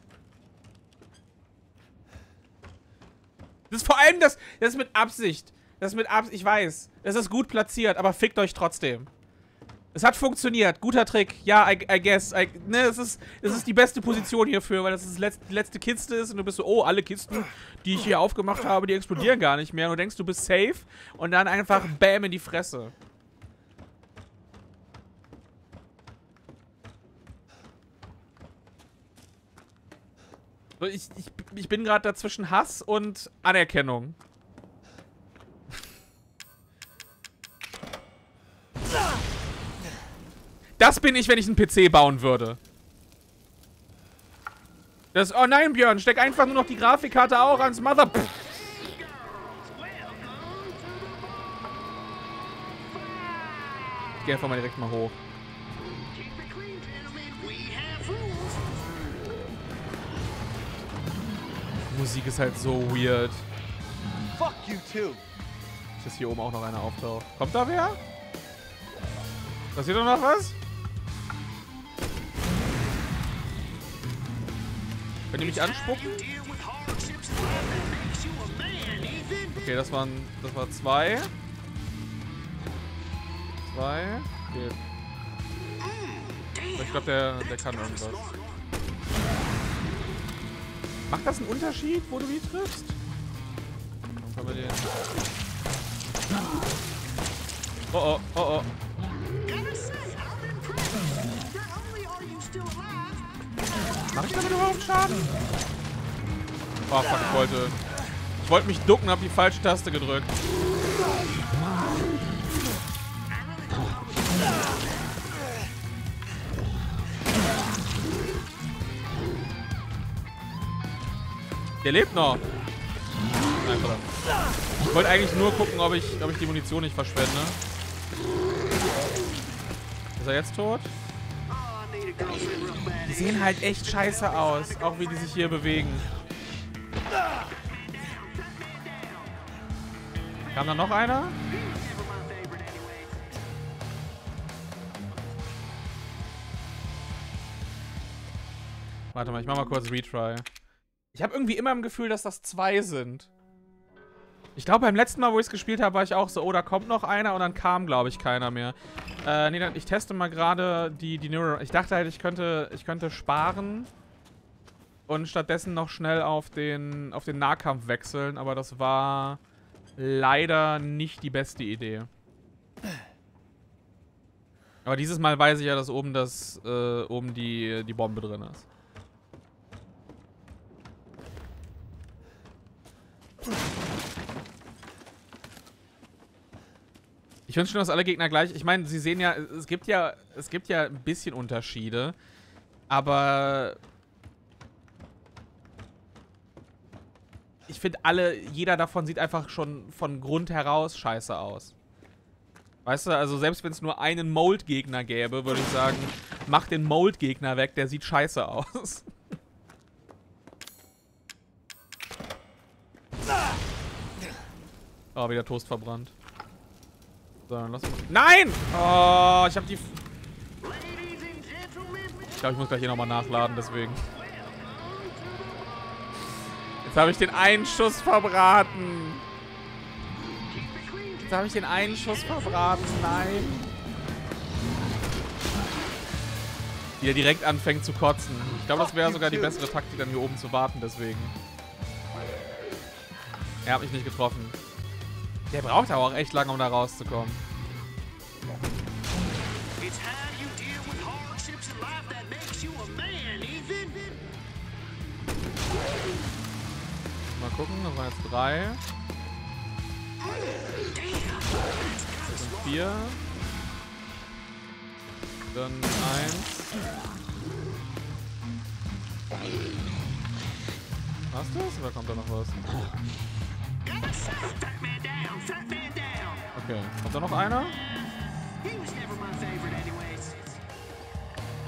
Das ist vor allem das, das ist mit Absicht. Das ist mit Absicht, ich weiß. Das ist gut platziert, aber fickt euch trotzdem. Es hat funktioniert. Guter Trick. Ja, I, I guess. I, ne, es ist, es ist die beste Position hierfür, weil das, letzte, die letzte Kiste ist und du bist so, oh, alle Kisten, die ich hier aufgemacht habe, die explodieren gar nicht mehr. Und du denkst, du bist safe und dann einfach Bam in die Fresse. Ich, ich, ich bin gerade dazwischen Hass und Anerkennung. Das bin ich, wenn ich einen PC bauen würde. Das, oh nein, Björn, steck einfach nur noch die Grafikkarte auch ans Mother... Pff. Ich geh einfach mal direkt mal hoch. Musik ist halt so weird. Fuck you too. Dass hier oben auch noch einer auftaucht. Kommt da wer? Passiert doch noch was? Könnt ihr mich anspucken? Okay, das waren. Das war zwei. Zwei. Okay. Ich glaube, der, der kann irgendwas. Macht das einen Unterschied, wo du die triffst? Dann können wir den. Oh oh, oh oh. Mach ich damit überhaupt Schaden? Oh fuck, ich wollte. Ich wollte mich ducken, hab die falsche Taste gedrückt. Der lebt noch. Nein. Ich wollte eigentlich nur gucken, ob ich, ob ich die Munition nicht verschwende. Ist er jetzt tot? Die sehen halt echt scheiße aus. Auch wie die sich hier bewegen. Kam da noch einer? Warte mal, ich mach mal kurz Retry. Ich habe irgendwie immer im Gefühl, dass das zwei sind. Ich glaube, beim letzten Mal, wo ich es gespielt habe, war ich auch so, oh, da kommt noch einer und dann kam, glaube ich, keiner mehr. Äh, nee, dann, ich teste mal gerade die, die Neuro... Ich dachte halt, ich könnte, ich könnte sparen und stattdessen noch schnell auf den, auf den Nahkampf wechseln, aber das war leider nicht die beste Idee. Aber dieses Mal weiß ich ja, dass oben das, äh, oben die, die Bombe drin ist. Ich wünsche schon, dass alle Gegner gleich. Ich meine, sie sehen ja, es gibt ja, es gibt ja ein bisschen Unterschiede, aber ich finde alle, jeder davon sieht einfach schon von Grund heraus scheiße aus. Weißt du, also selbst wenn es nur einen Mold-Gegner gäbe, würde ich sagen, mach den Mold-Gegner weg, der sieht scheiße aus. Oh, wieder Toast verbrannt. So, dann lass mal. Nein! Oh, ich hab die. Ich glaube, ich muss gleich hier nochmal nachladen, deswegen. Jetzt habe ich den einen Schuss verbraten. Jetzt habe ich den einen Schuss verbraten. Nein. Wie er direkt anfängt zu kotzen. Ich glaube, das wäre sogar die bessere Taktik, dann hier oben zu warten, deswegen. Er hat mich nicht getroffen. Der braucht aber auch echt lange, um da rauszukommen. Mal gucken, das waren jetzt drei. Das sind vier. Dann eins. Hast du das? Oder kommt da noch was? Okay. Kommt da noch einer?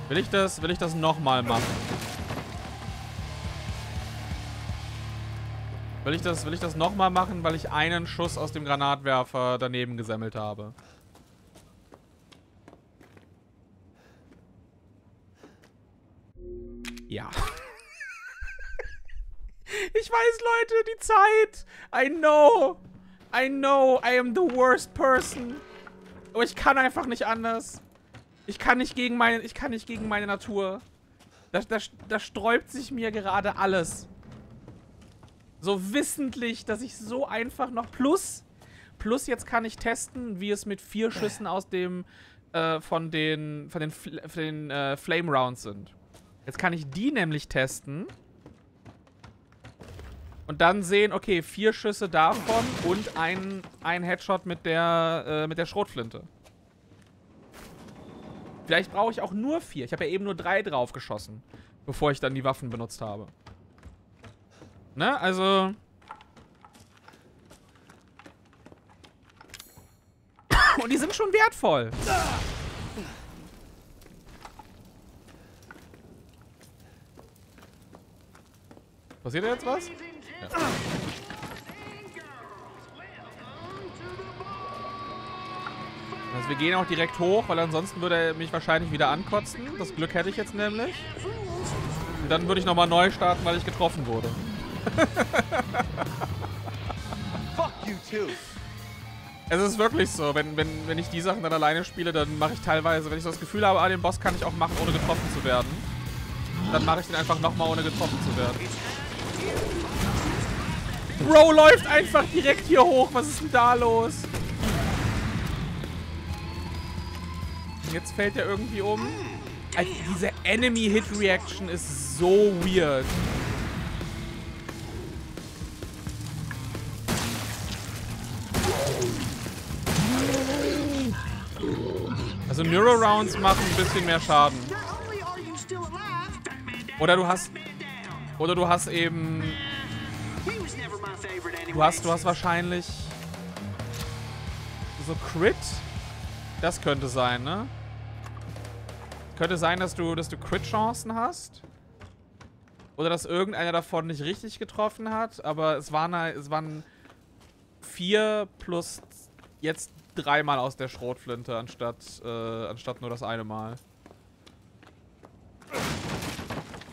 Will ich das, will ich das nochmal machen? Will ich das, will ich das nochmal machen, weil ich einen Schuss aus dem Granatwerfer daneben gesammelt habe? Ja. Ich weiß, Leute, die Zeit. I know. I know, I am the worst person. Aber ich kann einfach nicht anders. Ich kann nicht gegen meine, ich kann nicht gegen meine Natur. Da, da, da sträubt sich mir gerade alles. So wissentlich, dass ich so einfach noch plus plus jetzt kann ich testen, wie es mit vier Schüssen aus dem äh, von den von den, von den äh, Flame Rounds sind. Jetzt kann ich die nämlich testen und dann sehen, okay, vier Schüsse davon und ein, ein Headshot mit der äh, mit der Schrotflinte. Vielleicht brauche ich auch nur vier. Ich habe ja eben nur drei drauf geschossen, bevor ich dann die Waffen benutzt habe. Ne, also... Und die sind schon wertvoll. Passiert da jetzt was? Ja. Also wir gehen auch direkt hoch, weil ansonsten würde er mich wahrscheinlich wieder ankotzen. Das Glück hätte ich jetzt nämlich. Und dann würde ich nochmal neu starten, weil ich getroffen wurde. Fuck you too. Es ist wirklich so, wenn, wenn, wenn ich die Sachen dann alleine spiele, dann mache ich teilweise, wenn ich so das Gefühl habe, ah, den Boss kann ich auch machen, ohne getroffen zu werden. Dann mache ich den einfach nochmal, ohne getroffen zu werden. Bro läuft einfach direkt hier hoch. Was ist denn da los? Jetzt fällt er irgendwie um. Alter, diese Enemy-Hit-Reaction ist so weird. Also Neuro-Rounds machen ein bisschen mehr Schaden. Oder du hast... Oder du hast eben... Du hast, du hast wahrscheinlich... So Crit? Das könnte sein, ne? Könnte sein, dass du, dass du Crit-Chancen hast. Oder dass irgendeiner davon nicht richtig getroffen hat. Aber es waren, halt- es waren vier plus jetzt dreimal aus der Schrotflinte, anstatt, äh, anstatt nur das eine Mal.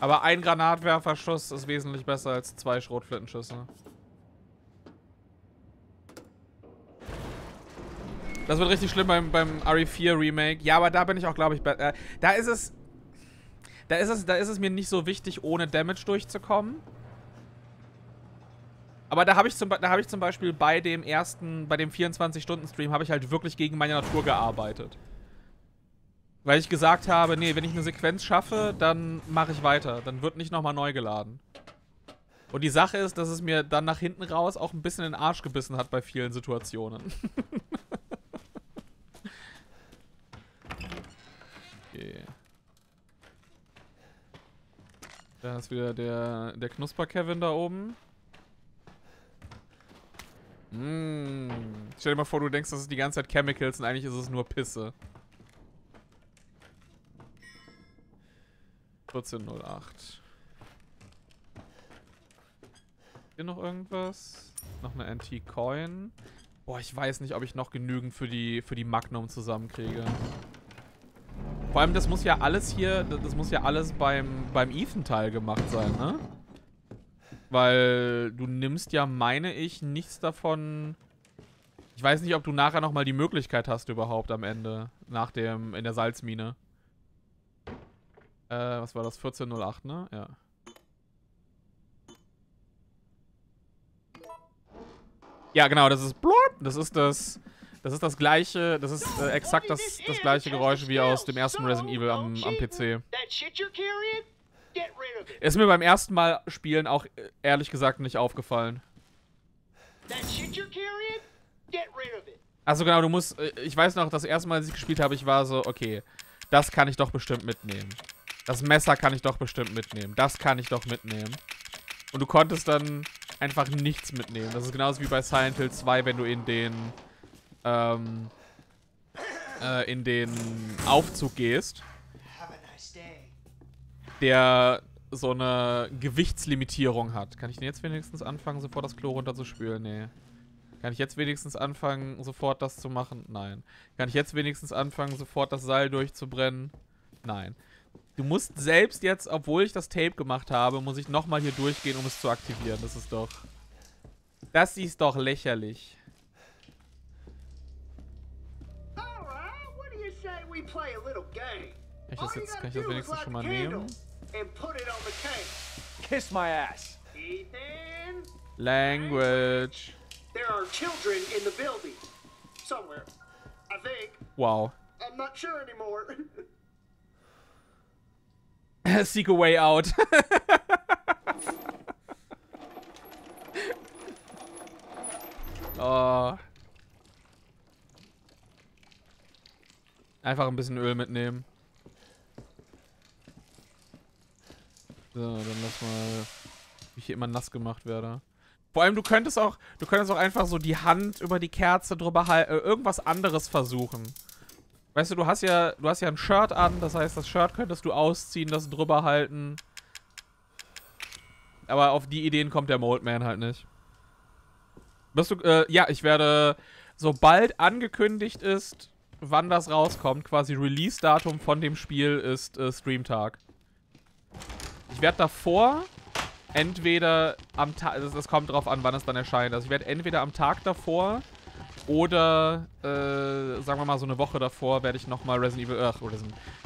Aber ein Granatwerferschuss ist wesentlich besser als zwei Schrotflintenschüsse. Das wird richtig schlimm beim, beim RE4 Remake. Ja, aber da bin ich auch, glaube ich, äh, da ist es, da ist es, da ist es mir nicht so wichtig, ohne Damage durchzukommen. Aber da habe ich, zum hab ich zum Beispiel bei dem ersten, bei dem 24-Stunden-Stream, habe ich halt wirklich gegen meine Natur gearbeitet. Weil ich gesagt habe, nee, wenn ich eine Sequenz schaffe, dann mache ich weiter. Dann wird nicht nochmal neu geladen. Und die Sache ist, dass es mir dann nach hinten raus auch ein bisschen in den Arsch gebissen hat bei vielen Situationen. okay. Da ist wieder der, der Knusper-Kevin da oben. Mm. Stell dir mal vor, du denkst, das ist die ganze Zeit Chemicals und eigentlich ist es nur Pisse. 1408. Hier noch irgendwas? Noch eine Antique Coin. Boah, ich weiß nicht, ob ich noch genügend für die, für die Magnum zusammenkriege. Vor allem, das muss ja alles hier, das muss ja alles beim, beim Ethan-Teil gemacht sein, ne? Weil du nimmst ja, meine ich, nichts davon... Ich weiß nicht, ob du nachher nochmal die Möglichkeit hast überhaupt am Ende. Nach dem, in der Salzmine. Äh, was war das? 1408, ne? Ja. Ja, genau, das ist blurp. Das ist das. Das ist das gleiche, das ist äh, exakt das, das gleiche Geräusch wie aus dem ersten Resident Evil am, am PC. Ist mir beim ersten Mal spielen auch äh, ehrlich gesagt nicht aufgefallen. That shit you're carrying? Get rid of it. Also genau, du musst, äh, ich weiß noch, das erste Mal, als ich gespielt habe, ich war so, okay, das kann ich doch bestimmt mitnehmen. Das Messer kann ich doch bestimmt mitnehmen. Das kann ich doch mitnehmen. Und du konntest dann einfach nichts mitnehmen. Das ist genauso wie bei Silent Hill 2, wenn du in den, ähm, äh, in den Aufzug gehst, der so eine Gewichtslimitierung hat. Kann ich denn jetzt wenigstens anfangen, sofort das Klo runterzuspülen? Nee. Kann ich jetzt wenigstens anfangen, sofort das zu machen? Nein. Kann ich jetzt wenigstens anfangen, sofort das Seil durchzubrennen? Nein. Du musst selbst jetzt, obwohl ich das Tape gemacht habe, muss ich nochmal hier durchgehen, um es zu aktivieren. Das ist doch... Das ist doch lächerlich. Play a little game? Kann ich das All you jetzt, gotta kann ich das do is wenigstens light schon the mal candle nehmen? And put it on the cake. Kiss my ass. Ethan, Language. there are children in the building. Somewhere. I think. Wow. I'm not sure anymore. Seek a way out. oh. Einfach ein bisschen Öl mitnehmen. So, dann lass mal, wie ich hier immer nass gemacht werde. Vor allem, du könntest auch, du könntest auch einfach so die Hand über die Kerze drüber halten, äh, irgendwas anderes versuchen. Weißt du, du hast ja, du hast ja ein Shirt an, das heißt, das Shirt könntest du ausziehen, das drüber halten. Aber auf die Ideen kommt der Moldman halt nicht. Bist du, äh, ja, ich werde, sobald angekündigt ist, wann das rauskommt, quasi Release-Datum von dem Spiel ist äh, Streamtag. Ich werde davor entweder am Tag, das, das kommt drauf an, wann es dann erscheint. Also ich werde entweder am Tag davor oder, äh, sagen wir mal so eine Woche davor, werde ich nochmal Resident Evil, ach, oder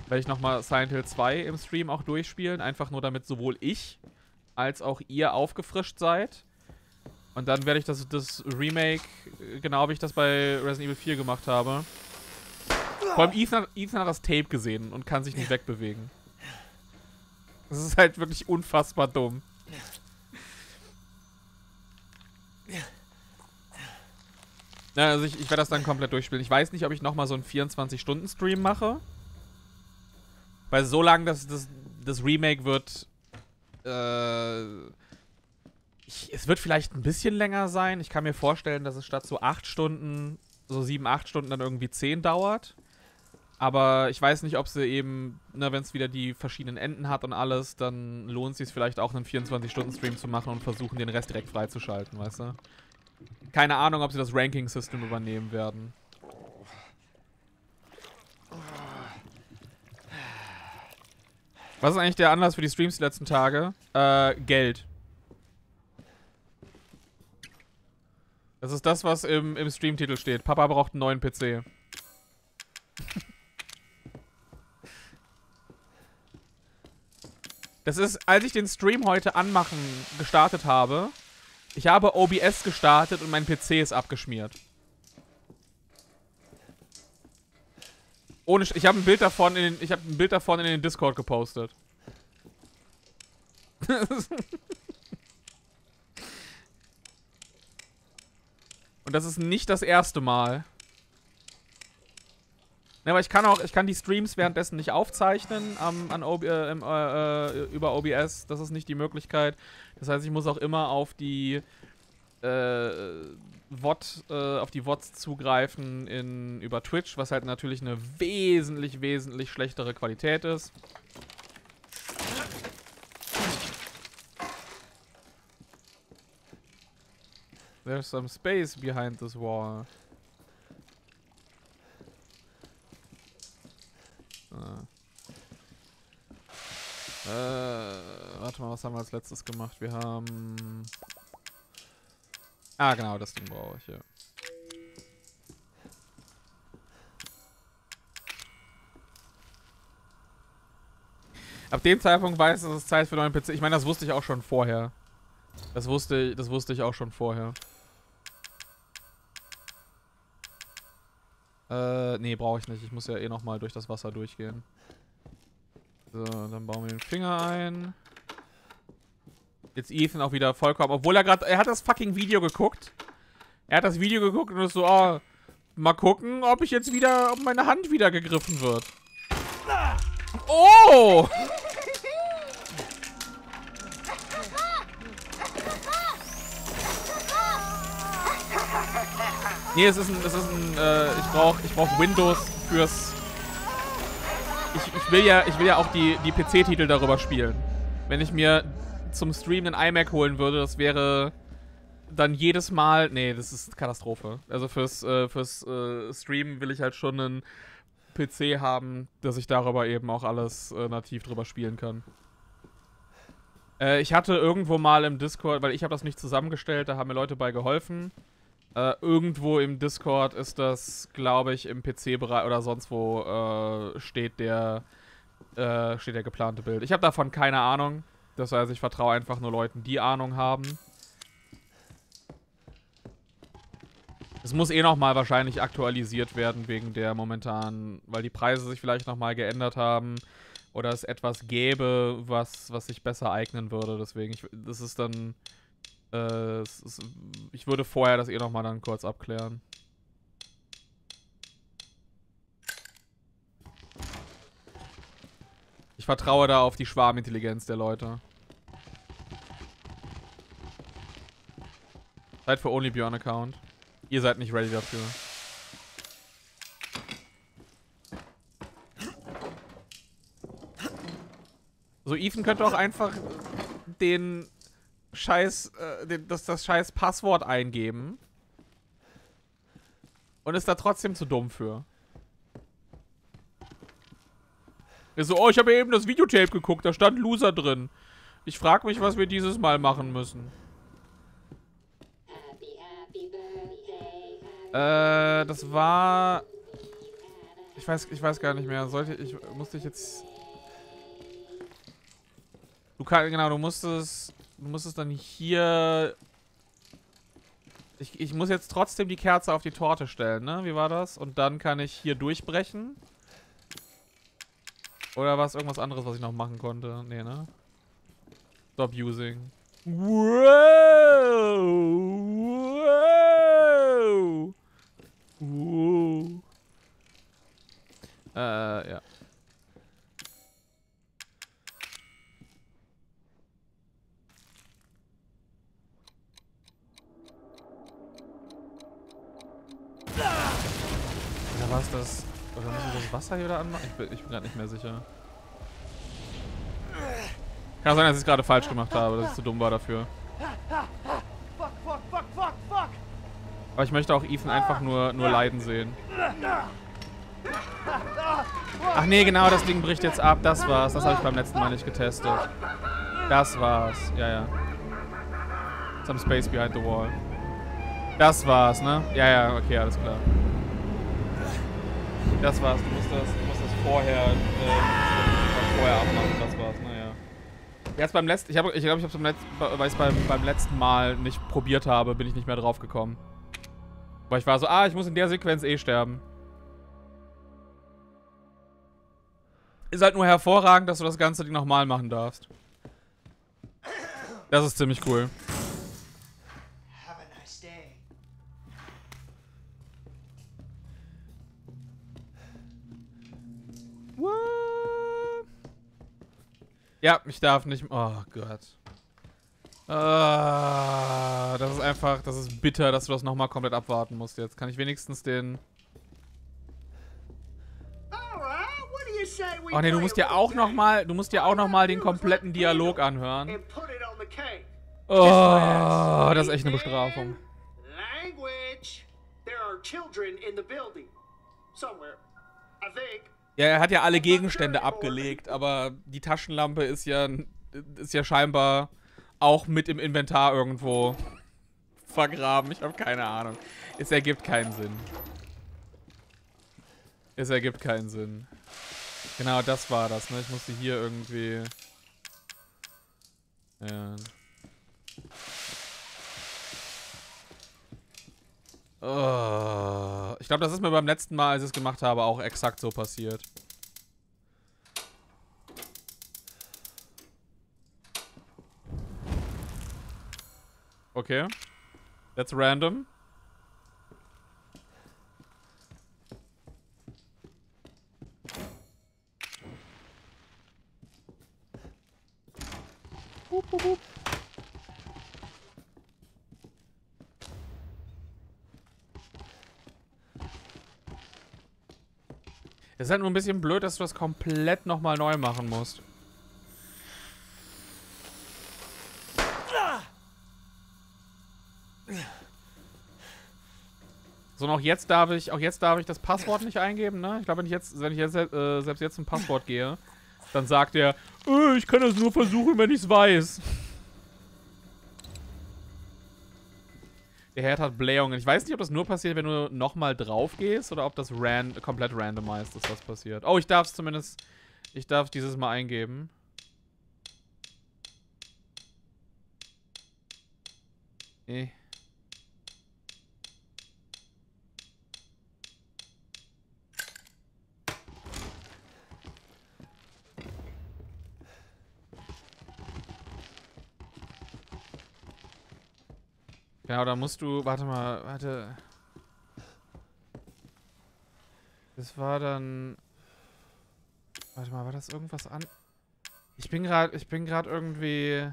werde ich nochmal Silent Hill 2 im Stream auch durchspielen. Einfach nur damit sowohl ich als auch ihr aufgefrischt seid. Und dann werde ich das, das Remake, äh, genau wie ich das bei Resident Evil 4 gemacht habe. Vor allem Ethan, Ethan hat das Tape gesehen und kann sich nicht wegbewegen. Das ist halt wirklich unfassbar dumm. Ja, also ich, ich werde das dann komplett durchspielen. Ich weiß nicht, ob ich nochmal so einen 24-Stunden-Stream mache. Weil so lang das, das, das Remake wird. Äh, ich, es wird vielleicht ein bisschen länger sein. Ich kann mir vorstellen, dass es statt so 8 Stunden, so 7, 8 Stunden dann irgendwie 10 dauert. Aber ich weiß nicht, ob sie eben, ne, wenn es wieder die verschiedenen Enden hat und alles, dann lohnt es sich vielleicht auch einen 24-Stunden-Stream zu machen und versuchen, den Rest direkt freizuschalten, weißt du? Keine Ahnung, ob sie das Ranking-System übernehmen werden. Was ist eigentlich der Anlass für die Streams die letzten Tage? Äh, Geld. Das ist das, was im, im Streamtitel steht. Papa braucht einen neuen PC. Das ist, als ich den Stream heute anmachen gestartet habe, ich habe OBS gestartet und mein PC ist abgeschmiert. Ohne, ich habe ein Bild davon in den, ich habe ein Bild davon in den Discord gepostet. und das ist nicht das erste Mal. Ne, aber ich kann auch, ich kann die Streams währenddessen nicht aufzeichnen am, an OB, äh, im, äh, äh, über OBS. Das ist nicht die Möglichkeit. Das heißt, ich muss auch immer auf die äh, VOD, äh, auf die VODs zugreifen in, über Twitch, was halt natürlich eine wesentlich, wesentlich schlechtere Qualität ist. There's some space behind this wall. Ah. Äh, warte mal, was haben wir als letztes gemacht? Wir haben... Ah, genau, das Ding brauche ich, ja. Ab dem Zeitpunkt weiß ich, es ist Zeit für neuen PC. Ich meine, das wusste ich auch schon vorher. Das wusste, das wusste ich auch schon vorher. Äh, nee, brauche ich nicht. Ich muss ja eh nochmal durch das Wasser durchgehen. So, dann bauen wir den Finger ein. Jetzt Ethan auch wieder vollkommen, obwohl er gerade, er hat das fucking Video geguckt. Er hat das Video geguckt und ist so, oh, mal gucken, ob ich jetzt wieder, ob meine Hand wieder gegriffen wird. Oh! Nee, es ist ein, es ist ein, äh, ich brauch, ich brauch Windows fürs... Ich, ich will ja, ich will ja auch die, die PC-Titel darüber spielen. Wenn ich mir zum Stream einen iMac holen würde, das wäre dann jedes Mal, nee, das ist Katastrophe. Also fürs, äh, fürs äh, Streamen will ich halt schon einen PC haben, dass ich darüber eben auch alles äh, nativ drüber spielen kann. Äh, ich hatte irgendwo mal im Discord, weil ich habe das nicht zusammengestellt, da haben mir Leute bei geholfen. Äh, irgendwo im Discord ist das, glaube ich, im PC-Bereich oder sonst wo äh, steht der äh, steht der geplante Bild. Ich habe davon keine Ahnung. Das heißt, ich vertraue einfach nur Leuten, die Ahnung haben. Es muss eh nochmal wahrscheinlich aktualisiert werden wegen der momentanen, weil die Preise sich vielleicht nochmal geändert haben oder es etwas gäbe, was, was sich besser eignen würde. Deswegen, ich, das ist dann, äh, ist, ich würde vorher das eh nochmal dann kurz abklären. Ich vertraue da auf die Schwarmintelligenz der Leute. Zeit für Only Björn Account. Ihr seid nicht ready dafür. So, Ethan könnte auch einfach den scheiß, äh, das, das scheiß Passwort eingeben. Und ist da trotzdem zu dumm für. Ist so, oh, ich habe eben das Videotape geguckt, da stand Loser drin. Ich frage mich, was wir dieses Mal machen müssen. Äh, das war... Ich weiß, ich weiß gar nicht mehr. Sollte ich... Musste ich jetzt... Du kannst... Genau, du musstest... Du musstest dann hier... Ich, ich muss jetzt trotzdem die Kerze auf die Torte stellen, ne? Wie war das? Und dann kann ich hier durchbrechen. Oder war es irgendwas anderes, was ich noch machen konnte? Nee, ne? Stop using. Wow! Wow! Wow! Äh, ja. Oder war es das... Oder muss ich das Wasser hier wieder anmachen? Ich bin, ich bin gerade nicht mehr sicher. Kann sein, dass ich es gerade falsch gemacht habe, dass ich zu dumm war dafür. Aber ich möchte auch Ethan einfach nur, nur leiden sehen. Ach nee, genau, das Ding bricht jetzt ab. Das war's. Das habe ich beim letzten Mal nicht getestet. Das war's. Ja, ja. Some space behind the wall. Das war's, ne? Ja, ja, okay, alles klar. Das war's. Du musst das, du musst das vorher, äh, vorher abmachen. Das war's, naja. Jetzt beim letzten, ich glaube, ich, glaub, ich habe beim letzten, weil ich beim, beim letzten Mal nicht probiert habe, bin ich nicht mehr drauf gekommen. Weil ich war so, ah, ich muss in der Sequenz eh sterben. Ist halt nur hervorragend, dass du das ganze Ding nochmal machen darfst. Das ist ziemlich cool. Have a nice day. What? Ja, ich darf nicht. Oh Gott. Ah, das ist einfach, das ist bitter, dass du das nochmal komplett abwarten musst jetzt. Kann ich wenigstens den... Oh ne, du musst a dir auch nochmal, du musst dir auch nochmal den kompletten Dialog anhören. Oh, das ist echt eine Bestrafung. children in the building. Somewhere. I think. Ja, er hat ja alle Gegenstände abgelegt, aber die Taschenlampe ist ja, ist ja scheinbar auch mit im Inventar irgendwo vergraben. Ich habe keine Ahnung. Es ergibt keinen Sinn. Es ergibt keinen Sinn. Genau, das war das, ne? Ich musste hier irgendwie... Ja. Oh, ich glaube, das ist mir beim letzten Mal, als ich es gemacht habe, auch exakt so passiert. Okay. That's random. Boop, boop, boop. Es ist halt nur ein bisschen blöd, dass du das komplett nochmal neu machen musst. So, und auch jetzt darf ich, auch jetzt darf ich das Passwort nicht eingeben, ne? Ich glaube, wenn ich jetzt, wenn ich jetzt, äh, selbst jetzt ein Passwort gehe, dann sagt er, äh, ich kann das nur versuchen, wenn ich es weiß. Der Herd hat Blähungen. Ich weiß nicht, ob das nur passiert, wenn du nochmal drauf gehst oder ob das ran komplett randomized ist, was passiert. Oh, ich darf es zumindest, ich darf dieses mal eingeben. Eh. Genau, da musst du, warte mal, warte. Das war dann, warte mal, war das irgendwas an? Ich bin gerade, ich bin gerade irgendwie,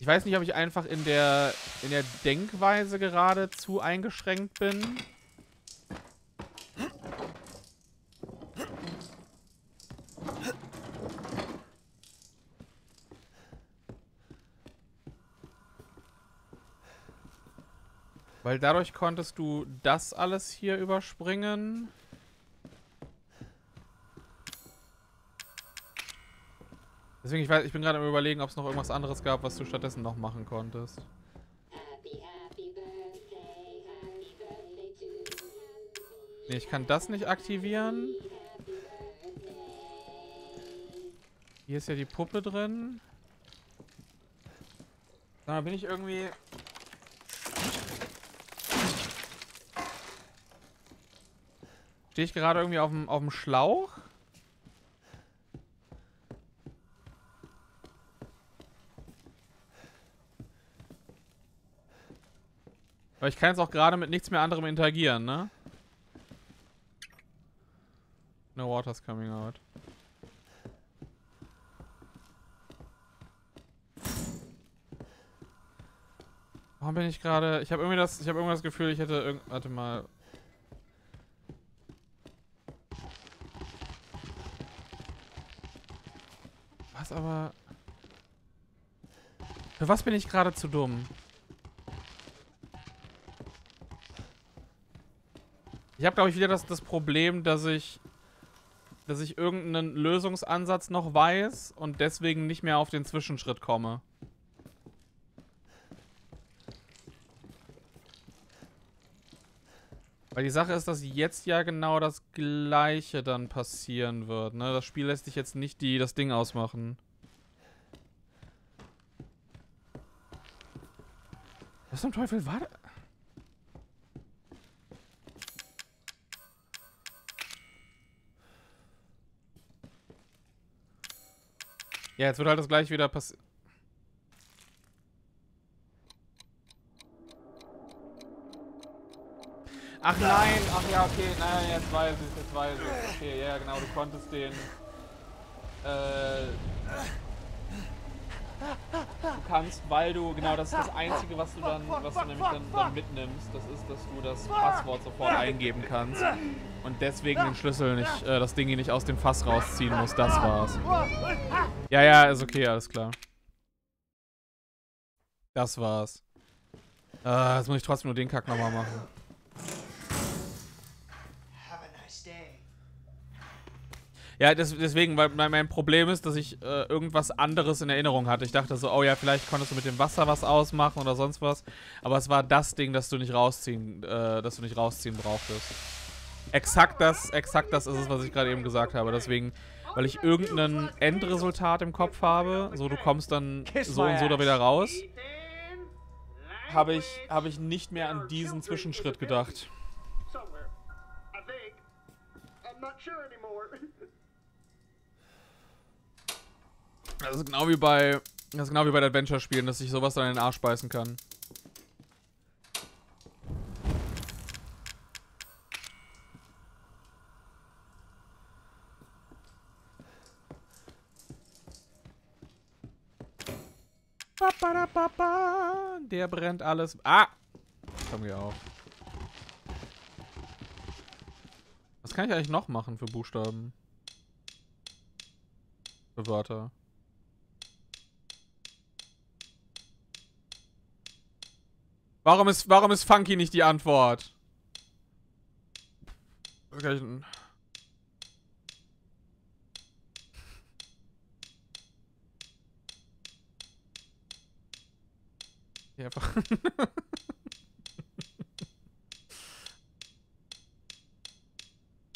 ich weiß nicht, ob ich einfach in der, in der Denkweise gerade zu eingeschränkt bin. Weil dadurch konntest du das alles hier überspringen. Deswegen, ich, weiß, ich bin gerade am überlegen, ob es noch irgendwas anderes gab, was du stattdessen noch machen konntest. Nee, ich kann das nicht aktivieren. Hier ist ja die Puppe drin. Da bin ich irgendwie... Stehe ich gerade irgendwie auf dem, auf dem Schlauch? Weil ich kann jetzt auch gerade mit nichts mehr anderem interagieren, ne? No water's coming out. Warum bin ich gerade... Ich habe irgendwie das... Ich habe irgendwie das Gefühl, ich hätte irgend... Warte mal. Was aber... Für was bin ich gerade zu dumm? Ich habe, glaube ich, wieder das, das Problem, dass ich dass ich irgendeinen Lösungsansatz noch weiß und deswegen nicht mehr auf den Zwischenschritt komme. Weil die Sache ist, dass jetzt ja genau das gleiche dann passieren wird, ne? Das Spiel lässt dich jetzt nicht die, das Ding ausmachen. Zum Teufel war das? Ja, jetzt wird halt das gleich wieder passieren. Ach nein, ach ja, okay, nein, jetzt weiß ich, jetzt weiß ich. Okay, ja, genau, du konntest den, äh, du kannst, weil du, genau, das ist das Einzige, was du dann, was du nämlich dann, dann mitnimmst, das ist, dass du das Passwort sofort eingeben kannst und deswegen den Schlüssel nicht, äh, das Ding hier nicht aus dem Fass rausziehen musst, das war's. Ja, ja, ist okay, alles klar. Das war's. Äh, jetzt muss ich trotzdem nur den Kack nochmal machen. Have a nice day. Ja, des, deswegen, weil mein, Problem ist, dass ich äh, irgendwas anderes in Erinnerung hatte. Ich dachte so, oh ja, vielleicht konntest du mit dem Wasser was ausmachen oder sonst was. Aber es war das Ding, das du nicht rausziehen, äh, das du nicht rausziehen brauchtest. Exakt das, exakt das ist es, was ich gerade eben gesagt habe. Deswegen, weil ich irgendein Endresultat im Kopf habe, so du kommst dann so und so da wieder raus, habe ich, habe ich nicht mehr an diesen Zwischenschritt gedacht. Not sure anymore. Das ist genau wie bei, das ist genau wie bei Adventure-Spielen, dass ich sowas dann in den Arsch beißen kann. Der brennt alles. Ah! Komm hier auf. Was kann ich eigentlich noch machen für Buchstaben? Für Wörter. Warum ist, warum ist Funky nicht die Antwort? Okay, ich- Hier einfach.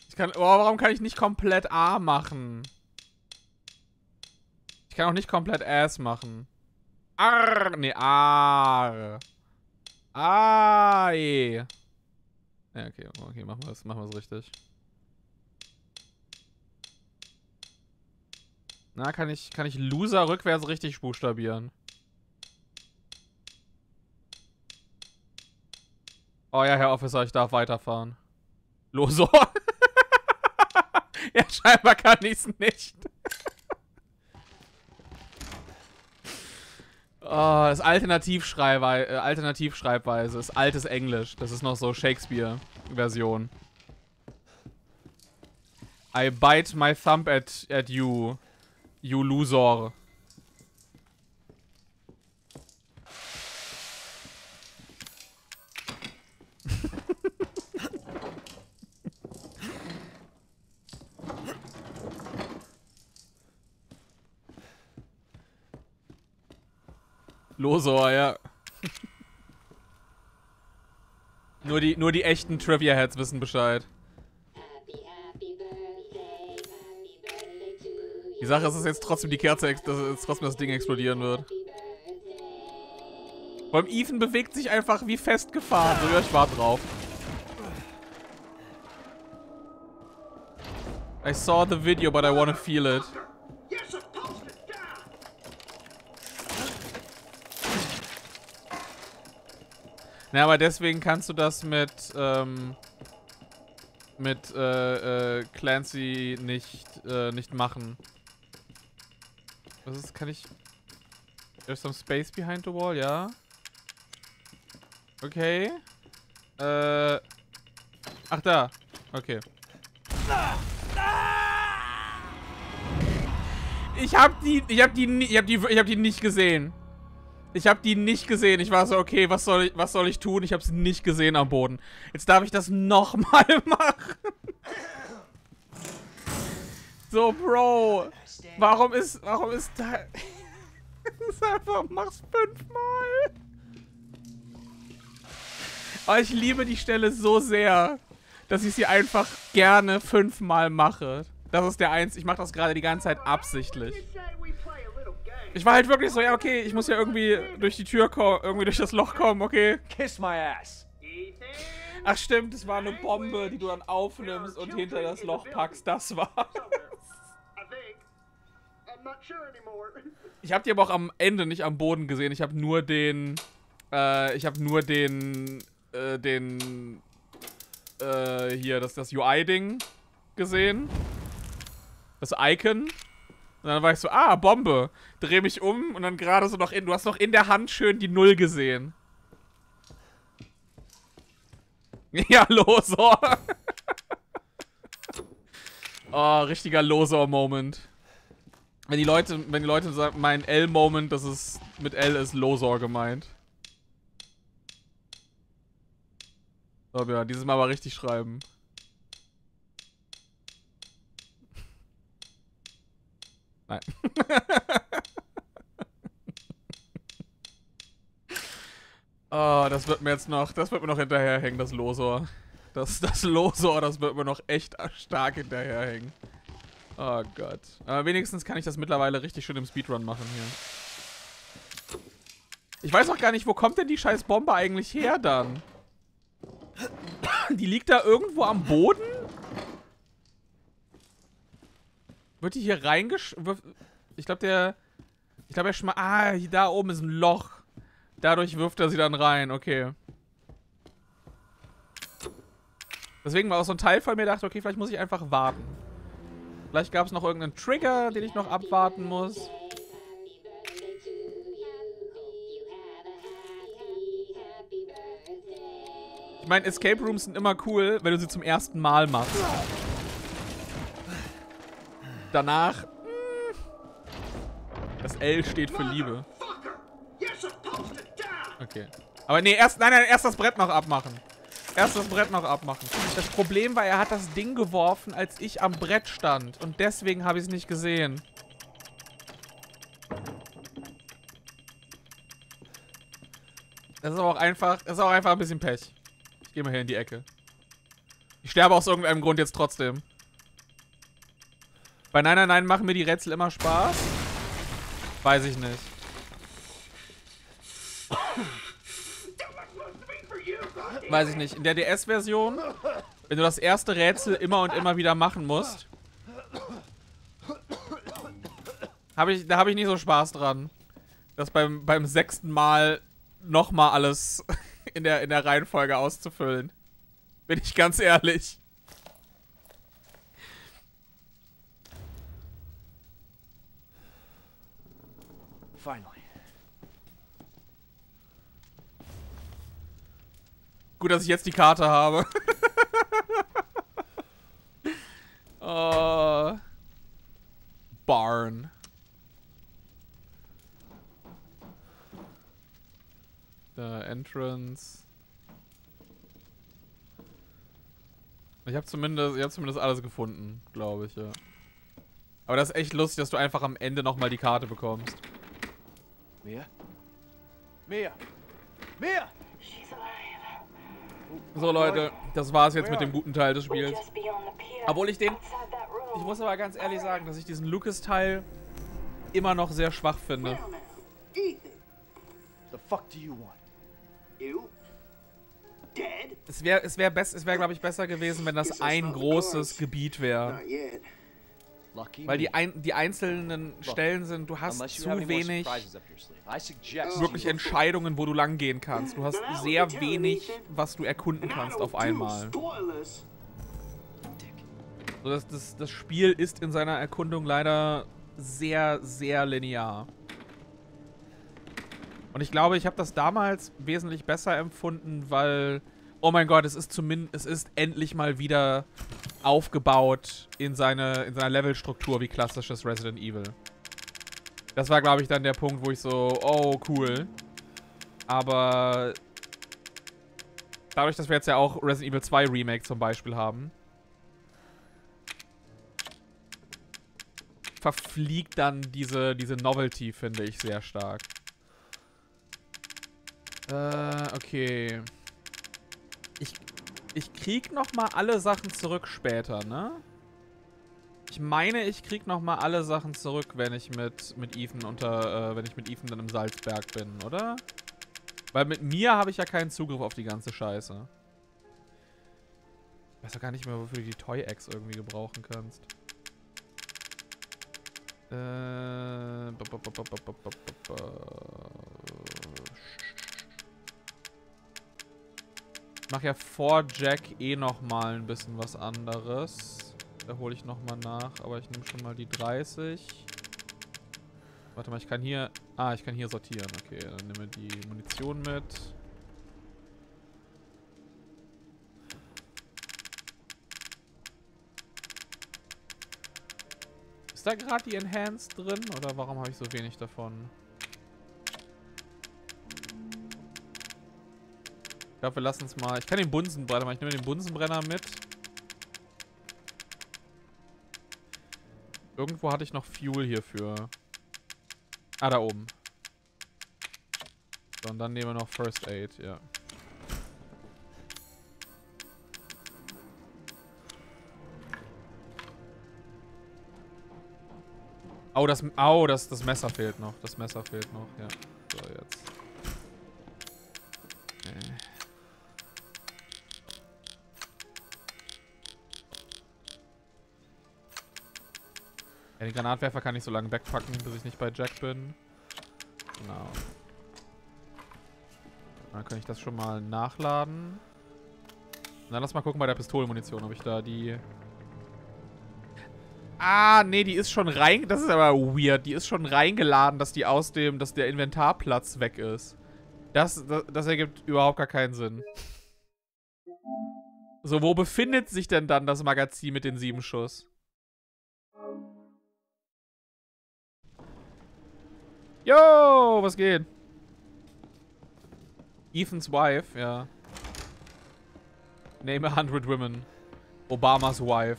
ich kann, oh, warum kann ich nicht komplett A machen? Ich kann auch nicht komplett S machen. Arr, nee, Arr. Ah, je. Ja, okay, okay, machen wir es machen richtig. Na, kann ich, kann ich Loser rückwärts richtig buchstabieren? Oh ja, Herr Officer, ich darf weiterfahren. Losor. ja, scheinbar kann ich's nicht. Oh, das Alternativschreibweise, äh, Alternativschreibweise ist altes Englisch. Das ist noch so Shakespeare-Version. I bite my thumb at, at you, you loser. Losor, ja. nur, die, nur die echten Trivia-Heads wissen Bescheid. Die Sache ist, dass jetzt trotzdem die Kerze, dass jetzt trotzdem das Ding explodieren wird. Beim Ethan bewegt sich einfach wie festgefahren. So, ja, ich war drauf. I saw the video, but I wanna feel it. You're supposed to die. Na, aber deswegen kannst du das mit, ähm, mit, äh, äh, Clancy nicht, äh, nicht machen. Was ist, kann ich... There's some space behind the wall, ja? Okay. Äh... Ach, da. Okay. Ich hab die, ich hab die, ich hab die, ich hab die nicht gesehen. Ich habe die nicht gesehen. Ich war so, okay, was soll ich, was soll ich tun? Ich habe sie nicht gesehen am Boden. Jetzt darf ich das nochmal machen. So, Bro. Warum ist, warum ist da... Das ist einfach, mach's fünfmal. Aber ich liebe die Stelle so sehr, dass ich sie einfach gerne fünfmal mache. Das ist der eins. Ich mache das gerade die ganze Zeit absichtlich. Ich war halt wirklich so, ja, okay, ich muss ja irgendwie durch die Tür kommen, irgendwie durch das Loch kommen, okay. Kiss my ass. Ach stimmt, es war eine Bombe, die du dann aufnimmst und hinter das Loch packst. Das war. Somewhere. I think. I'm not sure anymore. Ich habe die aber auch am Ende nicht am Boden gesehen. Ich habe nur den. Äh, ich habe nur den. Äh, den. Äh, hier, das, das UI-Ding gesehen. Das Icon. Und dann war ich so, ah, Bombe. Dreh mich um und dann gerade so noch in. Du hast noch in der Hand schön die Null gesehen. Ja, Losor. oh, richtiger Losor-Moment. Wenn die Leute, wenn die Leute sagen, mein L-Moment, das ist mit L ist Losor gemeint. So, ja, dieses Mal aber richtig schreiben. Nein. oh, das wird mir jetzt noch, das wird mir noch hinterherhängen, das Losor. Das, das Losor, das wird mir noch echt stark hinterherhängen. Oh Gott. Aber wenigstens kann ich das mittlerweile richtig schön im Speedrun machen hier. Ich weiß auch gar nicht, wo kommt denn die scheiß Bombe eigentlich her dann? Die liegt da irgendwo am Boden? Wird die hier reingesch... Ich glaube, der... Ich glaube, er schma... Ah, da oben ist ein Loch. Dadurch wirft er sie dann rein. Okay. Deswegen war auch so ein Teil von mir, dachte, okay, vielleicht muss ich einfach warten. Vielleicht gab es noch irgendeinen Trigger, den ich noch abwarten muss. Ich meine, Escape Rooms sind immer cool, wenn du sie zum ersten Mal machst. Danach. mm, Das L steht für Liebe. Okay. Aber nee, erst, nein, nein, erst das Brett noch abmachen. Erst das Brett noch abmachen. Das Problem war, er hat das Ding geworfen, als ich am Brett stand. Und deswegen habe ich es nicht gesehen. Das ist aber auch einfach, das ist auch einfach ein bisschen Pech. Ich gehe mal hier in die Ecke. Ich sterbe aus irgendeinem Grund jetzt trotzdem. Bei Nein, Nein, Nein machen mir die Rätsel immer Spaß. Weiß ich nicht. Weiß ich nicht. In der DS-Version, wenn du das erste Rätsel immer und immer wieder machen musst, hab ich, da habe ich nicht so Spaß dran. Das beim, beim sechsten Mal nochmal alles in der, in der Reihenfolge auszufüllen. Bin ich ganz ehrlich. Gut, dass ich jetzt die Karte habe. oh. Barn. The Entrance. Ich habe zumindest, ich hab zumindest alles gefunden, glaube ich, ja. Aber das ist echt lustig, dass du einfach am Ende nochmal die Karte bekommst. Mia? Mia! Mia! So Leute, das war's jetzt mit dem guten Teil des Spiels. Obwohl ich den... Ich muss aber ganz ehrlich sagen, dass ich diesen Lucas-Teil immer noch sehr schwach finde. Es wäre, es wäre, es wäre, glaube ich, besser gewesen, wenn das ein großes Gebiet wäre. Weil die, ein, die einzelnen Stellen sind, du hast zu wenig wirklich Entscheidungen, wo du lang gehen kannst. Du hast sehr wenig, was du erkunden kannst auf einmal. So, das, das, das Spiel ist in seiner Erkundung leider sehr, sehr linear. Und ich glaube, ich habe das damals wesentlich besser empfunden, weil, oh mein Gott, es ist zumindest, es ist endlich mal wieder aufgebaut in seine, in seiner Levelstruktur wie klassisches Resident Evil. Das war, glaube ich, dann der Punkt, wo ich so, oh, cool. Aber dadurch, dass wir jetzt ja auch Resident Evil 2 Remake zum Beispiel haben, verfliegt dann diese, diese Novelty, finde ich, sehr stark. Äh, okay. Ich, ich krieg noch mal alle Sachen zurück später, ne? Ich meine, ich krieg noch mal alle Sachen zurück, wenn ich mit, mit Ethan unter, äh, wenn ich mit Ethan dann im Salzberg bin, oder? Weil mit mir habe ich ja keinen Zugriff auf die ganze Scheiße. Ich weiß doch gar nicht mehr, wofür du die Toy-Eggs irgendwie gebrauchen kannst. Äh, Ich mache ja vor Jack eh nochmal ein bisschen was anderes. Da hole ich nochmal nach, aber ich nehme schon mal die 30. Warte mal, ich kann hier... Ah, ich kann hier sortieren. Okay, dann nehme ich die Munition mit. Ist da gerade die Enhanced drin? Oder warum habe ich so wenig davon? Ich glaube, wir lassen uns mal... Ich kann den Bunsenbrenner mal. Ich nehme den Bunsenbrenner mit. Irgendwo hatte ich noch Fuel hierfür. Ah, da oben. So, und dann nehmen wir noch First Aid, ja. Oh, das, oh, das, das Messer fehlt noch. Das Messer fehlt noch, ja. So, jetzt. Den Granatwerfer kann ich so lange wegpacken, bis ich nicht bei Jack bin. Genau. Dann kann ich das schon mal nachladen. Dann lass mal gucken bei der Pistolenmunition, ob ich da die... Ah, nee, die ist schon rein... Das ist aber weird. Die ist schon reingeladen, dass die aus dem... dass der Inventarplatz weg ist. Das, das, das ergibt überhaupt gar keinen Sinn. So, wo befindet sich denn dann das Magazin mit den sieben Schuss? Yo, was geht? Ethans wife, ja. Name a hundred women. Obamas wife.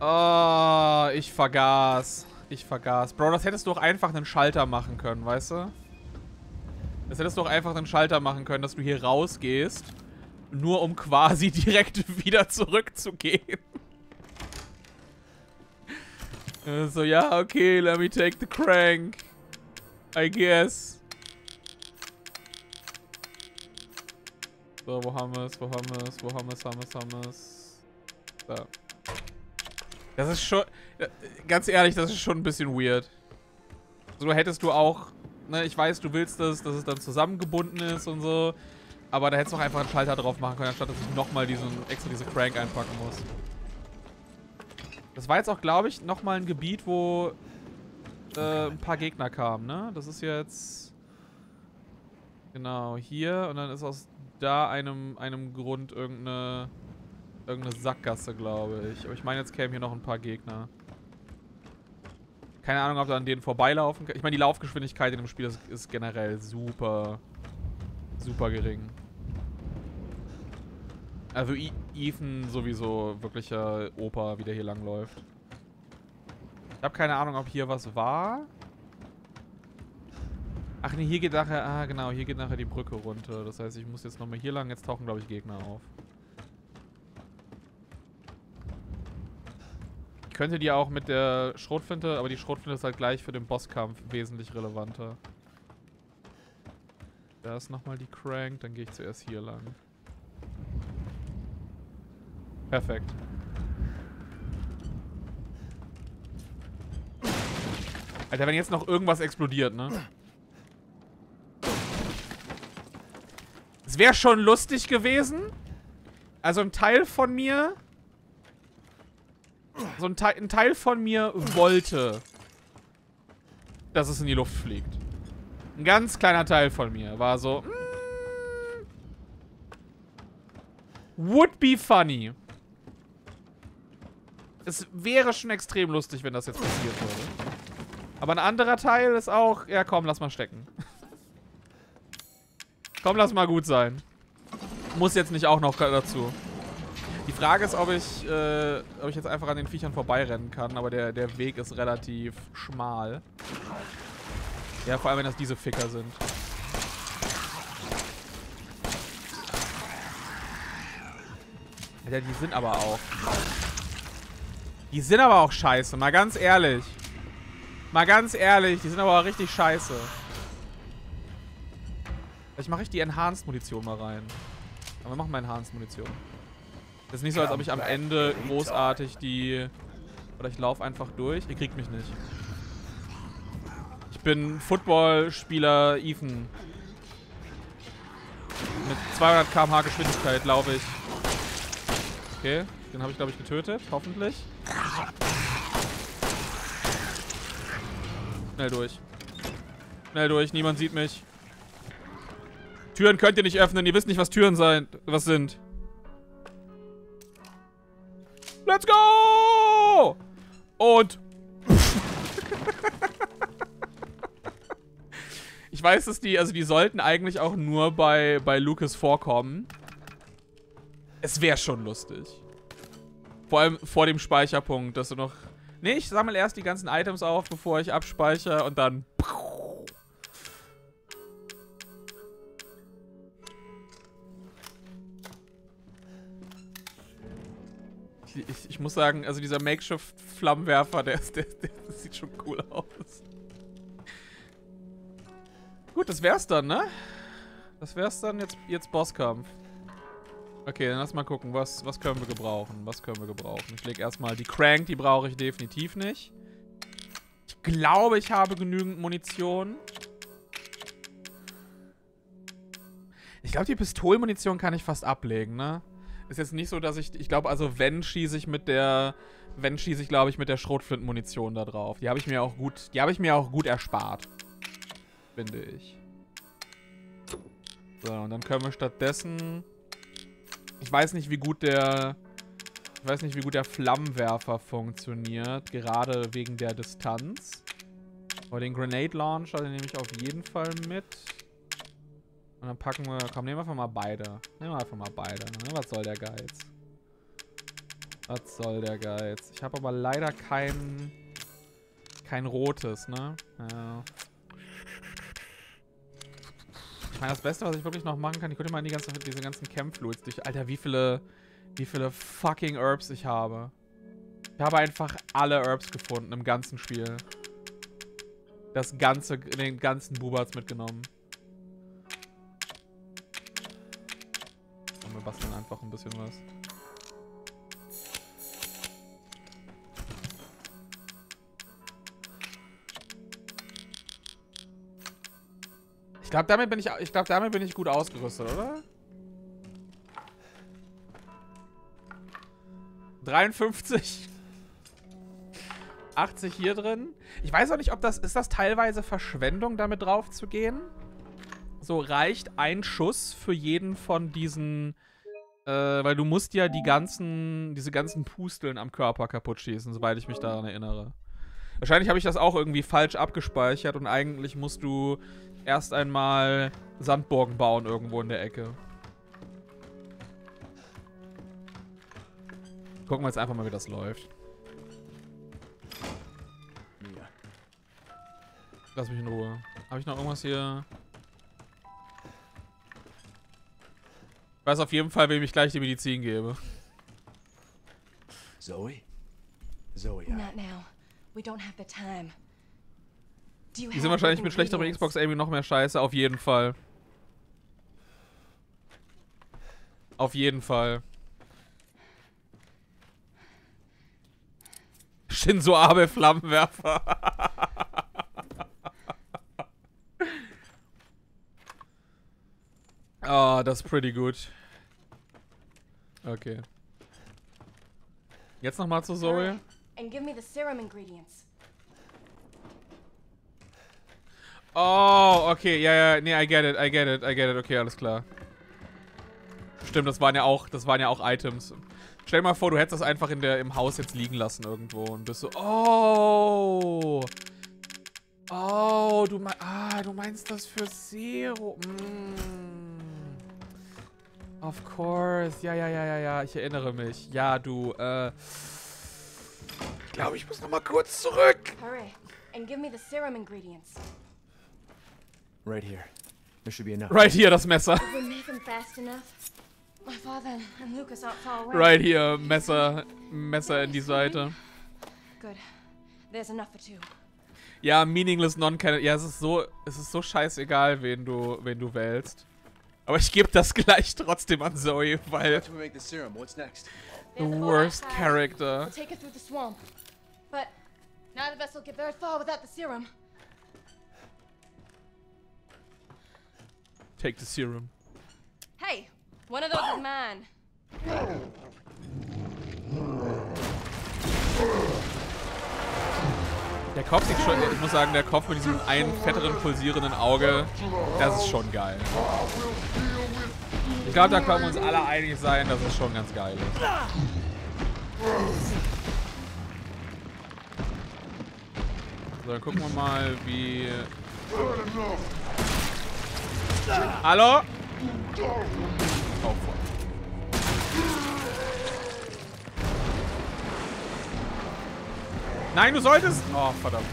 Oh, ich vergaß. Ich vergaß. Bro, das hättest du auch einfach einen Schalter machen können, weißt du? Das hättest du auch einfach einen Schalter machen können, dass du hier rausgehst. Nur um quasi direkt wieder zurückzugehen. Äh, So, ja, okay, let me take the crank. I guess. So, wo haben wir es, wo haben wir es, wo haben wir es, haben wir es, haben wir es. Da. Das ist schon, äh, ganz ehrlich, das ist schon ein bisschen weird. So hättest du auch, ne, ich weiß, du willst das, dass es dann zusammengebunden ist und so. Aber da hättest du auch einfach einen Schalter drauf machen können, anstatt dass ich nochmal diesen, extra diese Crank einpacken muss. Das war jetzt auch, glaube ich, nochmal ein Gebiet, wo äh, ein paar Gegner kamen, ne? Das ist jetzt... Genau, hier. Und dann ist aus da einem, einem Grund irgendeine, irgendeine Sackgasse, glaube ich. Aber ich meine, jetzt kämen hier noch ein paar Gegner. Keine Ahnung, ob du an denen vorbeilaufen kann. Ich meine, die Laufgeschwindigkeit in dem Spiel ist, ist generell super, super gering. Also Ethan sowieso wirklicher Opa, wie der hier langläuft. Ich habe keine Ahnung, ob hier was war. Ach nee, hier geht nachher, ah genau, hier geht nachher die Brücke runter. Das heißt, ich muss jetzt nochmal hier lang. Jetzt tauchen, glaube ich, Gegner auf. Ich könnte die auch mit der Schrotflinte, aber die Schrotflinte ist halt gleich für den Bosskampf wesentlich relevanter. Da ist nochmal die Crank, dann gehe ich zuerst hier lang. Perfekt. Alter, wenn jetzt noch irgendwas explodiert, ne? Es wäre schon lustig gewesen. Also ein Teil von mir... So ein, Teil, ein Teil von mir wollte, dass es in die Luft fliegt. Ein ganz kleiner Teil von mir war so... Mm, would be funny. Es wäre schon extrem lustig, wenn das jetzt passiert würde. Aber ein anderer Teil ist auch... Ja, komm, lass mal stecken. komm, lass mal gut sein. Muss jetzt nicht auch noch dazu. Die Frage ist, ob ich, äh, ob ich jetzt einfach an den Viechern vorbeirennen kann. Aber der, der Weg ist relativ schmal. Ja, vor allem, wenn das diese Ficker sind. Alter, die sind aber auch... Die sind aber auch scheiße, mal ganz ehrlich. Mal ganz ehrlich, die sind aber auch richtig scheiße. Vielleicht mache ich die Enhanced-Munition mal rein. Aber wir machen mal Enhanced-Munition. Das ist nicht so, als ob ich am Ende großartig die... Oder ich laufe einfach durch. Ihr kriegt mich nicht. Ich bin Footballspieler Ethan. Mit 200 km/h Geschwindigkeit laufe ich. Okay, den habe ich, glaube ich, getötet. Hoffentlich. Schnell durch. Schnell durch, niemand sieht mich. Türen könnt ihr nicht öffnen, ihr wisst nicht, was Türen sein, was sind. Let's go! Und... weiß, dass die, also die sollten eigentlich auch nur bei, bei Lucas vorkommen. Es wäre schon lustig. Vor allem vor dem Speicherpunkt, dass du noch... Nee, ich sammle erst die ganzen Items auf, bevor ich abspeichere und dann... Ich, ich, muss sagen, also dieser Makeshift-Flammenwerfer, der, der, der, sieht schon cool aus. Gut, das wär's dann, ne? Das wär's dann, jetzt, jetzt Bosskampf. Okay, dann lass mal gucken, was, was können wir gebrauchen? Was können wir gebrauchen? Ich leg erstmal die Crank, die brauche ich definitiv nicht. Ich glaube, ich habe genügend Munition. Ich glaube, die Pistolenmunition kann ich fast ablegen, ne? Ist jetzt nicht so, dass ich. Ich glaube, also wenn schieße ich mit der. Wenn schieße ich, glaube ich, mit der Schrotflintenmunition da drauf. Die habe ich mir auch gut. Die habe ich mir auch gut erspart. Finde ich. So, und dann können wir stattdessen. Ich weiß nicht, wie gut der. Ich weiß nicht, wie gut der Flammenwerfer funktioniert. Gerade wegen der Distanz. Aber den Grenade Launcher, den nehme ich auf jeden Fall mit. Und dann packen wir. Komm, nehmen wir einfach mal beide. Nehmen wir einfach mal beide. Ne? Was soll der Geiz? Was soll der Geiz? Ich habe aber leider kein. Kein rotes, ne? Ja. Ich meine, das Beste, was ich wirklich noch machen kann, ich könnte mal in die ganze, diese ganzen Camp-Fluids durch. Alter, wie viele. Wie viele fucking Herbs ich habe. Ich habe einfach alle Herbs gefunden im ganzen Spiel. Das ganze, den ganzen Bubats mitgenommen. Und wir basteln einfach ein bisschen was. Glaube, damit ich, ich glaube, damit bin ich gut ausgerüstet, oder? 53. 80 hier drin. Ich weiß auch nicht, ob das, ist das teilweise Verschwendung, damit drauf zu gehen? So reicht ein Schuss für jeden von diesen, äh, weil du musst ja die ganzen, diese ganzen Pusteln am Körper kaputt schießen, soweit ich mich daran erinnere. Wahrscheinlich habe ich das auch irgendwie falsch abgespeichert und eigentlich musst du erst einmal Sandburgen bauen irgendwo in der Ecke. Gucken wir jetzt einfach mal, wie das läuft. Lass mich in Ruhe. Habe ich noch irgendwas hier? Ich weiß auf jeden Fall, wem ich gleich die Medizin gebe. Zoe? Zoe, I- Not now. We don't have the time. Die sind wahrscheinlich mit ingredients? Xbox Aiming noch mehr scheiße. Auf jeden Fall. Auf jeden Fall. Shinzo Abe Flammenwerfer. Ah, das ist pretty good. Okay. Jetzt nochmal zu Zoe. And give me the serum ingredients. Oh, okay, ja, ja, nee, I get it, I get it, I get it, okay, alles klar. Stimmt, das waren ja auch, das waren ja auch Items. Stell dir mal vor, du hättest das einfach in der, im Haus jetzt liegen lassen irgendwo und bist so, oh. Oh, du meinst, ah, du meinst das für Zero. Mm. Of course, ja, ja, ja, ja, ja, ich erinnere mich. Ja, du, äh, ich glaube, ich muss noch mal kurz zurück. Hurry and give me the serum ingredients. Right here. There should be enough. Right here, das Messer. If we make them fast enough, my father and Lucas aren't far away. Right here, Messer, Messer in die Seite. Good. There's enough for two. Ja, meaningless non-canon. Ja, es ist so, es ist so scheißegal, wen du, wen du wählst. Aber ich gebe das gleich trotzdem an Zoe, weil After we make the serum, what's next? the There's all worst character. We'll take it through the swamp. But none of us will get very far without the serum. Take the serum. Hey, one of those is mine. Der Kopf sieht schon, ich muss sagen, der Kopf mit diesem einen fetteren, pulsierenden Auge, das ist schon geil. Ich glaube, da können wir uns alle einig sein, dass es schon ganz geil ist. So, dann gucken wir mal, wie... Hallo? Oh, fuck. Nein, du solltest... Oh, verdammt.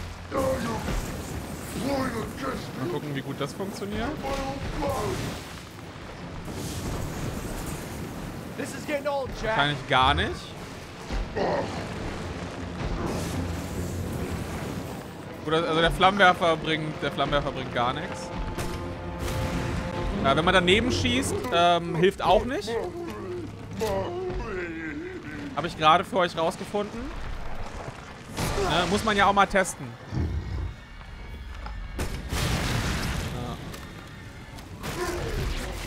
Mal gucken, wie gut das funktioniert. Kann ich gar nicht. Gut, also der Flammenwerfer bringt, der Flammenwerfer bringt gar nichts. Ja, wenn man daneben schießt, ähm, hilft auch nicht. Habe ich gerade für euch rausgefunden. Ne, muss man ja auch mal testen.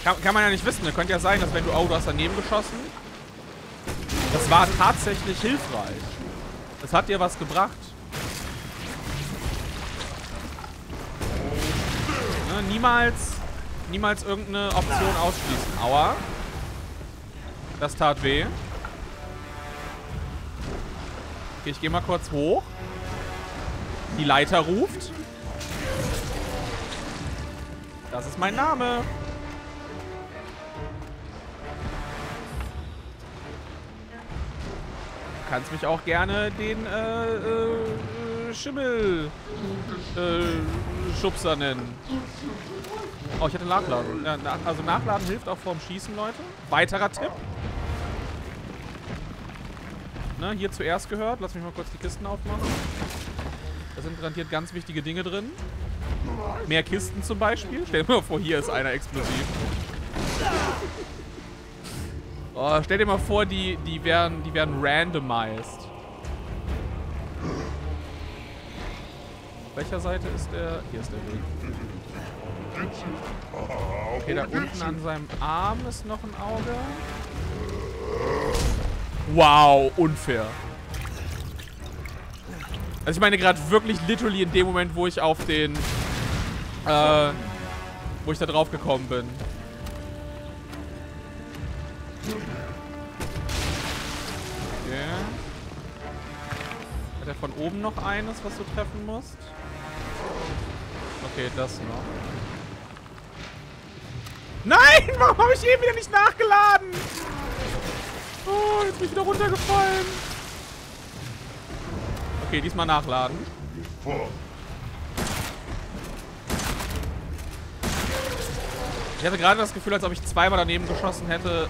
Kann, kann man ja nicht wissen. Ne? Könnte ja sein, dass wenn du, oh, du hast daneben geschossen. Das war tatsächlich hilfreich. Das hat dir was gebracht. Ne, niemals, niemals irgendeine Option ausschließen. Aua. Das tat weh. Okay, ich gehe mal kurz hoch. Die Leiter ruft. Das ist mein Name. Du kannst mich auch gerne den äh, äh, Schimmel äh, Schubser nennen. Oh, ich hatte Nachladen. Ja, nach, also Nachladen hilft auch vorm Schießen, Leute. Weiterer Tipp. Ne, hier zuerst gehört. Lass mich mal kurz die Kisten aufmachen. Da sind garantiert ganz wichtige Dinge drin. Mehr Kisten zum Beispiel. Stell dir mal vor, hier ist einer explosiv. Oh, stell dir mal vor, die, die, werden, die werden randomized. Welcher Seite ist der? Hier ist der Weg. Okay, da unten an seinem Arm ist noch ein Auge. Wow, unfair. Also ich meine gerade wirklich literally in dem Moment, wo ich auf den, äh, wo ich da drauf gekommen bin. Okay. Hat er von oben noch eines, was du treffen musst? Okay, das noch. Nein! Warum habe ich eben wieder nicht nachgeladen? Oh, jetzt bin ich wieder runtergefallen. Okay, diesmal nachladen. Ich hatte gerade das Gefühl, als ob ich zweimal daneben geschossen hätte.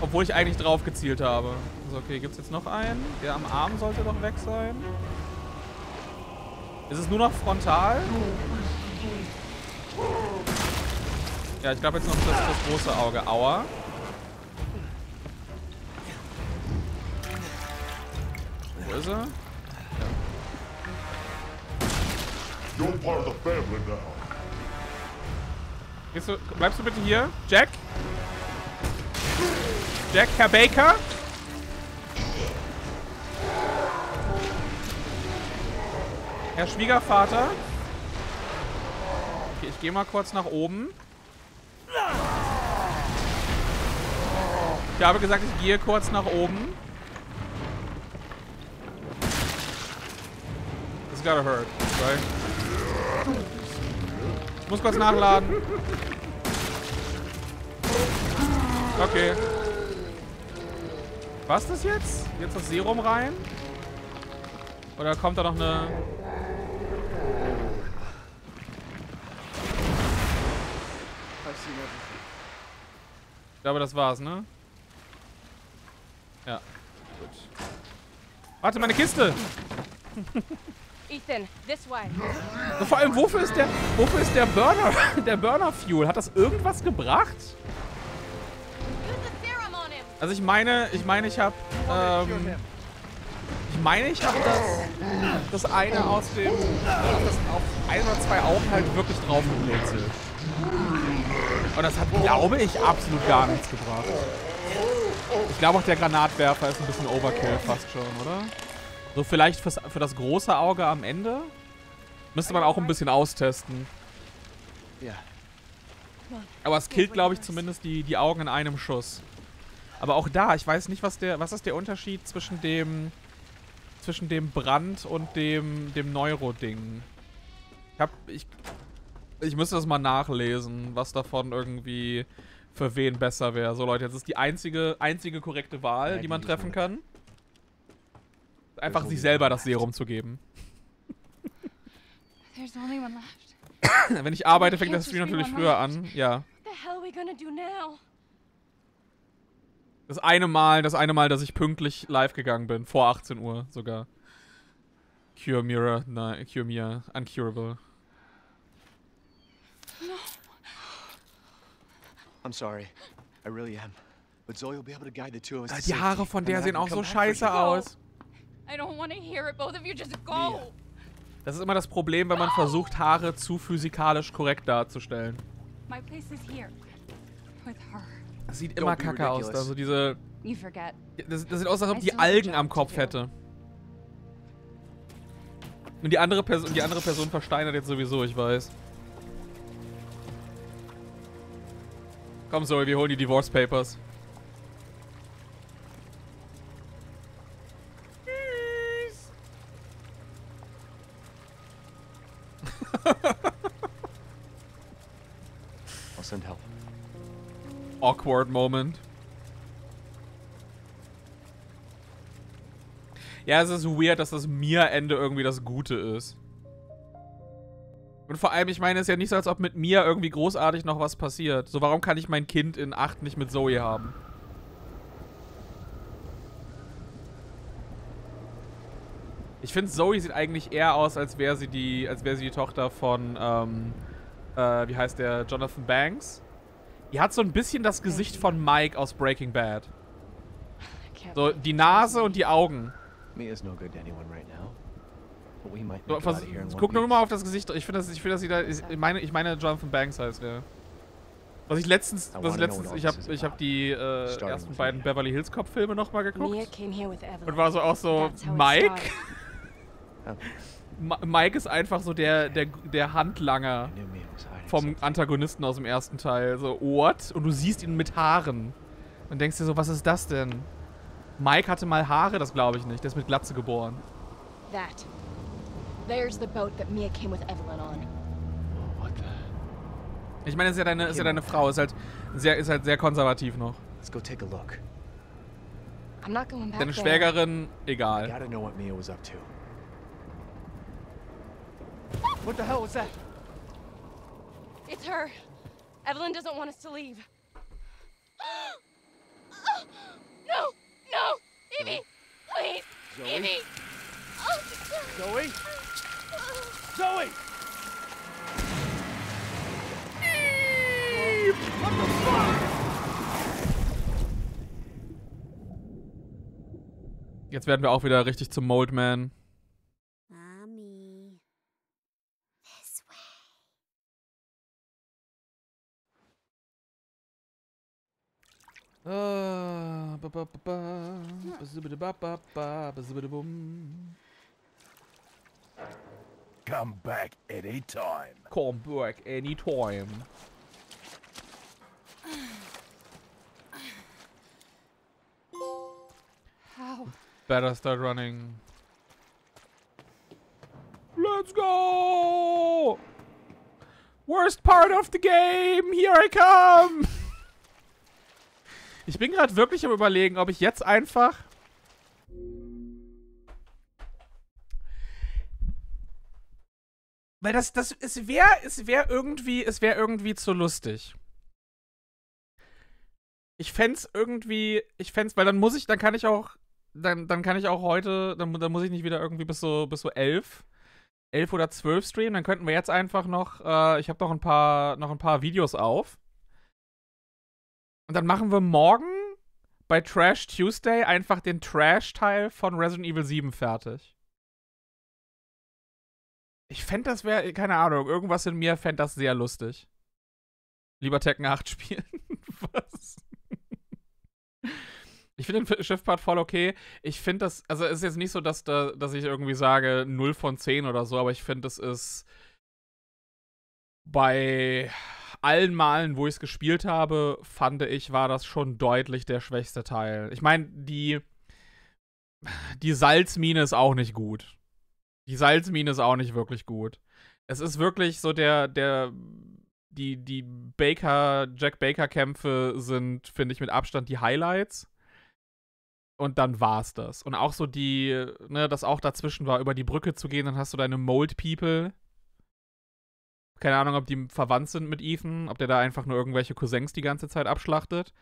Obwohl ich eigentlich drauf gezielt habe. Also okay, gibt es jetzt noch einen? Der am Arm sollte doch weg sein. Ist es nur noch frontal? Ja, ich glaube jetzt noch das, das große Auge. Aua. Wo ist er? Gehst du, bleibst du bitte hier? Jack? Jack, Herr Baker? Herr Schwiegervater? Okay, ich gehe mal kurz nach oben. Ich habe gesagt, ich gehe kurz nach oben. This gotta hurt, right? Ich muss kurz nachladen. Okay. Was das jetzt? Jetzt das Serum rein? Oder kommt da noch eine... Ich glaube, das war's, ne? Ja. Gut. Warte, meine Kiste! Ethan, this way. Und vor allem, wofür ist der, wofür ist der Burner, der Burner Fuel? Hat das irgendwas gebracht? Also ich meine, ich meine, ich habe, ähm, ich meine, ich habe das, das eine aus dem, das auf ein oder zwei Augen halt wirklich drauf geblätzelt. Und das hat, glaube ich, absolut gar nichts gebracht. Ich glaube auch der Granatwerfer ist ein bisschen Overkill fast schon, oder? So vielleicht fürs, für das große Auge am Ende? Müsste man auch ein bisschen austesten. Yeah. Aber es killt, glaube ich, zumindest die, die Augen in einem Schuss. Aber auch da, ich weiß nicht, was der, was ist der Unterschied zwischen dem, zwischen dem Brand und dem, dem Neuro-Ding. Ich hab, ich, Ich müsste das mal nachlesen, was davon irgendwie für wen besser wäre. So Leute, jetzt ist die einzige, einzige korrekte Wahl, die man treffen kann. Einfach sich selber das Serum zu geben. Wenn ich arbeite, fängt das Stream natürlich früher an. Ja. Das eine Mal, das eine Mal, dass ich pünktlich live gegangen bin. Vor 18 Uhr sogar. Cure Mirror, nein, Cure Mia, Uncurable. I'm sorry. I really am. But Zoe will be able to guide the two of us. Die Haare von der sehen auch so scheiße aus. I don't want to hear it. Both of you just go. Das ist immer das Problem, wenn man versucht, Haare zu physikalisch korrekt darzustellen. My place is here. With her. Das sieht immer kacke aus. Also diese. You forget. Das, das sieht aus, als ob die Algen am Kopf hätte. Und die andere Person, die andere Person versteinert jetzt sowieso, ich weiß. Komm, Zoe, wir holen die Divorce Papers. Tschüss. I'll send help. Awkward Moment. Ja, es ist weird, dass das Mia-Ende irgendwie das Gute ist. Und vor allem, ich meine, es ist ja nicht so, als ob mit Mia irgendwie großartig noch was passiert. So, warum kann ich mein Kind in 8 nicht mit Zoe haben? Ich finde, Zoe sieht eigentlich eher aus, als wäre sie die, als wäre sie die Tochter von, ähm, äh, wie heißt der, Jonathan Banks. Die hat so ein bisschen das Gesicht von Mike aus Breaking Bad. So, die Nase und die Augen. Mia's no good to anyone right now. But we might So, vers- guck nur mal auf das Gesicht. Ich finde, dass, ich finde, dass sie da. Ich meine, ich meine, Jonathan Banks heißt der. Was ich letztens, I was ich letztens, ich habe, ich habe about. die äh, ersten beiden. Beverly Hills Cop Filme noch mal Mia geguckt und war so auch so Mike. Mike ist einfach so der, der, der Handlanger vom. Antagonisten aus dem ersten Teil. So, what? Und du siehst ihn mit Haaren. Und denkst dir so, was ist das denn? Mike hatte mal Haare, das glaube ich nicht. Der ist mit Glatze geboren. That. There's the boat that Mia came with Evelyn on. Oh, what the? Ich meine, ist ja deine, ist ja deine Frau, ist halt sehr, ist halt sehr konservativ noch. Let's go take a look. I'm not going back Deine there. Schwägerin, I egal. gotta know what Mia was up to. What the hell was that? It's her. Evelyn doesn't want us to leave. no, no, Evie, please, Zoe? Evie. Zoe? Zoe! Jetzt werden wir auch wieder richtig zum Moldman. Mommy. This way. Ah, ba, ba, ba, ba, bazibidi, ba, ba, ba, bazibidi, bum. Come back any time. Come back anytime. How? Better start running. Let's go! Worst part of the game! Here I come! Ich bin gerade wirklich am überlegen, ob ich jetzt einfach... Weil das, das, es wäre, es wäre irgendwie, es wäre irgendwie zu lustig. Ich fänd's irgendwie, ich fänd's, weil dann muss ich, dann kann ich auch, dann, dann kann ich auch heute, dann, dann muss ich nicht wieder irgendwie bis so, bis so elf, elf oder zwölf streamen, dann könnten wir jetzt einfach noch, äh, ich habe noch ein paar, noch ein paar Videos auf. Und dann machen wir morgen bei Trash Tuesday einfach den Trash-Teil von Resident Evil 7 fertig. Ich fände das wäre, keine Ahnung, irgendwas in mir fände das sehr lustig. Lieber Tekken 8 spielen. Was? Ich finde den Schiffpart voll okay. Ich finde das, also es ist jetzt nicht so, dass, da, dass ich irgendwie sage 0 von 10 oder so, aber ich finde, es ist bei allen Malen, wo ich es gespielt habe, fand ich, war das schon deutlich der schwächste Teil. Ich meine, die, die Salzmine ist auch nicht gut. Die Salzmine ist auch nicht wirklich gut. Es ist wirklich so der, der, die, die Baker, Jack Baker-Kämpfe sind, finde ich, mit Abstand die Highlights. Und dann war's das. Und auch so die, ne, das auch dazwischen war, über die Brücke zu gehen, dann hast du deine Mold People. Keine Ahnung, ob die verwandt sind mit Ethan, ob der da einfach nur irgendwelche Cousins die ganze Zeit abschlachtet.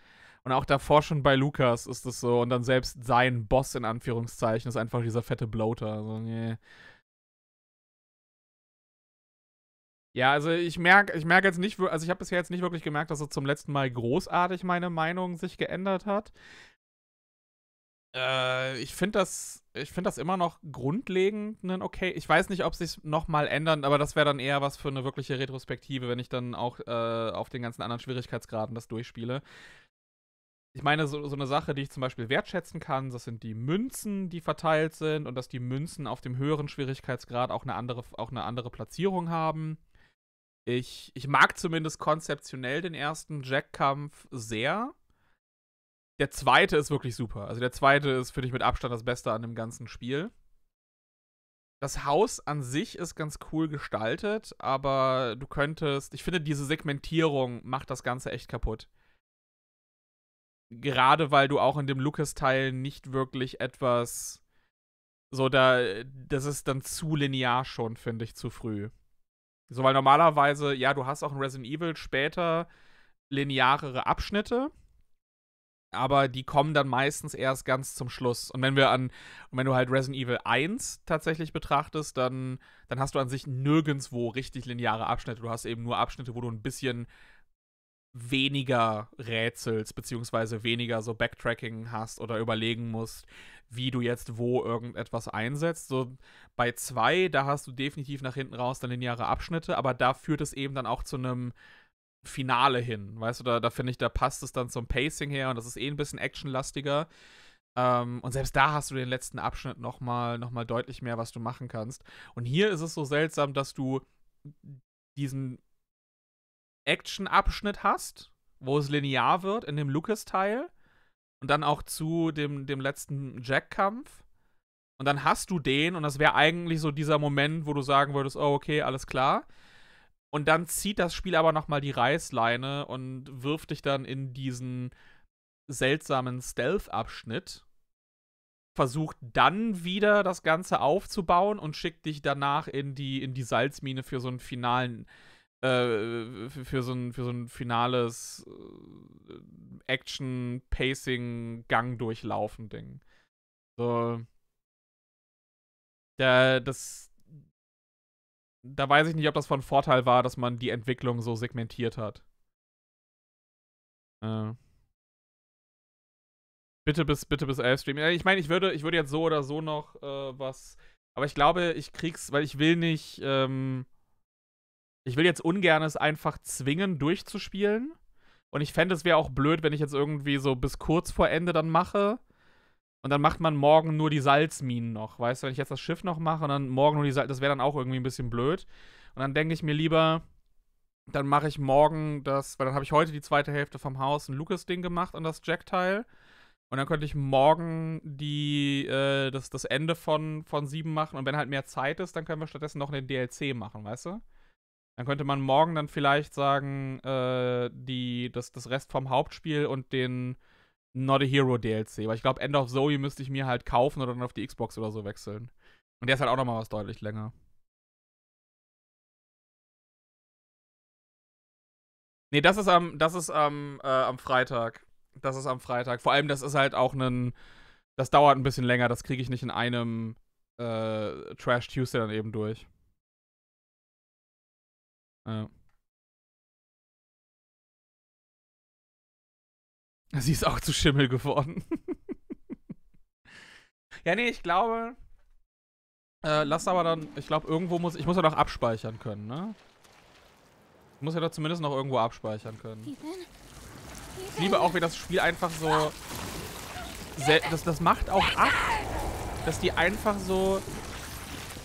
Und auch davor schon bei Lukas ist es so. Und dann selbst sein Boss in Anführungszeichen ist einfach dieser fette Bloater. Also, nee. Ja, also ich merke ich merk jetzt nicht, also ich habe bisher jetzt nicht wirklich gemerkt, dass so zum letzten Mal großartig meine Meinung sich geändert hat. Äh, ich finde das, ich finde das immer noch grundlegend ein okay. Ich weiß nicht, ob sich noch mal ändern, aber das wäre dann eher was für eine wirkliche Retrospektive, wenn ich dann auch äh, auf den ganzen anderen Schwierigkeitsgraden das durchspiele. Ich meine, so, so eine Sache, die ich zum Beispiel wertschätzen kann, das sind die Münzen, die verteilt sind und dass die Münzen auf dem höheren Schwierigkeitsgrad auch eine andere, auch eine andere Platzierung haben. Ich, ich mag zumindest konzeptionell den ersten Jack-Kampf sehr. Der zweite ist wirklich super. Also der zweite ist, finde ich, mit Abstand das Beste an dem ganzen Spiel. Das Haus an sich ist ganz cool gestaltet, aber du könntest. Ich finde, diese Segmentierung macht das Ganze echt kaputt. Gerade weil du auch in dem Lucas-Teil nicht wirklich etwas. So, da. Das ist dann zu linear schon, finde ich, zu früh. So, weil normalerweise, ja, du hast auch in Resident Evil später linearere Abschnitte, aber die kommen dann meistens erst ganz zum Schluss. Und wenn wir an, und wenn du halt Resident Evil 1 tatsächlich betrachtest, dann, dann hast du an sich nirgendwo richtig lineare Abschnitte. Du hast eben nur Abschnitte, wo du ein bisschen weniger rätselst, beziehungsweise weniger so Backtracking hast oder überlegen musst, wie du jetzt wo irgendetwas einsetzt. So bei 2, da hast du definitiv nach hinten raus dann lineare Abschnitte, aber da führt es eben dann auch zu einem Finale hin. Weißt du, da, da finde ich, da passt es dann zum Pacing her und das ist eh ein bisschen actionlastiger. Ähm, und selbst da hast du den letzten Abschnitt nochmal noch mal deutlich mehr, was du machen kannst. Und hier ist es so seltsam, dass du diesen Action-Abschnitt hast, wo es linear wird in dem Lucas-Teil. Und dann auch zu dem, dem letzten Jack-Kampf. Und dann hast du den, und das wäre eigentlich so dieser Moment, wo du sagen würdest, oh, okay, alles klar. Und dann zieht das Spiel aber nochmal die Reißleine und wirft dich dann in diesen seltsamen Stealth-Abschnitt. Versucht dann wieder das Ganze aufzubauen und schickt dich danach in die, in die Salzmine für so einen finalen, äh, für, für, so ein, für so ein finales äh, Action-Pacing-Gang durchlaufen Ding. So. Da, das, da weiß ich nicht, ob das von Vorteil war, dass man die Entwicklung so segmentiert hat. Äh. Bitte bis, bitte bis 11 streamen. Ja, Ich meine, ich würde, ich würde jetzt so oder so noch äh, was. Aber ich glaube, ich krieg's, weil ich will nicht. Ähm, ich will jetzt ungern es einfach zwingen, durchzuspielen. Und ich fände, es wäre auch blöd, wenn ich jetzt irgendwie so bis kurz vor Ende dann mache. Und dann macht man morgen nur die Salzminen noch. Weißt du, wenn ich jetzt das Schiff noch mache und dann morgen nur die Salz, das wäre dann auch irgendwie ein bisschen blöd. Und dann denke ich mir lieber, dann mache ich morgen das, weil dann habe ich heute die zweite Hälfte vom Haus ein Lucas-Ding gemacht und das Jack-Teil. Und dann könnte ich morgen die, äh, das, das Ende von, von 7 machen. Und wenn halt mehr Zeit ist, dann können wir stattdessen noch einen DLC machen, weißt du? Dann könnte man morgen dann vielleicht sagen, äh, die, das, das Rest vom Hauptspiel und den Not a Hero DLC. Weil ich glaube, End of Zoe müsste ich mir halt kaufen oder dann auf die Xbox oder so wechseln. Und der ist halt auch nochmal was deutlich länger. Nee, das ist am, das ist am, äh, am Freitag. Das ist am Freitag. Vor allem, das ist halt auch ein. Das dauert ein bisschen länger. Das kriege ich nicht in einem äh, Trash Tuesday dann eben durch. Ja. Sie ist auch zu Schimmel geworden. ja, nee, ich glaube. Äh, lass aber dann. Ich glaube, irgendwo muss. Ich muss ja noch abspeichern können, ne? Ich muss ja doch zumindest noch irgendwo abspeichern können. Ethan? Ich liebe auch, wie das Spiel einfach so. Das, das macht auch ab, dass die einfach so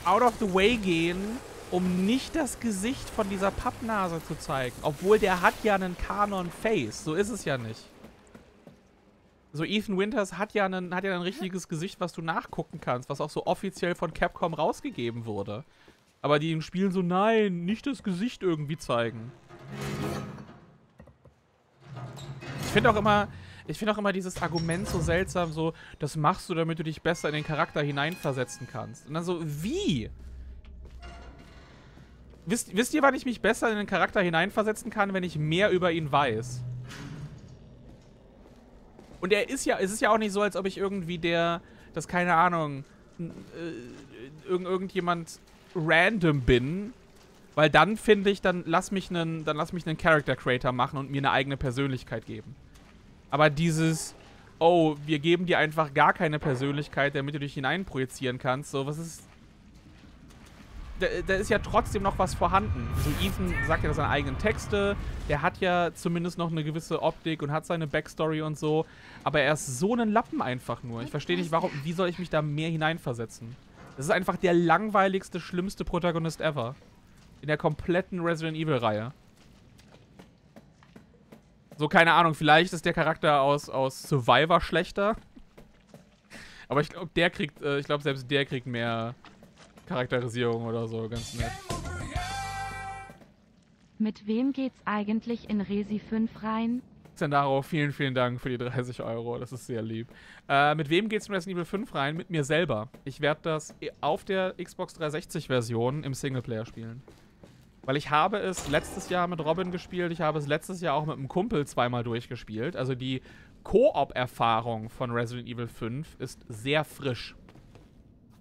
out of the way gehen, um nicht das Gesicht von dieser Pappnase zu zeigen. Obwohl der hat ja einen Kanon-Face. So ist es ja nicht. So, Ethan Winters hat ja, einen, hat ja ein richtiges Gesicht, was du nachgucken kannst, was auch so offiziell von Capcom rausgegeben wurde. Aber die im Spiel so, nein, nicht das Gesicht irgendwie zeigen. Ich finde auch immer, ich finde auch immer dieses Argument so seltsam, so, das machst du, damit du dich besser in den Charakter hineinversetzen kannst. Und dann so, wie? Wisst, wisst ihr, wann ich mich besser in den Charakter hineinversetzen kann, wenn ich mehr über ihn weiß? Und er ist ja, es ist ja auch nicht so, als ob ich irgendwie der, das keine Ahnung, äh, irgend, irgendjemand random bin. Weil dann finde ich, dann lass mich einen, dann lass mich einen Character Creator machen und mir eine eigene Persönlichkeit geben. Aber dieses, oh, wir geben dir einfach gar keine Persönlichkeit, damit du dich hineinprojizieren kannst, so, was ist. Da, da ist ja trotzdem noch was vorhanden. So, Ethan sagt ja seine eigenen Texte, der hat ja zumindest noch eine gewisse Optik und hat seine Backstory und so, aber er ist so ein Lappen einfach nur. Ich verstehe nicht, warum, wie soll ich mich da mehr hineinversetzen? Das ist einfach der langweiligste, schlimmste Protagonist ever. In der kompletten Resident Evil-Reihe. So, keine Ahnung, vielleicht ist der Charakter aus, aus Survivor schlechter. Aber ich glaube, der kriegt, äh, ich glaube, selbst der kriegt mehr Charakterisierung oder so, ganz nett. Mit wem geht's eigentlich in Resi 5 rein? Sendaro, vielen, vielen Dank für die 30 Euro. Das ist sehr lieb. Äh, mit wem geht's in Resident Evil 5 rein? Mit mir selber. Ich werde das auf der Xbox 360-Version im Singleplayer spielen. Weil ich habe es letztes Jahr mit Robin gespielt, ich habe es letztes Jahr auch mit einem Kumpel zweimal durchgespielt. Also die Koop-Erfahrung von Resident Evil 5 ist sehr frisch.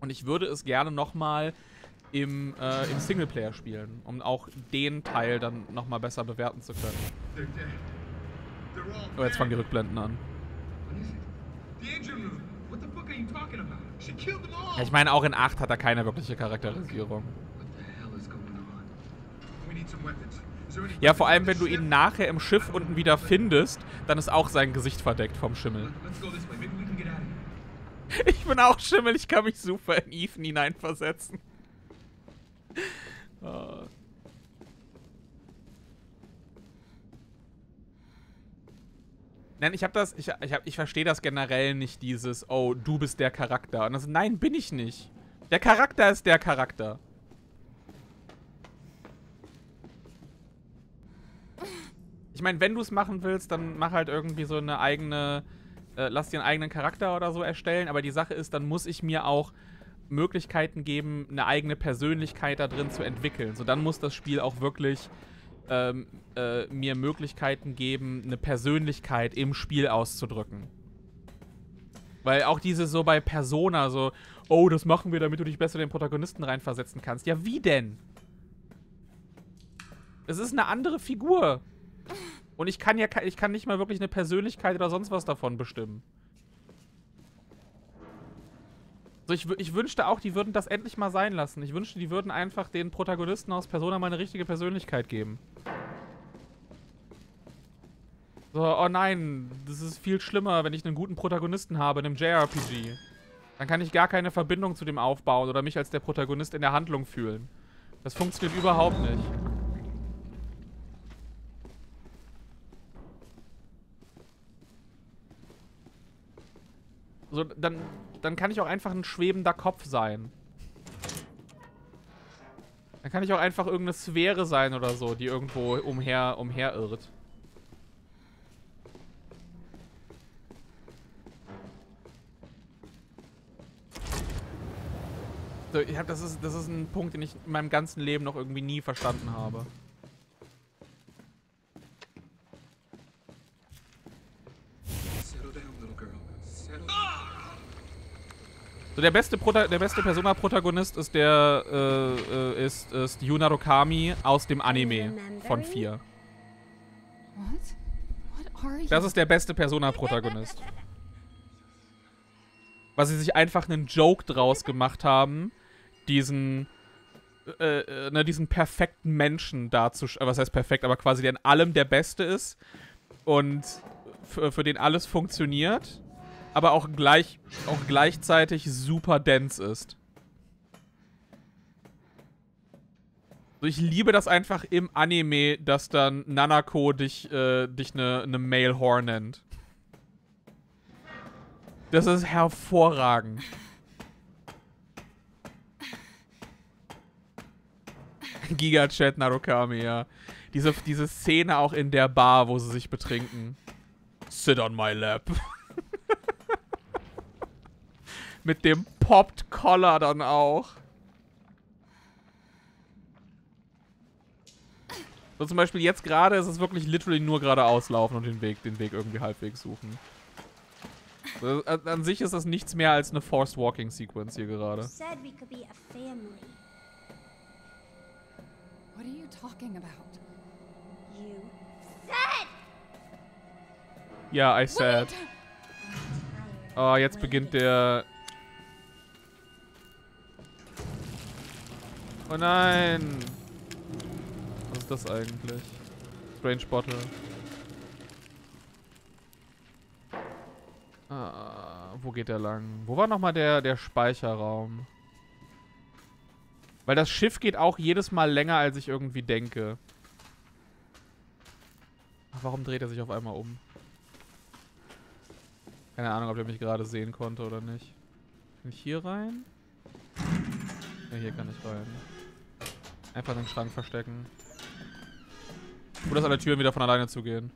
Und ich würde es gerne nochmal im, äh, im Singleplayer spielen, um auch den Teil dann nochmal besser bewerten zu können. Oh, jetzt fangen die Rückblenden an. Ja, ich meine, auch in 8 hat er keine wirkliche Charakterisierung. Ja, vor allem, wenn du ihn nachher im Schiff unten wieder findest, dann ist auch sein Gesicht verdeckt vom Schimmel. Ich bin auch Schimmel, ich kann mich super in Ethan hineinversetzen. Oh. Nein, ich habe das, ich, ich, hab, ich verstehe das generell nicht, dieses, oh, du bist der Charakter. Und das, nein, bin ich nicht. Der Charakter ist der Charakter. Ich meine, wenn du es machen willst, dann mach halt irgendwie so eine eigene, äh, lass dir einen eigenen Charakter oder so erstellen. Aber die Sache ist, dann muss ich mir auch Möglichkeiten geben, eine eigene Persönlichkeit da drin zu entwickeln. So, dann muss das Spiel auch wirklich ähm, äh, mir Möglichkeiten geben, eine Persönlichkeit im Spiel auszudrücken. Weil auch diese so bei Persona so, oh, das machen wir, damit du dich besser in den Protagonisten reinversetzen kannst. Ja, wie denn? Es ist eine andere Figur. Und ich kann ja ich kann nicht mal wirklich eine Persönlichkeit oder sonst was davon bestimmen. So, ich, ich wünschte auch, die würden das endlich mal sein lassen. Ich wünschte, die würden einfach den Protagonisten aus Persona mal eine richtige Persönlichkeit geben. So, oh nein, das ist viel schlimmer, wenn ich einen guten Protagonisten habe in einem JRPG. Dann kann ich gar keine Verbindung zu dem aufbauen oder mich als der Protagonist in der Handlung fühlen. Das funktioniert überhaupt nicht. So, dann, dann kann ich auch einfach ein schwebender Kopf sein. Dann kann ich auch einfach irgendeine Sphäre sein oder so, die irgendwo umher, umherirrt. So, ich hab, das, ist, das ist ein Punkt, den ich in meinem ganzen Leben noch irgendwie nie verstanden habe. So, der beste, Prota der beste Persona-Protagonist ist der, äh, äh, ist, ist Yuna Rokami aus dem Anime von 4. What? What are you? Das ist der beste Persona-Protagonist. Weil sie sich einfach einen Joke draus gemacht haben, diesen, äh, äh, ne, diesen perfekten Menschen darzustellen. Was heißt perfekt, aber quasi der in allem der Beste ist und für den alles funktioniert, aber auch, gleich, auch gleichzeitig super dense ist. So, ich liebe das einfach im Anime, dass dann Nanako dich, äh, dich eine ne Male Whore nennt. Das ist hervorragend. Giga-Chat Narukami, ja. Diese, diese Szene auch in der Bar, wo sie sich betrinken. Sit on my lap. Mit dem Popped Collar dann auch. So zum Beispiel jetzt gerade ist es wirklich literally nur geradeaus laufen und den Weg, den Weg irgendwie halbwegs suchen. So, an, an sich ist das nichts mehr als eine Forced Walking Sequence hier gerade. What are you talking about? You said Ja, I said. Oh, jetzt beginnt der... Oh nein! Was ist das eigentlich? Strange Bottle. Ah, wo geht der lang? Wo war nochmal der, der Speicherraum? Weil das Schiff geht auch jedes Mal länger, als ich irgendwie denke. Ach, warum dreht er sich auf einmal um? Keine Ahnung, ob der mich gerade sehen konnte oder nicht. Kann ich hier rein? Ja, hier kann ich rein. Einfach in den Schrank verstecken. Gut, dass alle Türen wieder von alleine zugehen.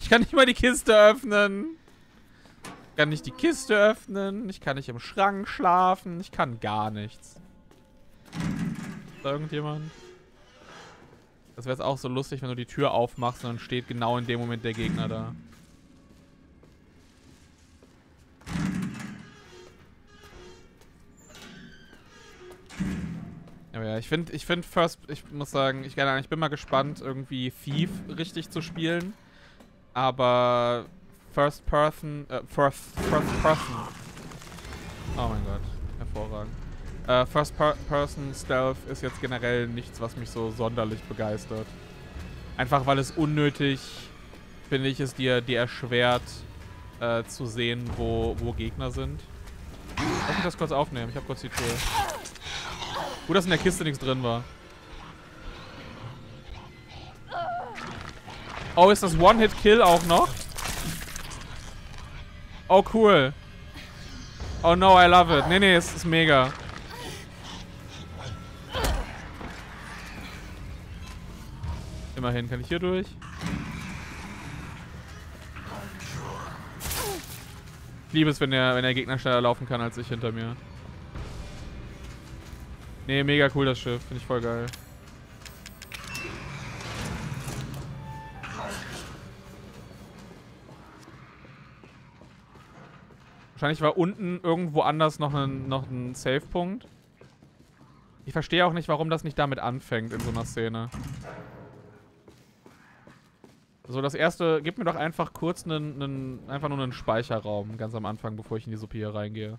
Ich kann nicht mal die Kiste öffnen. Ich kann nicht die Kiste öffnen. Ich kann nicht im Schrank schlafen. Ich kann gar nichts. Ist da irgendjemand? Das wäre jetzt auch so lustig, wenn du die Tür aufmachst und dann steht genau in dem Moment der Gegner da. Aber ja, ich finde, ich finde First, ich muss sagen, ich, ich bin mal gespannt, irgendwie Thief richtig zu spielen. Aber First Person, äh, First, First Person. Oh mein Gott, hervorragend. Äh, First per Person Stealth ist jetzt generell nichts, was mich so sonderlich begeistert. Einfach weil es unnötig, finde ich, es dir, dir erschwert, äh, zu sehen, wo, wo Gegner sind. Lass mich das kurz aufnehmen, ich habe kurz die Tür. Gut, dass in der Kiste nichts drin war. Oh, ist das One-Hit-Kill auch noch? Oh, cool. Oh no, I love it. Nee, nee, es ist mega. Immerhin, kann ich hier durch? Ich liebe es, wenn der, wenn der Gegner schneller laufen kann als ich hinter mir. Nee, mega cool das Schiff. Finde ich voll geil. Wahrscheinlich war unten irgendwo anders noch ein, noch ein Save-Punkt. Ich verstehe auch nicht, warum das nicht damit anfängt in so einer Szene. So, das erste, gib mir doch einfach kurz einen, einen, einfach nur einen Speicherraum, ganz am Anfang, bevor ich in die Suppe hier reingehe.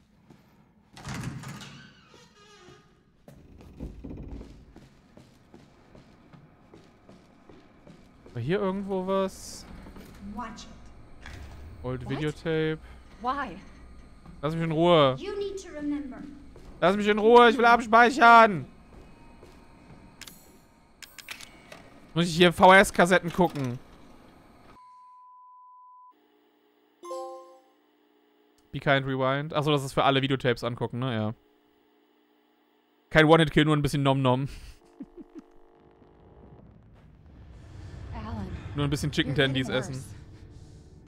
War hier irgendwo was? Old What? Videotape. Why? Lass mich in Ruhe. Lass mich in Ruhe, ich will abspeichern. Muss ich hier VHS-Kassetten gucken. Be kind, rewind. Achso, das ist für alle Videotapes angucken, ne? Ja. Kein One-Hit-Kill, nur ein bisschen Nom-Nom. Alan. Nur ein bisschen Chicken Tendies essen.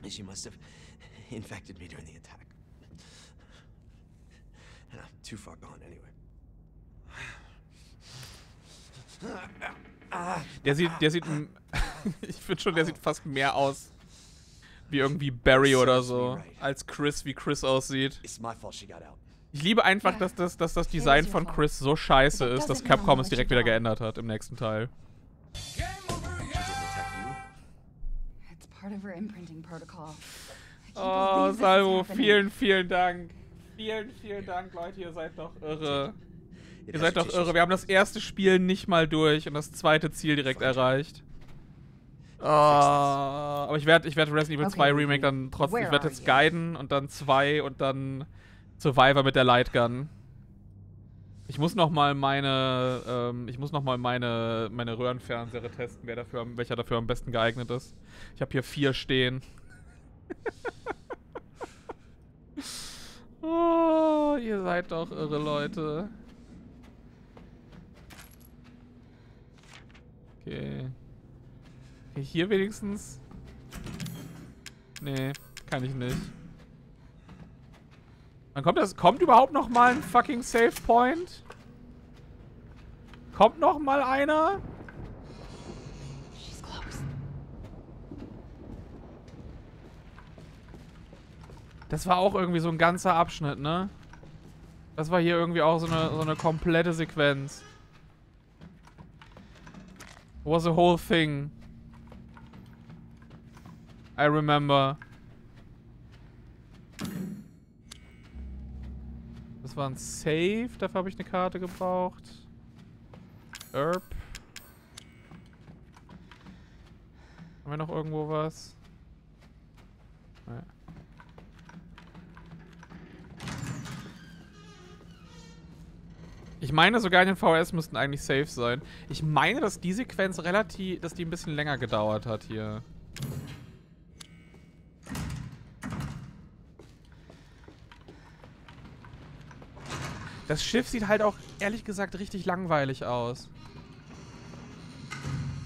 She must have infected me during the attack. And I'm too far gone anyway. Der sieht, der sieht, ich finde schon, der sieht fast mehr aus wie irgendwie Barry oder so, als Chris, wie Chris aussieht. Ich liebe einfach, dass das, dass das Design von Chris so scheiße ist, dass Capcom es direkt wieder geändert hat im nächsten Teil. She Oh, Salvo, vielen, vielen Dank. Vielen, vielen Dank, Leute, ihr seid doch irre. Ihr seid doch irre. Wir haben das erste Spiel nicht mal durch und das zweite Ziel direkt erreicht. Oh, aber ich werde ich werd Resident Evil Okay, 2 Remake dann trotzdem. Ich werde jetzt you? guiden und dann 2 und dann Survivor mit der Lightgun. Ich muss noch mal meine, ähm, ich muss noch mal meine, meine Röhrenfernseher testen, wer dafür, welcher dafür am besten geeignet ist. Ich habe hier vier stehen. oh, ihr seid doch irre Leute. Okay. Hier wenigstens. Nee, kann ich nicht. Wann kommt das? Kommt überhaupt noch mal ein fucking Save Point? Kommt noch mal einer? Das war auch irgendwie so ein ganzer Abschnitt, ne? Das war hier irgendwie auch so eine, so eine komplette Sequenz. Was a whole thing. I remember. Das war ein Save, dafür habe ich eine Karte gebraucht. Erp. Haben wir noch irgendwo was? Nee. Ich meine sogar in den VS müssten eigentlich safe sein. Ich meine, dass die Sequenz relativ, dass die ein bisschen länger gedauert hat hier. Das Schiff sieht halt auch ehrlich gesagt richtig langweilig aus.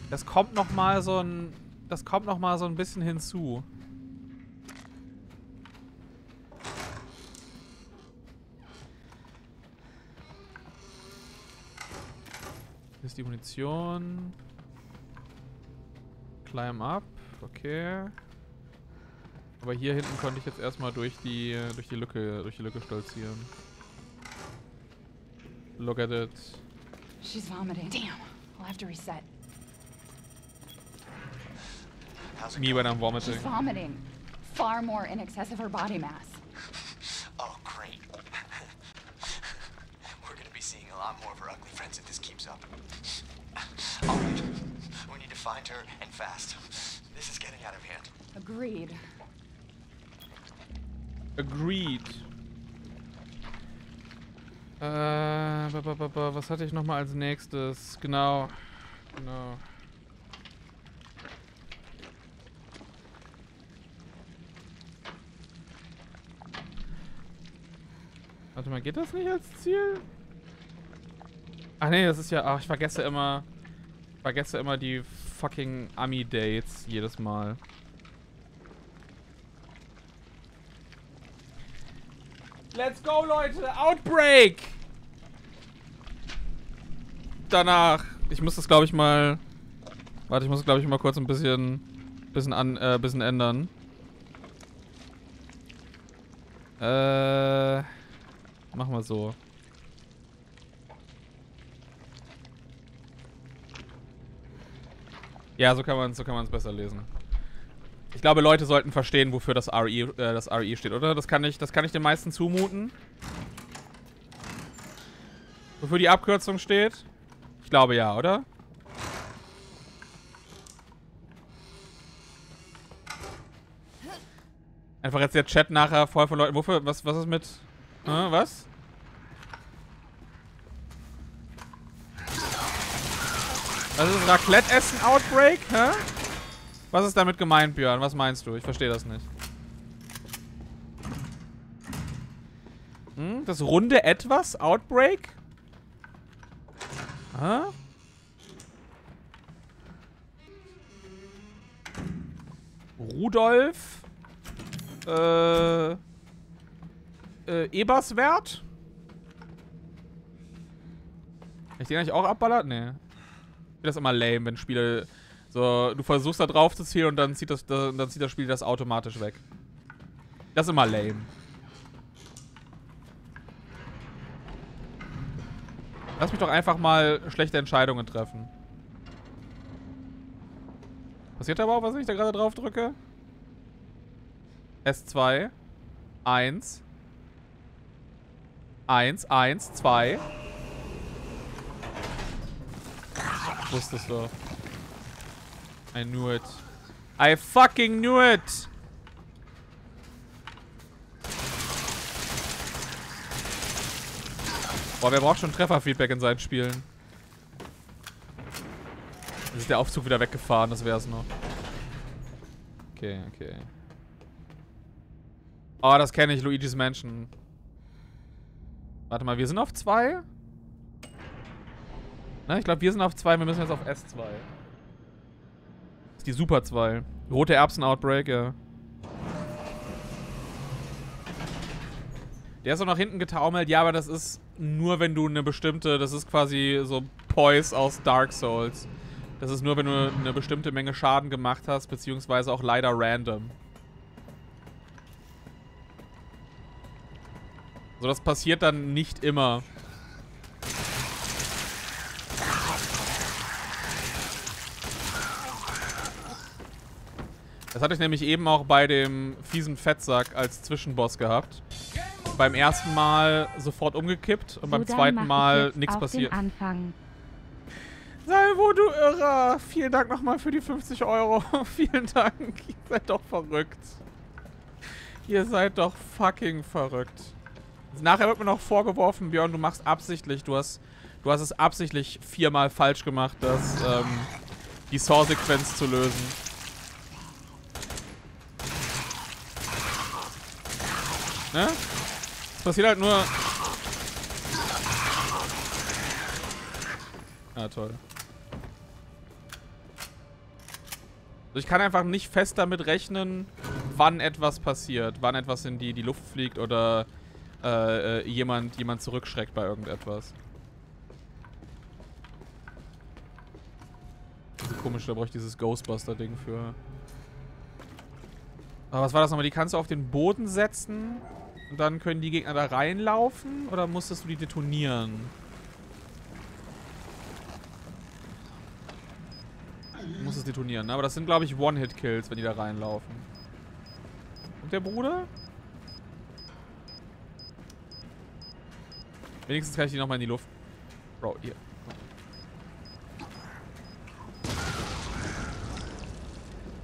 Das kommt noch mal so ein, das kommt noch mal so ein bisschen hinzu. Hier ist die Munition. Climb up. Okay. Aber hier hinten konnte ich jetzt erstmal durch die durch die Lücke durch die Lücke stolzieren. Look at it. She's vomiting. Damn. I'll have to reset. How's it Me going? when I'm vomiting. She's vomiting. Far more in excess of her body mass. Oh, great. We're gonna be seeing a lot more of her ugly friends if this keeps up. All right. We need to find her and fast. This is getting out of hand. Agreed. Agreed. Äh, was hatte ich nochmal als nächstes? Genau. Genau. Warte mal, geht das nicht als Ziel? Ach nee, das ist ja. Ach, ich vergesse immer. Vergesse immer die fucking Ami-Dates jedes Mal. Let's go, Leute! Outbreak! Danach. Ich muss das, glaube ich, mal... Warte, ich muss, glaube ich, mal kurz ein bisschen... Bisschen an... Äh, bisschen ändern. Äh... Machen wir so. Ja, so kann man so es besser lesen. Ich glaube, Leute sollten verstehen, wofür das RE, äh, das RE steht, oder? Das kann ich, das kann ich den meisten zumuten. Wofür die Abkürzung steht? Glaube ja, oder? Einfach jetzt der Chat nachher voll von Leuten. Wofür? Was, was ist mit. Äh, was? Was ist Raclette-Essen-Outbreak? Hä? Was ist damit gemeint, Björn? Was meinst du? Ich verstehe das nicht. Hm? Das runde Etwas? Outbreak? Hä? Rudolf? Äh... Äh, Eberswert? Kann ich den eigentlich auch abballert? Nee. Ich finde das immer lame, wenn Spiele so, du versuchst da drauf zu zielen und dann zieht das, dann zieht das Spiel das automatisch weg. Das ist immer lame. Lass mich doch einfach mal schlechte Entscheidungen treffen. Passiert aber auch was, ich da gerade drauf drücke? S2. 1. 1, 1, 2. Ich wusste es doch. I knew it. I fucking knew it! Boah, wer braucht schon Trefferfeedback in seinen Spielen? Jetzt ist der Aufzug wieder weggefahren, das wär's noch. Okay, okay. Oh, das kenne ich, Luigi's Mansion. Warte mal, wir sind auf 2? Ne, ich glaube, wir sind auf 2, wir müssen jetzt auf S2. Die Super 2. Rote Erbsen-Outbreak, ja. Der ist auch nach hinten getaumelt. Ja, aber das ist nur, wenn du eine bestimmte... Das ist quasi so Poise aus Dark Souls. Das ist nur, wenn du eine bestimmte Menge Schaden gemacht hast, beziehungsweise auch leider random. So, das passiert dann nicht immer. Das hatte ich nämlich eben auch bei dem fiesen Fettsack als Zwischenboss gehabt. Beim ersten Mal sofort umgekippt und So, beim zweiten Mal nichts passiert. Anfang. Salvo, du Irrer! Vielen Dank nochmal für die 50 Euro. Vielen Dank. Ihr seid doch verrückt. Ihr seid doch fucking verrückt. Nachher wird mir noch vorgeworfen, Björn, du machst absichtlich, du hast, du hast es absichtlich viermal falsch gemacht, das, ähm, die Saw-Sequenz zu lösen. Ne? Es passiert halt nur... Ah, toll. Also ich kann einfach nicht fest damit rechnen, wann etwas passiert. Wann etwas in die, die Luft fliegt oder äh, äh, jemand, jemand zurückschreckt bei irgendetwas. Also komisch, da brauche ich dieses Ghostbuster-Ding für. Aber was war das nochmal? Die kannst du auf den Boden setzen und dann können die Gegner da reinlaufen oder musstest du die detonieren? Du musst es detonieren, ne? aber das sind, glaube ich, One-Hit-Kills, wenn die da reinlaufen. Und der Bruder? Wenigstens kann ich die nochmal in die Luft. Bro, hier.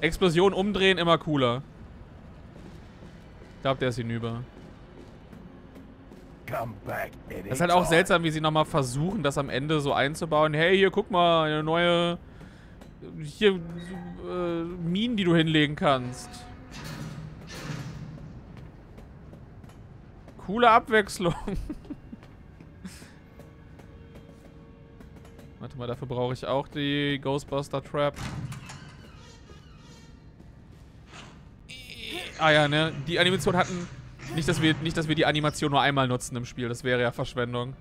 Explosion umdrehen, immer cooler. Ich glaube, der ist hinüber. Das ist halt auch seltsam, wie sie nochmal versuchen, das am Ende so einzubauen. Hey, hier, guck mal, eine neue... Hier, äh, Minen, die du hinlegen kannst. Coole Abwechslung. Warte mal, dafür brauche ich auch die Ghostbuster Trap. Ah ja, ne? Die Animation hatten... Nicht dass, wir, nicht, dass wir die Animation nur einmal nutzen im Spiel. Das wäre ja Verschwendung.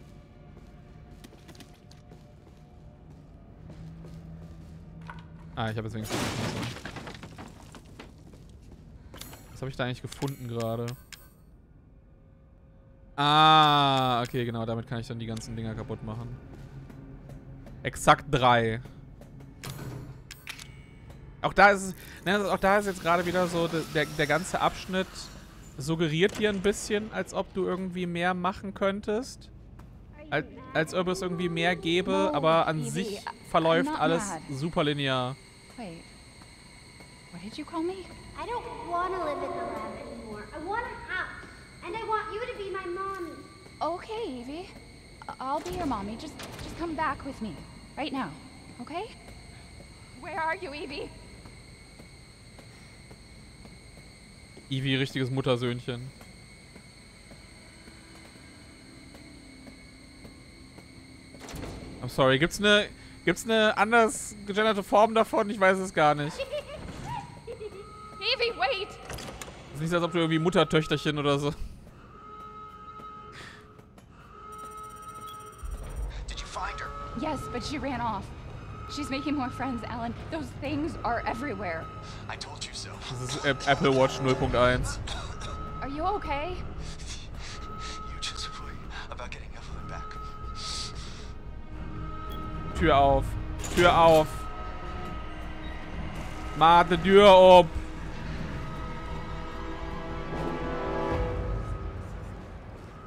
Ah, ich habe jetzt wenigstens... Was habe ich da eigentlich gefunden gerade? Ah, okay, genau. Damit kann ich dann die ganzen Dinger kaputt machen. Exakt drei. Auch da ist ne, auch da ist jetzt gerade wieder so, der, der ganze Abschnitt suggeriert dir ein bisschen, als ob du irgendwie mehr machen könntest. Als, als ob es irgendwie mehr gäbe, aber an sich verläuft alles super linear. Wait. What did you call me? I don't want to live in the lab anymore. I want a house. And I want you to be my mommy. Okay, Evie. I'll be your mommy. Just just come back with me. Right now. Okay? Where are you, Evie? Ivy, richtiges Muttersöhnchen. I'm sorry, gibt's eine gibt's eine anders gegenderte Form davon? Ich weiß es gar nicht. Evie, wait! Ist nicht so, als ob du irgendwie Muttertöchterchen oder so. Did you find her? Yes, but she ran off. She's making more friends, Alan. Those things are everywhere. I told you so. Das ist App- Apple Watch 0.1. Are you okay? You just worry about getting Evelyn back. Tür auf. Tür auf. Mach die Tür auf.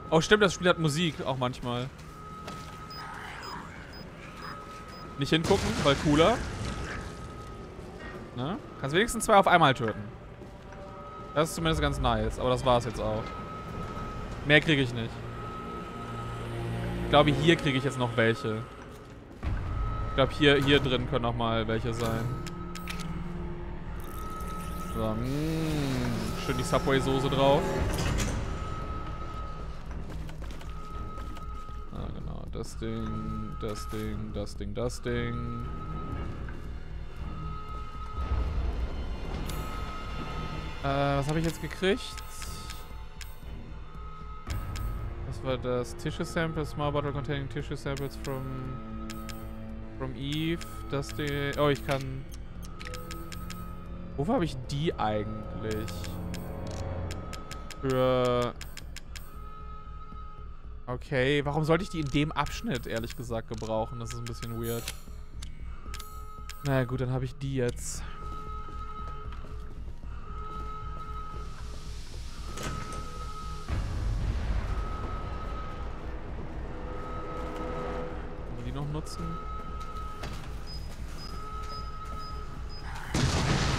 Oh, stimmt, das Spiel hat Musik auch manchmal. Nicht hingucken, weil cooler. Ne? Kannst wenigstens zwei auf einmal töten. Das ist zumindest ganz nice, aber das war's jetzt auch. Mehr kriege ich nicht. Ich glaube, hier kriege ich jetzt noch welche. Ich glaube, hier, hier drin können noch mal welche sein. So, mh, schön die Subway-Soße drauf. Das Ding, das Ding, das Ding, das Ding. Äh, was habe ich jetzt gekriegt? Was war das? Tissue Samples, Small Bottle containing Tissue Samples from from Eve. Das die. Oh, ich kann. Wofür habe ich die eigentlich? Für. Okay, warum sollte ich die in dem Abschnitt, ehrlich gesagt, gebrauchen? Das ist ein bisschen weird. Na naja, gut, dann habe ich die jetzt. Kann man die noch nutzen?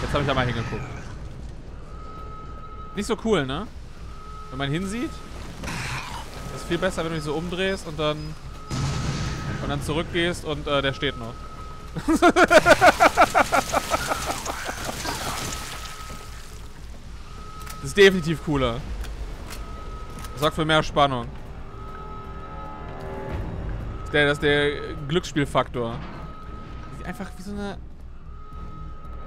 Jetzt habe ich da mal hingeguckt. Nicht so cool, ne? Wenn man hinsieht. Viel besser, wenn du dich so umdrehst und dann und dann zurückgehst und äh, der steht noch. das ist definitiv cooler. Das sorgt für mehr Spannung. Das ist der, das ist der Glücksspielfaktor. Einfach wie so eine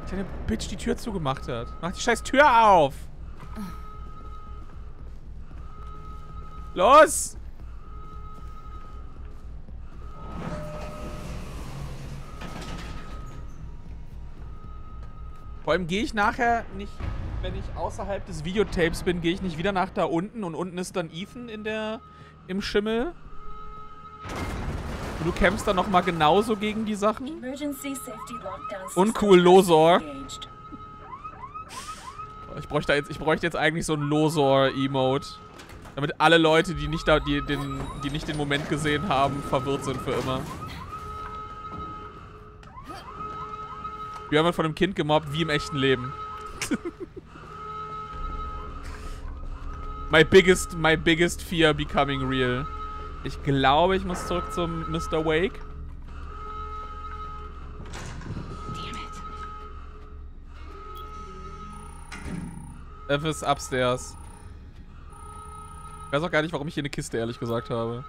kleine Bitch die Tür zugemacht hat. Mach die scheiß Tür auf! Los! Vor allem gehe ich nachher nicht, wenn ich außerhalb des Videotapes bin, gehe ich nicht wieder nach da unten und unten ist dann Ethan in der, im Schimmel. Und du kämpfst dann nochmal genauso gegen die Sachen. Uncool Losor. Ich bräuchte jetzt, ich bräuchte jetzt eigentlich so ein Losor-Emote. Damit alle Leute, die nicht, da, die, den, die nicht den Moment gesehen haben, verwirrt sind für immer. Wir haben von einem Kind gemobbt, wie im echten Leben. my biggest, my biggest fear becoming real. Ich glaube, ich muss zurück zum Mr. Wake. F ist upstairs. Ich weiß auch gar nicht, warum ich hier eine Kiste ehrlich gesagt habe.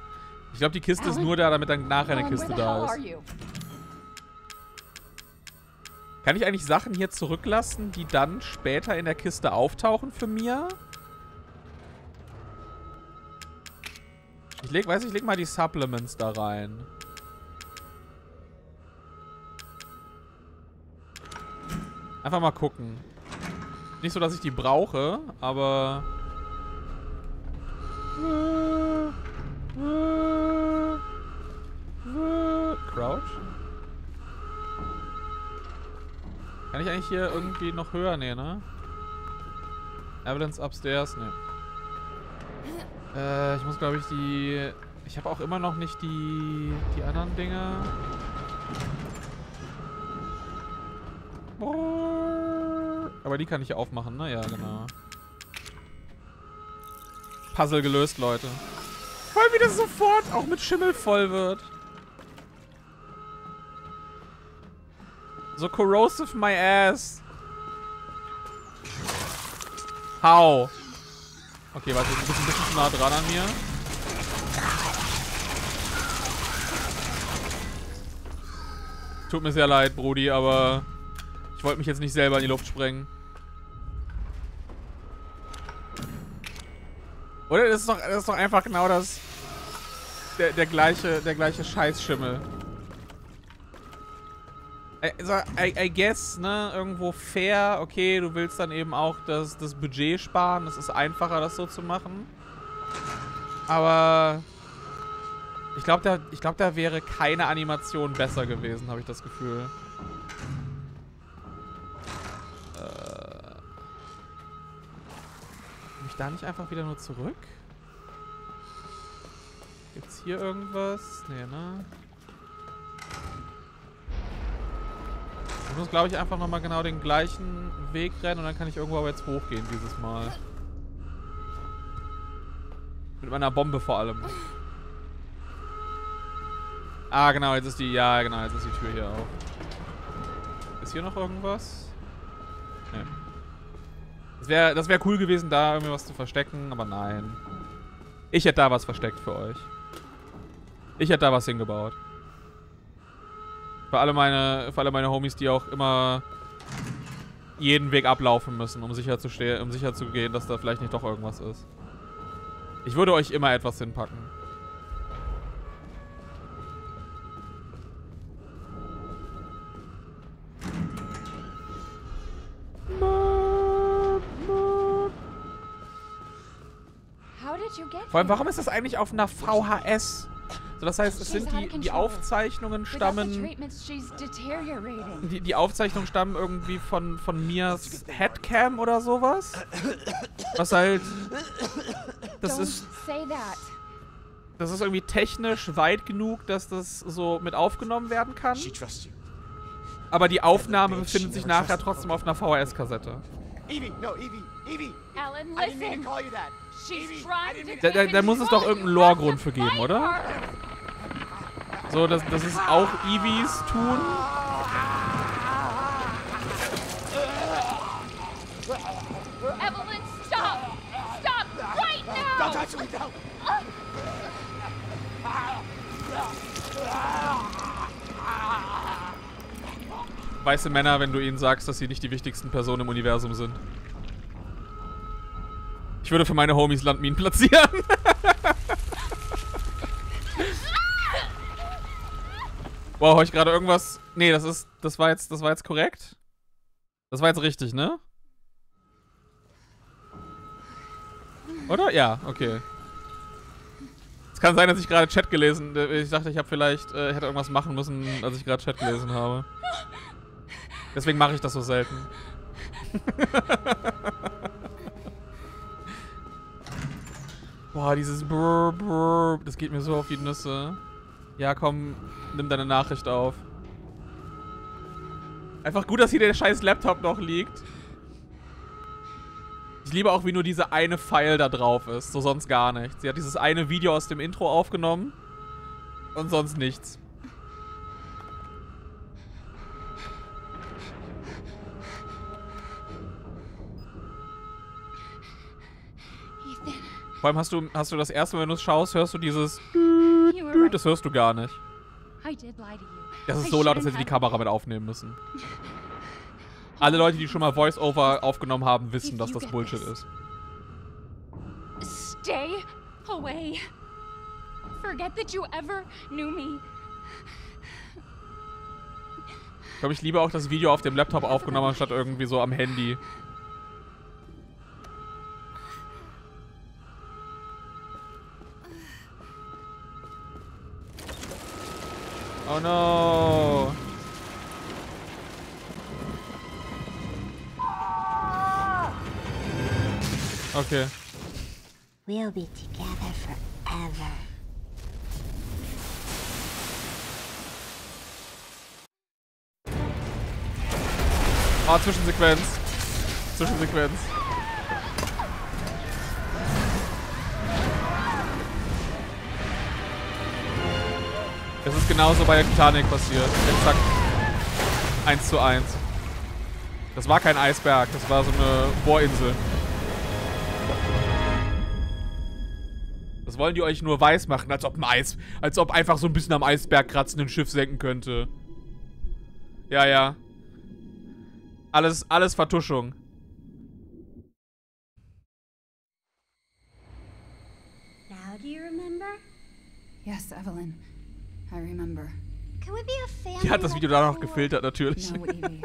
Ich glaube, die Kiste ist nur da, damit dann nachher eine Kiste da ist. Kann ich eigentlich Sachen hier zurücklassen, die dann später in der Kiste auftauchen für mir? Ich leg, weiß ich, leg mal die Supplements da rein. Einfach mal gucken. Nicht so, dass ich die brauche, aber... Crouch? Kann ich eigentlich hier irgendwie noch höher? Nee, ne? Evidence upstairs? Ne. Äh, ich muss, glaube ich, die... Ich habe auch immer noch nicht die, die anderen Dinge. Aber die kann ich aufmachen, ne? Ja, genau. Puzzle gelöst, Leute. Voll wie das sofort auch mit Schimmel voll wird. So corrosive my ass. How? Okay, warte, du bist ein bisschen zu nah dran an mir. Tut mir sehr leid, Brudi, aber ich wollte mich jetzt nicht selber in die Luft sprengen. Oder? Das ist doch, das ist doch einfach genau das... Der, der gleiche, der gleiche Scheißschimmel. Also, I, I guess, ne, irgendwo fair. Okay, du willst dann eben auch das, das Budget sparen. Das ist einfacher, das so zu machen. Aber... Ich glaube, da, glaub, da wäre keine Animation besser gewesen, habe ich das Gefühl. Da nicht einfach wieder nur zurück? Gibt's hier irgendwas? Nee, ne? Ich muss, glaube ich, einfach nochmal genau den gleichen Weg rennen und dann kann ich irgendwo aber jetzt hochgehen dieses Mal. Mit meiner Bombe vor allem. Ah, genau, jetzt ist die... Ja, genau, jetzt ist die Tür hier auf. Ist hier noch irgendwas? Nee. Das wäre das wär cool gewesen, da irgendwie was zu verstecken, aber nein. Ich hätte da was versteckt für euch. Ich hätte da was hingebaut. Für alle meine, für alle meine Homies, die auch immer jeden Weg ablaufen müssen, um sicher zu um sicher zu gehen, dass da vielleicht nicht doch irgendwas ist. Ich würde euch immer etwas hinpacken. Vor allem, warum ist das eigentlich auf einer VHS? So, das heißt, es sind die, die. Aufzeichnungen stammen. Die, die Aufzeichnungen stammen irgendwie von, von Mias Headcam oder sowas. Was halt. Das ist. say that. Das ist irgendwie technisch weit genug, dass das so mit aufgenommen werden kann. Aber die Aufnahme befindet sich nachher trotzdem auf einer VHS-Kassette. Evie, no, Evie, Evie. Alan, I didn't mean listen. to call you that. Da, da, da muss es doch irgendeinen Lore-Grund für geben, oder? So, das, das ist auch Eevees Tun. Evelyn, stop! Stop right now! Don't touch me, don't. Weiße Männer, wenn du ihnen sagst, dass sie nicht die wichtigsten Personen im Universum sind. Ich würde für meine Homies Landminen platzieren. wow, habe ich gerade irgendwas. Nee, das ist. Das war jetzt. Das war jetzt korrekt? Das war jetzt richtig, ne? Oder? Ja, okay. Es kann sein, dass ich gerade Chat gelesen. äh, Ich dachte, ich habe vielleicht äh, hätte irgendwas machen müssen, als ich gerade Chat gelesen habe. Deswegen mache ich das so selten. Boah, dieses Brrr, Brrr, das geht mir so auf die Nüsse. Ja, komm, nimm deine Nachricht auf. Einfach gut, dass hier der scheiß Laptop noch liegt. Ich liebe auch, wie nur diese eine File da drauf ist. So sonst gar nichts. Sie hat dieses eine Video aus dem Intro aufgenommen. Und sonst nichts. Vor allem hast du, hast du das erste Mal, wenn du es schaust, hörst du dieses. Das hörst du gar nicht. Das ist so laut, dass hätte die Kamera mit aufnehmen müssen. Alle Leute, die schon mal Voice-Over aufgenommen haben, wissen, dass das Bullshit ist. Stay away. Forget that you ever knew me. Ich glaube, ich liebe auch das Video auf dem Laptop aufgenommen, anstatt irgendwie so am Handy. Oh no. Okay. We'll be together forever. Oh, Zwischensequenz. Zwischensequenz. Das ist genauso bei der Titanic passiert. Exakt. 1 zu 1. Das war kein Eisberg, das war so eine Bohrinsel. Das wollen die euch nur weiß machen, als ob ein Eis, als ob einfach so ein bisschen am Eisberg kratzen ein Schiff senken könnte. Ja, ja. Alles, alles Vertuschung. Now, do you remember? Yes, Evelyn. I remember. Can we be a family? Die hat das Video danach gefiltert, natürlich. No, Evie.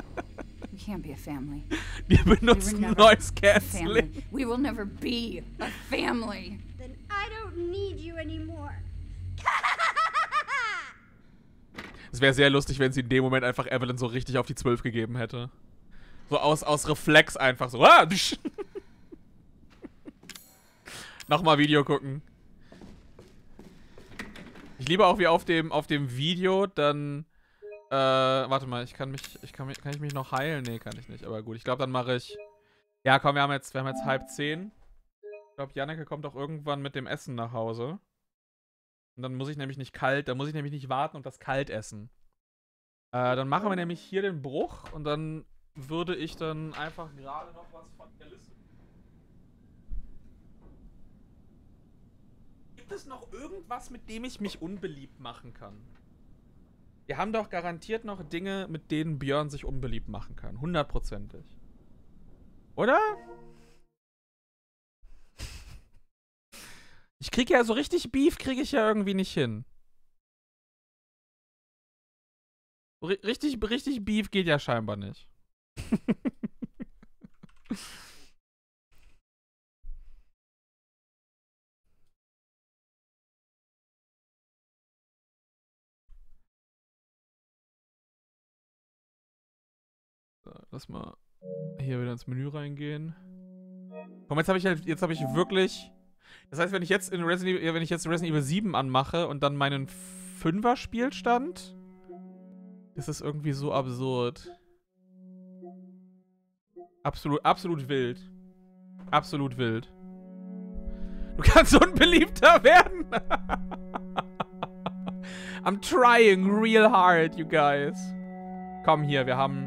We can't be a family. Wir We benutzen never Noise. Canceling. We will never be a family. Then I don't need you anymore. Es wäre sehr lustig, wenn sie in dem Moment einfach Evelyn so richtig auf die 12 gegeben hätte. So aus, aus Reflex einfach so. Ah. Nochmal Video gucken. Ich liebe auch, wie auf dem, auf dem Video dann. Äh, warte mal, ich kann mich. Ich kann, mich, kann ich mich noch heilen? Nee, kann ich nicht. Aber gut, ich glaube, dann mache ich. Ja, komm, wir haben jetzt, wir haben jetzt halb zehn. Ich glaube, Janneke kommt auch irgendwann mit dem Essen nach Hause. Und dann muss ich nämlich nicht kalt, dann muss ich nämlich nicht warten und das kalt essen. Äh, dann machen wir nämlich hier den Bruch und dann würde ich dann einfach gerade noch was von der. Es noch irgendwas, mit dem ich mich unbeliebt machen kann? Wir haben doch garantiert noch Dinge, mit denen Björn sich unbeliebt machen kann. Hundertprozentig. Oder? Ich krieg ja so richtig Beef, kriege ich ja irgendwie nicht hin. Richtig, richtig Beef geht ja scheinbar nicht. lass mal hier wieder ins Menü reingehen. Komm, jetzt habe ich halt, jetzt habe ich wirklich. Das heißt, wenn ich jetzt in Resident Evil, wenn ich jetzt Resident Evil 7 anmache und dann meinen 5er Spielstand, ist das irgendwie so absurd. Absolut, absolut wild. Absolut wild. Du kannst unbeliebter werden. I'm trying real hard, you guys. Komm hier, wir haben